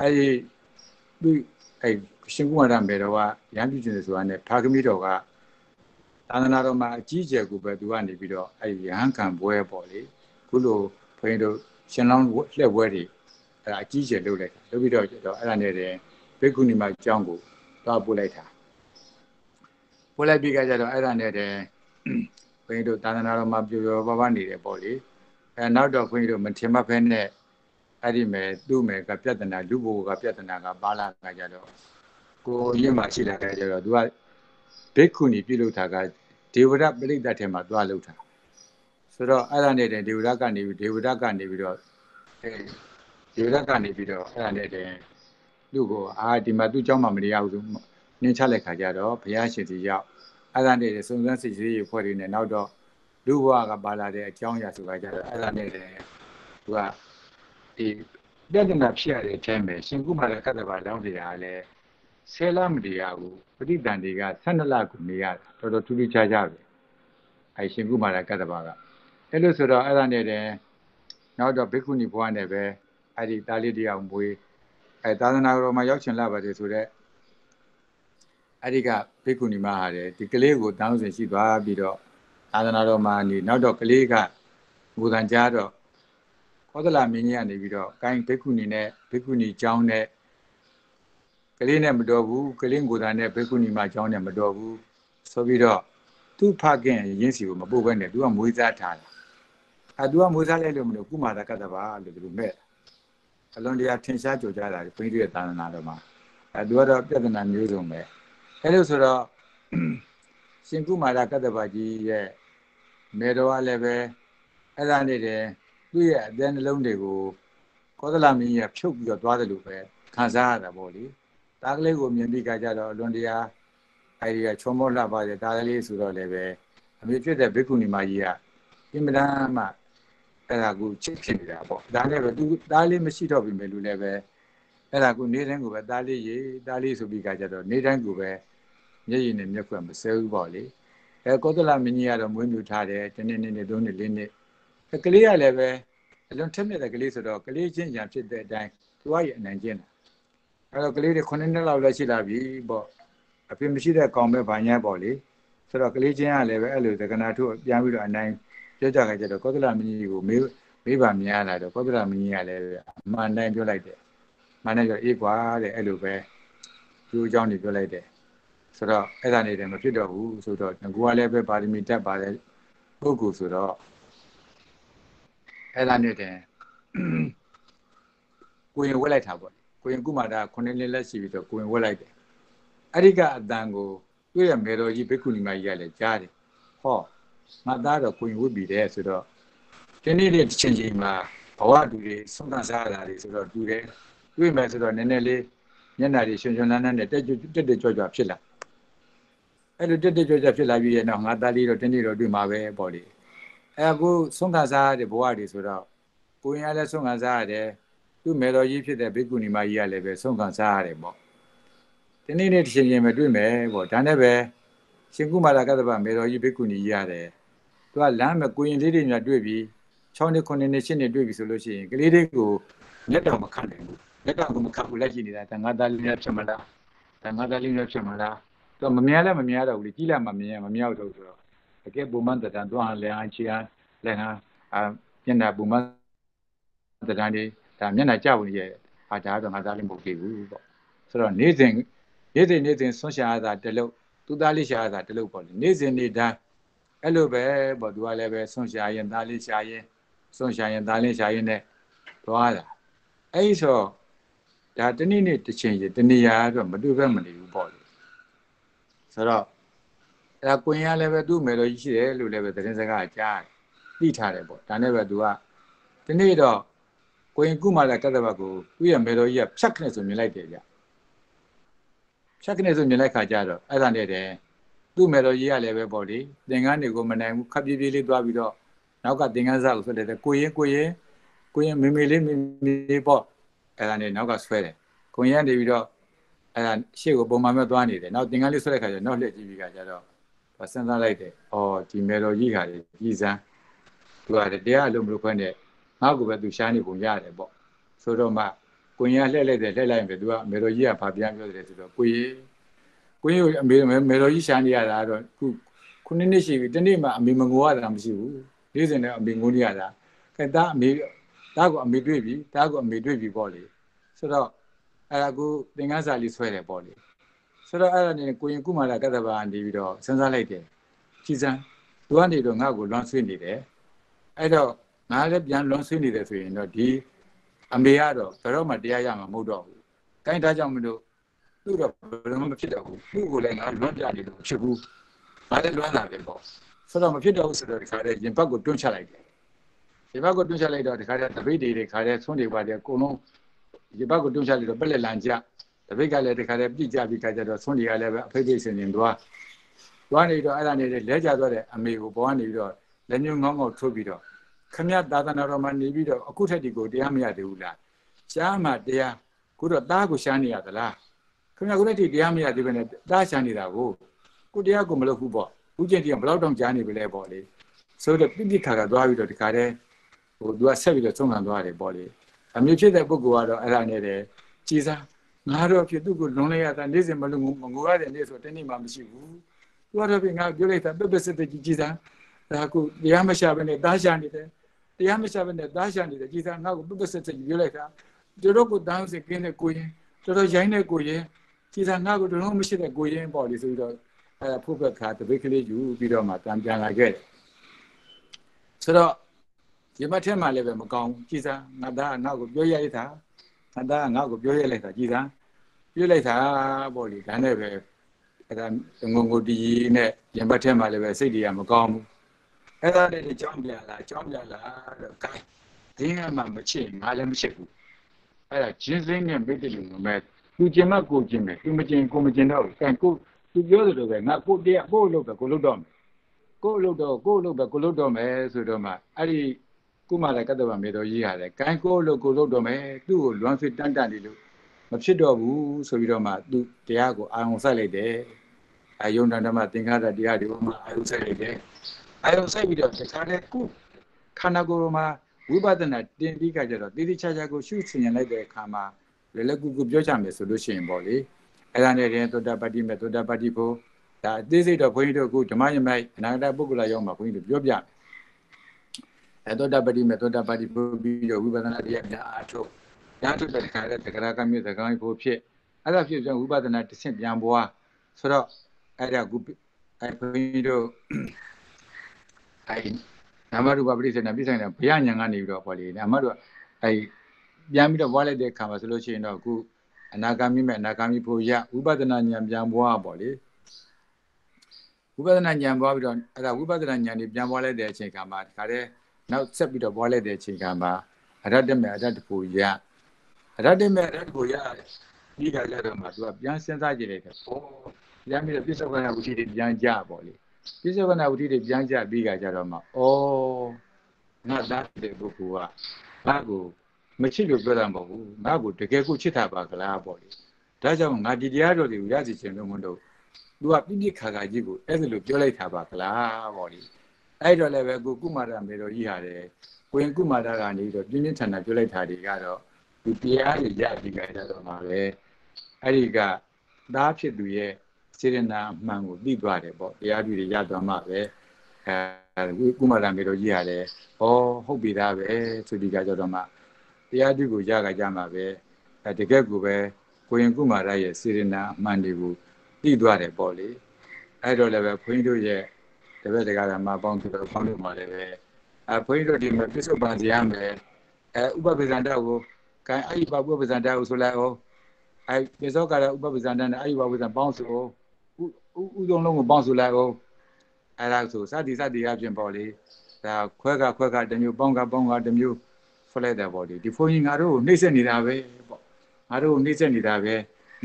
အဲ့ဒီသူအဲ့ ရှင်ကုမာရမေတော်ကရမ်းပြုကျင်တယ်ဆိုတာနဲ့ဖာကမိတော်ကသာသနာတော်မှာအကြီးအကျယ်ကိုပဲသူကနေပြီးတော့အဲ့ဒီရဟန်းခံပွဲပေါ့လေခုလိုဘုန်းကြီးတို့ရှင်လောင်းလှည့်ပွဲတွေအဲ့ဒါအကြီးအကျယ်လုပ်လိုက်တာလုပ်ပြီးတော့တော့အဲ့ဒါနဲ့တည်းဘိက္ခုနီမအကြောင်းကိုသွားပို့လိုက်တာပို့လိုက်ပြီးကြကြတော့အဲ့ဒါနဲ့တည်းဘုန်းကြီးတို့သာသနာတော်မှာပြပြပပနေတယ်ပေါ့လေအဲနောက်တော့ခွင့်ရတို့မထင်မှတ်ဖဲနဲ့အဲ့ဒီမဲ့သူ့မဲ့ကပြဿနာလူဘိုကပြဿနာကပါလာကကြတော့ ကိုရင့်မှရှိလာကြတော့သူကဘိက္ခုနီပြုလုပ်တာကဒေဝရပရိသတ်ထဲမှာသွားလုပ်တာဆိုတော့အဲ့ဒါနဲ့တည်းဒေဝရကနေပြီးဒေဝရကနေပြီးတော့အဲဒေဝရကနေပြီးတော့အဲ့ဒါနဲ့တည်းသူ့ကိုအာဒီမှာသူ့เจ้าမှမရဘူးဆိုနင်းချလိုက်ခါကြတော့ဘုရားရှင်ကြီးရောက်အဲ့ဒါနဲ့တည်းစုံစမ်းစစ်ဆေးရေးဖွဲ့တွေနဲ့နောက်တော့ လူဘဝကပါလာတဲ့အကြောင်းအရာဆိုတာကြတော့အဲ့ဒါနဲ့တည်းသူကဒီပြဿနာဖြစ်ရတဲ့အချိန်ပဲရှင်ကုမာရကတ္တဗာလောင်းစီတာလည်း ဆယ်လမတည်ရဘူးပဋိသန္ဓေက12လကိုနေရတာတော်တော်ထူးထူးခြားခြားပဲအဲရှင်ကုမာရကတ္တဘာကအဲ့လိုဆိုတော့အဲ့ဒါနဲ့တည်းနောက်တော့ဘိက္ခုနီဘွားနဲ့ပဲအဲ့ဒီတားလေးတရားမွေးအဲသာသနာတော်မှာရောက်ချင်လာပါတယ်ဆိုတော့အဲ့ဒီကဘိက္ခုနီမဟာတယ်ဒီကလေးကိုတောင်းစင်ရှိသွားပြီးတော့သာသနာတော်မှာနေနောက်တော့ကလေးကဘူတန်ကြားတော့ခောသလမင်းကြီးကနေပြီးတော့ကိုင်းဘိက္ခုနီနဲ့ဘိက္ခုနီကျောင်းနဲ့ ကလေးနဲ့မတော်ဘူးကလေးကိုယ်တိုင်နဲ့ဘိက္ခုနီမကျောင်းနဲ့မတော်ဘူးဆိုပြီးတော့သူ့ဖခင်ရင်းစီကိုမပို့ဘဲနဲ့သူကမွေးစားထားတာအဲသူကမွေးစားလိုက်လို့မလို့ကုမာတကတ္တပါလို့သူမဲ့အလွန်တရာထင်ရှားကြကြတာဘုန်းကြီးရဲ့သာသနာတော်မှာအဲသူကတော့ပြဿနာမျိုးစုံပဲအဲလိုဆိုတော့ရှင်ကုမာရကတ္တပါကြီးရဲ့မေတော်ကလည်းပဲအဲ့ဒါနေတယ်သူ့ရဲ့အသက်နှလုံးတွေကိုကောသလမင်းကြီးကဖြုတ်ပြီးတော့သွားတယ်လို့ပဲခံစားရတာပေါ့လေ တားကလေးကိုမြင်ပြီးကြကြတော့အလွန်တရာအဲဒီကချောမောလှပါတယ်တားကလေးဆိုတော့လည်းပဲအမေဖြစ်တဲ့ဘိက္ခုနီမကြီးကအင်မတန်မှအဲ့ဒါကိုချစ်ဖြစ်နေတာပေါ့ဒါနဲ့ပဲသူတားလေးမရှိတော့ပြီမယ်လို့လည်းပဲအဲ့ဒါကိုနေတိုင်းကိုပဲတားလေးရေတားလေးဆိုပြီးကြကြတော့နေတိုင်းကိုပဲမျက်ရည်နဲ့မျက်ခွက်မစဲဘူးပေါ့လေအဲကောသလမင်းကြီးကတော့မွေးမြူထားတယ်တနေ့နေ့နေ့သုံးနေ့လေးနေ့ကလေးကလည်းပဲအလွန်ထက်မြက်တဲ့ကလေးဆိုတော့ကလေးချင်းရံဖြစ်တဲ့အတိုင်းသူကရအနိုင်ကျင့်တာ အဲ့တော့ကလေးတွေ9နှစ်လောက်လည်းရှိလာပြီပေါ့အဖေမရှိတဲ့ကောင်ပဲဗာညံပေါ့လေဆိုတော့ကလေးချင်းကလည်းပဲအဲ့လိုသက္ကနာထုပြန်ပြီးတော့အနိုင်ပြောကြကြတော့ကောသလမင်းကြီးကိုမေးမေးပါများလာတော့ကောသလမင်းကြီးကလည်းအမှန်တိုင်းပြောလိုက်တယ်မှန်တယ်ပြောအေးကွာတဲ့အဲ့လိုပဲသူ့အကြောင်းတွေပြောလိုက်တယ်ဆိုတော့အဲ့ဒါနေတယ်မဖြစ်တော့ဘူးဆိုတော့ငကူကလည်းပဲပါရမီတက်ပါတယ်ပုဂ္ဂိုလ်ဆိုတော့အဲ့ဒါနေတယ်ကိုရင်ဝက်လိုက်တာပေါ့ ကိုရင်ကုမာတာခုနှစ်နှစ်လက်ရှိပြီးတော့ကိုရင်ဝက်လိုက်တယ်အဲ့ဒီကအတန်ကိုတွေ့ရမေတော်ကြီးဘိက္ခုနီမကြီးကလည်းကြားတယ်ဟောငါသားတော့ကိုရင်ဝက်ပြီးတယ်ဆိုတော့ဒီနေ့နေ့ချင်းချင်းမှာဘဝတူတွေဆုံးသစားရတာတွေဆိုတော့တူတယ်တွေ့မယ်ဆိုတော့နည်းနည်းလေးမျက်နှာတွေရှင်ရှင်လန်းလန်းနဲ့တက်တက်တက်ကြွကြွဖြစ်လာအဲ့လိုတက်တက်ကြွကြွဖြစ်လာပြီးရဲ့နောက်ငါသားလေးတော့တနေ့တော့တွေ့မှာပဲပေါ့လေအဲ့အခုဆုံးသစားရတဲ့ဘဝတွေဆိုတော့ကိုရင်ကလည်းဆုံးခံစားရတယ် သူ့မေတော်ကြီးဖြစ်တဲ့ဘိက္ခုနီမကြီးကလည်းပဲဆုံးခံစားရတယ်ပေါ့ဒီနေ့နေ့တစ်ချိန်ချင်းပဲတွေ့မယ်ပေါ့ဒါနဲ့ပဲရှင်ကုမာရကတ္တဗမေတော်ကြီးဘိက္ခုနီကြီးရတယ်သူကလမ်းမဲ့ကိုရင်လေးတွေများတွေ့ပြီး6နှစ်9နှစ်10နှစ်တွေ့ပြီဆိုလို့ရှိရင်ကလေးတွေကိုလက်တော်မခံနိုင်ဘူးလက်တော်ကမခံဘူးလက်ရှိနေတာတန်ငါသားလေးများဖြစ်မလားတန်ငါသားလေးများဖြစ်မလားသူမမြင်လဲမမြင်တော့ဘူးလေကြီးလာမှမြင်ရမမြောက်တော့ဆိုတော့တကယ်ပုံမှန်တန်သွားလဲအချီအားလဲငါအာမျက်နှာပုံမှန်တန်တွေ ဒါမျက်နှာကြောက်နေရဲ့ဟာဒါတော့ငါသားလေးမဟုတ်သေးဘူးပေါ့ဆိုတော့နေ့စဉ်နေ့စဉ်နေ့စဉ်ဆွန့်ရှာရတာတလို့သူသားလေးရှာရတာတလို့ပေါ့လေနေ့စဉ်နေ့တိုင်းအဲ့လိုပဲပေါ့သူကလည်းပဲဆွန့်ရှာရင်သားလေးရှာရင်ဆွန့်ရှာရင်သားလေးရှာရင်နဲ့သွားတာအဲ့ဒီဆိုဒါတနေ့နေ့တစ်ချိန်တနေရာတော့မတွေ့ဘဲမနေဘူးပေါ့လေဆိုတော့အဲ့ဒါကိုရင်ကလည်းပဲသူ့မယ်တော်ကြီးရှိတယ်လို့လည်းပဲသတင်းစကားကြားတယ်သိထားတယ်ပေါ့ဒါနဲ့ပဲသူကဒီနေ့တော့ ကိုရင်ကုမာလာကတ္တဘကိုသူ့ရဲ့မယ်တော်ကြီးကဖြတ်ခနဲ့ဆိုမြင်လိုက်တယ်ဗျဖြတ်ခနဲ့ဆိုမြင်လိုက်ခါကြတော့အဲ့ဒါနဲ့တည်းသူ့မယ်တော်ကြီးကလည်းပဲပေါ့လေသင်္ကန်းတွေကိုမနိုင်ဘူးခပ်ပြေးပြေးလေးသွားပြီးတော့နောက်ကသင်္ကန်းစားကိုဆွဲတယ်ကိုရင်ကိုရင်ကိုရင်မေမေလေးမေမေပေါ့အဲ့ဒါနဲ့နောက်ကဆွဲတယ်ကိုရင်ကနေပြီးတော့အဲ့ဒါရှေ့ကိုပုံမှန်ပဲသွားနေတယ်နောက်သင်္ကန်းလေးဆွဲတဲ့ခါကျနောက်လှည့်ကြည့်ပြီးခါကျတော့စဉ်းစားလိုက်တယ်။အော်ဒီမေတော်ကြီးခါကြီးကြီးစမ်းသူကတရားအလုံးမလို့ခွင့်နဲ့ ငါ့ကိုပဲသူရှားနေပုံရတယ်ပေါ့။ဆိုတော့မှကိုရင်ကလှည့်လိုက်တယ်လှည့်လိုက်ရင်ပဲသူကမေတော်ကြီးကဘာပြန်ပြောတယ်ဆိုတော့ကိုရင်ကိုရင်အမေမေတော်ကြီးရှားနေရတာတော့ခုခုနှစ်နှစ်ရှိပြီတနေ့မှအမေမငိုရတာမရှိဘူး။နေ့စဉ်နဲ့အမေငိုနေရတာ။ကဲဒါအမေဒါကိုအမေတွေ့ပြီဒါကိုအမေတွေ့ပြီပေါ့လေ။ဆိုတော့အဲ့ဒါကိုသင်္ကန်းစာလေးဆွဲတယ်ပေါ့လေ။ဆိုတော့အဲ့ဒါနေကိုရင်ကုမာလာကတ္တဗာနေပြီးတော့စဉ်းစားလိုက်တယ်ကြည်စမ်းသူကနေတော့ငါ့ကိုလွန်ဆွေးနေတယ်အဲ့တော့ ငါလည်းပြန်လွန်ဆွေးနေတယ်ဆိုရင်တော့ဒီအမေကတော့ဘယ်တော့မှတရားရမှာမဟုတ်တော့ဘူး။ကိုင်းသားကြောင့်မလို့သူ့တော့ဘယ်တော့မှမဖြစ်တော့ဘူး။သူ့ကိုလည်းငါလွန်ပြနေလို့ဖြစ်ဘူး။ငါလည်းလွန်တာပဲပေါ့။ဆိုတော့မဖြစ်တော့ဘူးဆိုတော့ဒီခါတည်းရင်ဘတ်ကိုတွန်းချလိုက်တယ်။ရင်ဘတ်ကိုတွန်းချလိုက်တော့ဒီခါတည်းတပိတ်တွေတွေခါတည်းဆွန်းတွေပါတယ်အကုန်လုံးရင်ဘတ်ကိုတွန်းချလိုက်တော့ပက်လက်လန်ကြတပိတ်ကလည်းဒီခါတည်းပြစ်ကြပြီးခါကျတော့ဆွန်းတွေကလည်းပဲအဖိတ်ဖိတ်စင်စင်သွားသွားနေတော့အဲ့ဒါနေလဲကြသွားတဲ့အမေကိုဘောကနေပြီးတော့လက်ညှိုးငေါငေါထိုးပြီးတော့ ခမရသာသနာတော်မှာနေပြီးတော့အခုထက်ဒီကိုတရားမရသေးဘူးလားရှားမှတရားခုတော့သားကိုရှားနေရသလားခခင်ဗျာကိုလည်းဒီတရားမရသေးဘဲနဲ့တားချန်နေတာကိုကိုတရားကိုမလုပ်ဘူးပေါ့ဦးကျင်တရားဘယ်တော့တောင်ကြားနေပြီလဲပေါ့လေဆိုတော့ပြစ်ပြခါကသွားပြီးတော့ဒီခါတည်းဟိုသူကဆက်ပြီးတော့သုံးခံသွားတယ်ပေါ့လေအမျိုးဖြစ်တဲ့ပုဂ္ဂိုလ်ကတော့အဲ့ဒါနဲ့တည်းကြည်စားငါတော့ဖြစ်သူ့ကိုလွန်လိုက်ရတာနေ့စဉ်မလို့မငိုရတဲ့နေ့ဆိုတနေ့မှမရှိဘူးသူကတော့ပြင်ငါပြောလိုက်တာပက်ပက်စစ်စစ်ကြည်စားဒါကိုတရားမရှာဘဲနဲ့တားရှာနေတယ် တရားမရှာဘဲနဲ့တားရှာနေတယ်ကြည်စားငါ့ကိုပက်ပက်စစ်စစ်ပြောလိုက်တာတို့တော့ကိုတန်းစစ်ကင်းတဲ့ကိုရင်တော်တော်ရိုင်းတဲ့ကိုရင်ကြည်စားငါ့ကိုတော့မရှိတဲ့ကိုရင်ပေါ့လေဆိုတော့အဲ့ဒါဖုတ်ဘက်ခါတပိတ်ကလေးယူပြီးတော့မှတန်ပြန်လာခဲ့တယ်ဆိုတော့ဒီမထဲမှာလည်းပဲမကောင်းကြည်စားငါသားငါ့ကိုပြောရလိုက်တာငါသားငါ့ကိုပြောရလိုက်တာကြည်စားပြောလိုက်တာပေါ့လေဒါနဲ့ပဲအဲ့ဒါငုံငုံတီးနဲ့ရင်ဘတ်ထဲမှာလည်းပဲစိတ်တွေကမကောင်းဘူး အဲ့ဒါလေးတွေကြောင်းပြန်လာကြောင်းပြန်လာတော့ကိုင်းဒင်းကမှမချစ်ငါလည်းမချစ်ဘူးအဲ့ဒါဂျင်းစင်းနဲ့မိတ်တယ်လို့မဲ့သူကျင်မကိုကျင်မယ်သူမကျင်ကိုမကျင်တော့ဘူးအဲကိုသူပြောသလိုပဲငါကိုတရားကိုလို့ပဲကိုလို့တော့မယ်ကိုလို့တော့ကိုလို့ပဲကိုလို့တော့မယ်ဆိုတော့မှအဲ့ဒီကုမာရကတ္တဗမေတော်ကြီးရတယ်ကိုင်းကိုလို့ကိုလို့တော့မယ်သူ့ကိုလွန်ဆွေတန်းတန်းနေလို့မဖြစ်တော့ဘူးဆိုပြီးတော့မှသူတရားကိုအာရုံစိုက်လိုက်တယ်အယုံတန်ဓမ္မသင်္ခါရတရားတွေမှအာရုံစိုက်လိုက်တယ် အာရုံစိုက်ပြီးတော့တခါတည်းကုခန္ဓာကိုယ်မှာဝိပဿနာတင်ပြီးကြကြတော့တိတိကျကျကိုရှုဆင်ရင်လိုက်တဲ့အခါမှာလည်းလည်းကုကုပြောချမယ်ဆိုလို့ရှိရင်ပေါ့လေအဲ့ဒါနဲ့ရင်သောတာပတ္တိမေသောတာပတ္တိဖို့ဒါအသေးစိတ်တော့ဘုန်းကြီးတို့အခုဓမ္မယမိုက်အနာဂတ်ပုဂ္ဂလာရောက်မှာဘုန်းကြီးတို့ပြောပြမယ်အဲသောတာပတ္တိမေသောတာပတ္တိဖို့ပြီးတော့ဝိပဿနာတရားများအားထုတ်ညာထုတ်တဲ့ခါတဲ့တက္ကရာကမျိုးသကောင်းဖို့ဖြစ်အဲ့ဒါဖြစ်ပြန်ဝိပဿနာတစ်ဆင့်ပြန်ပွားဆိုတော့အဲ့ဒါကုအဲဘုန်းကြီးတို့ အဲနာမရူပပရိစ္ဆေနာပြဆိုင်တဲ့ဘုရားညာကနေပြီးတော့ပေါ့လေနာမရူအဲပြန်ပြီးတော့ပွားလိုက်တဲ့ခါမှာဆိုလို့ရှိရင်တော့အခုအနာဂါမိမဲ့အနာဂါမိဖို့ရဝိပဿနာဉာဏ်ပြန်ပွားပေါ့လေဝိပဿနာဉာဏ်ပွားပြီးတော့အဲ့ဒါဝိပဿနာဉာဏ်ကြီးပြန်ပွားလိုက်တဲ့အချိန်ခါမှာဒီခါတည်းနောက်ဆက်ပြီးတော့ပွားလိုက်တဲ့အချိန်ခါမှာအရတ္တမဲ့အရတ္တဖို့ရအရတ္တမဲ့အရတ္တဖို့ရဒီခါကျတော့မှသူကပြန်စဉ်းစားကြည့်လိုက်တယ်ဟောပြန်ပြီးတော့ပြစ္ဆောကနာဝိသီတွေပြန်ကြပေါ့လေ ပြစ္ဆောကနာဝိသီတွေပြန်ကြပြီးခါကျတော့မှဩငါသားတဲ့ပုဂ္ဂိုလ်ကငါ့ကိုမချစ်လို့ပြောတာမဟုတ်ဘူးငါ့ကိုတကယ်ကိုချစ်တာပါကလားပေါ့လေဒါကြောင့်ငါဒီတရားတော်တွေကိုရစီခြင်းလို့မလို့သူကပြိပြခါခါကြီးကိုအဲ့ဒါလိုပြောလိုက်တာပါကလားပေါ့လေအဲ့တော့လည်းပဲကိုကုမာရမေတော်ကြီးဟာတယ်ကိုရင်ကုမာရကနေတော့ပြင်းပြင်းထန်ထန်ပြောလိုက်တာတွေကတော့ဒီတရားတွေရပြီးကြတော့မှာပဲအဲ့ဒီကသားဖြစ်သူရဲ့ စေရနာအမှန်ကိုသိသွားတယ်ပေါ့တရားတွေရသွားမှာပဲအဲကုမာရမေတော်ကြီးဟာတယ်ဟောဟုတ်ပြီသားပဲဆိုဒီကကြတော့မှတရားသူကိုရကြကြမှာပဲအဲတကယ်ကိုပဲကိုရင်ကုမာရရဲ့စေရနာအမှန်တွေကိုသိသွားတယ်ပေါ့လေအဲ့တော့လည်းပဲခွင်းတို့ရဲ့တပည့်တကားမှာပေါင်းပြီးတော့ပေါင်းလို့မှာလည်းပဲအဲခွင်းတို့ဒီမှာပြစ္ဆုတ်ပန်စီရမယ်အဲဥပပဇန္တကိုကံအဲ့ဒီပါဥပပဇန္တကိုဆိုလိုက်အောင်အဲပြစ္ဆုတ်ကလည်းဥပပဇန္တနဲ့အဲ့ဒီပါဥပပဇန္ပေါင်းဆို ဥဥသုံးလုံးကိုပေါင်းဆိုလိုက်အောင်အဲ့ဒါဆိုစသည်စသည်အပြင်ပေါ့လေဒါခွဲကခွဲကတမျိုးပေါင်းကပေါင်းကတမျိုးဖလိုက်တယ်ပေါ့ဒီဒီဖုန်းကြီးငါတို့ကိုနှိမ့်ဆက်နေတာပဲပေါ့ငါတို့ကိုနှိမ့်ဆက်နေတာပဲ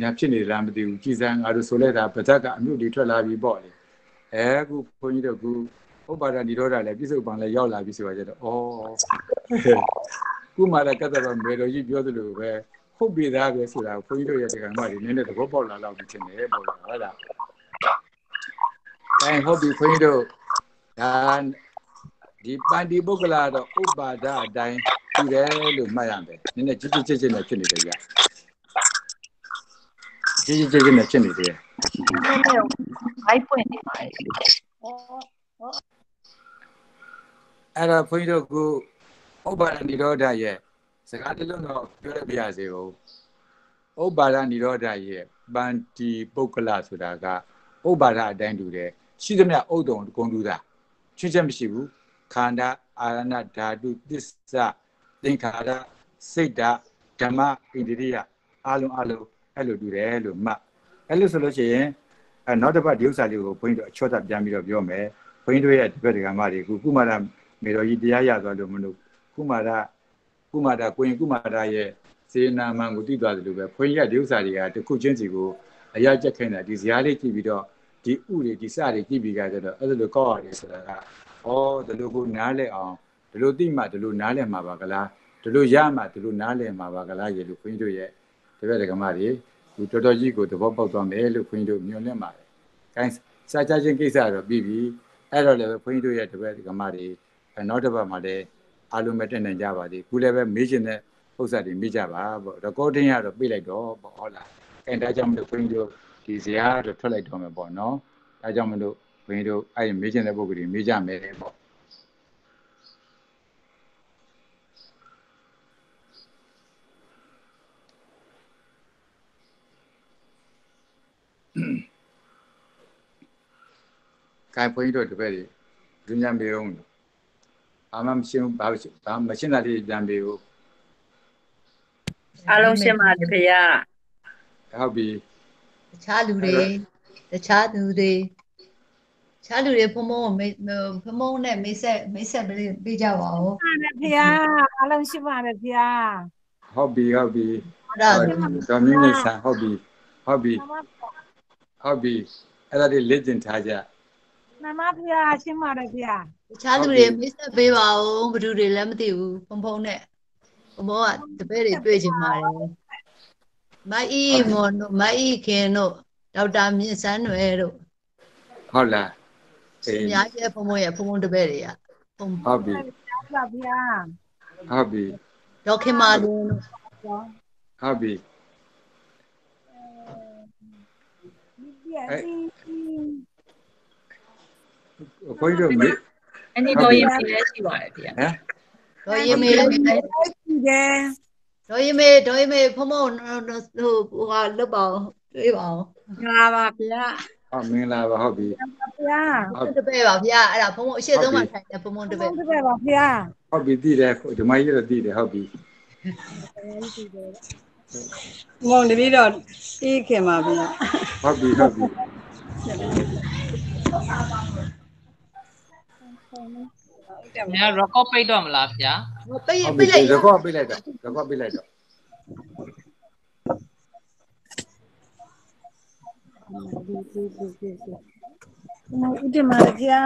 ညာဖြစ်နေလားမသိဘူးကြည်စံငါတို့ဆိုလိုက်တာဗဇက်ကအမျိုးတွေထွက်လာပြီပေါ့လေအဲခုဘုန်းကြီးတို့ကဥပါဒဏီရောဓလည်းပြစ္ဆုတ်ပံလည်းရောက်လာပြီဆိုတော့ဩကုမာရကတ္တဗမေတော်ကြီးပြောသလိုပဲဟုတ်ပြီသားပဲဆိုတာဘုန်းကြီးတို့ရဲ့တရားမှတွေနည်းနည်းသဘောပေါက်လာတော့ပြီထင်တယ်ပေါ့လေဟုတ်လား အဲဟုတ်ပြီဘုန်းကြီးတို့ဒါဒီပန္တိပုဂ္ဂလာတော့ဥပါဒအတိုင်းပြီးတယ်လို့မှတ်ရမယ်နည်းနည်းကြည်ကြည်ကြည်ကြည်နဲ့ဖြစ်နေတယ်ကြာကြည်ကြည်ကြည်ကြည်နဲ့ဖြစ်နေတယ်နည်းနည်းဘိုက်ပွင့်နေပါလေအဲ့တော့ဘုန်းကြီးတို့ကဥပါဒနိရောဓရဲ့စကားတစ်လုံးတော့ပြောရပြရစေဦးဥပါဒနိရောဓရဲ့ပန္တိပုဂ္ဂလဆိုတာက ဥပါဒအတိုင်းတူတယ်ရှိသမျှဥဒ္ဒုံဂုံတူတာချွတ်ချက်မရှိဘူးခန္ဓာအာရဏဓာတုသစ္စာသင်္ခါရစိတ်ဓာဓမ္မဣန္ဒြိယအလုံးအလုံးအဲ့လိုတူတယ်လို့မှတ်အဲ့လိုဆိုလို့ရှိရင်အဲနောက်တစ်ပတ်ဒီဥစ္စာလေးကိုဘုန်းကြီးတို့အချော့တာပြန်ပြီးတော့ပြောမယ်ဘုန်းကြီးတို့ရဲ့ဒီဘက်ဒကမတွေကိုကုမာရမေတော်ကြီးတရားရသွားလို့မလို့ကုမာရကုမာရကိုရင်ကုမာရရဲ့စေနာမန်ကိုတည်သွားတယ်လို့ပဲဘုန်းကြီးကဒီဥစ္စာတွေကတစ်ခုချင်းစီကိုအရာချက်ခိုင်းတာဒီဇာတ်လေးကြည့်ပြီးတော့ ဒီဥတွေဒီစတွေကြည့်ပြီးကြတော့အဲ့လိုကောက်ရတယ်ဆိုတာကဩဒီလိုကိုနားလဲအောင်ဒီလိုသိမှဒီလိုနားလဲမှာပါကလားဒီလိုရမှဒီလိုနားလဲမှာပါကလားရေလို့ဘုန်းကြီးတို့ရဲ့တပည့်ဒကမတွေဒီတော်တော်ကြီးကိုသဘောပေါက်သွားမယ်လို့ခွင်းတို့မျှော်လင့်ပါတယ်။အဲစာချခြင်းကိစ္စတော့ပြီးပြီ။အဲ့တော့လည်းခွင်းတို့ရဲ့တပည့်ကမတွေနောက်တစ်ပတ်မှာလည်းအားလုံးပဲတက်နိုင်ကြပါသေး။ခုလည်းပဲမေးချင်တဲ့ဥစ္စာတွေမေးကြပါပေါ့။ recording ကတော့ပြေးလိုက်တော့ပေါ့ဟုတ်လား။အဲဒါကြောင့်မလို့ခွင်းတို့ ဒီဇာတ်တော့ထွက်လိုက်တော့မယ်ပေါ့နော်။ဒါကြောင့်မလို့ခွင်းတို့အဲ့မေးချင်တဲ့ပုဂ္ဂိုလ်တွေမေးကြမယ်ပေါ့။ကိုင်ဖွင့်တို့တပည့်တွေဒုညံပေအောင်ဘာမှမရှင်းဘူးဘာဘာမရှင်းတာလေးပြန်ပေဦးအားလုံးရှင်းပါတယ်ဖေရဟုတ်ပြီ တခြားလူတွေတခြားလူတွေတခြားလူတွေဖုံဖုံကိုမေးဖုံဖုံနဲ့မိတ်ဆက်မိတ်ဆက်ပေးပေးကြပါဦးပါတယ်ဖေဟာအားလုံးရှိပါတယ်ဖေဟာဟုတ်ပြီဟုတ်ပြီအဲ့ဒါတော်မြင့်နေဆန်ဟုတ်ပြီဟုတ်ပြီဟုတ်ပြီအဲ့ဒါလေးလက်ကျင်ထားကြနမဖေဟာရှင်းပါတယ်ဖေဟာတခြားလူတွေမိတ်ဆက်ပေးပါဦးဘယ်သူတွေလည်းမသိဘူးဖုံဖုံနဲ့ဖုံဖုံကတပည့်တွေတွေ့ချင်ပါတယ် မအီမွန်တို့မအီခင်တို့ဒေါက်တာမြင့်စန်းနွယ်တို့ဟုတ်လားအေးအများကြီးဖုံဖုံရဲ့ဖုံဖုံတပည့်တွေကဖုံဟုတ်ပြီပါဖေဟာဟုတ်ပြီဒေါက်ခင်မာလွန်းတို့ဟုတ်ပြီဒီပြည့်စီခွင့်တို့မေးအနီတော်ရင်ပြည့်ရှိပါတယ်ဗျာဟမ်ဒေါ်ရင်မေလည်းရှိတယ် ဒေါ်ရင်မေဒေါ်ရင်မေဖုံဖုံဟိုဟိုဟာလွတ်ပါအောင်တွေးပါအောင်ငါပါဖေဟာဟုတ်မင်္ဂလာပါဟုတ်ပြီဖေဟာဟုတ်တပည့်ပါဗျာအဲ့ဒါဖုံဖုံအရှိဆုံးမှထိုင်တယ်ဖုံဖုံတပည့်တပည့်ပါဖေဟာဟုတ်ပြီတည်တယ်ဓမ္မကြီးတော့တည်တယ်ဟုတ်ပြီမုံတပီတော့တီးခင်ပါဗျာဟုတ်ပြီဟုတ်ပြီ။ ညာ record ပိတ်တော့မလားဗျာဟိုပိတ်ဟုတ်ပိပြီတ်လိုက်ရကော့ပေးလိုက်တော့ရကော့ပေးလိုက်တော့ဦးတင်ပါဖေဟာ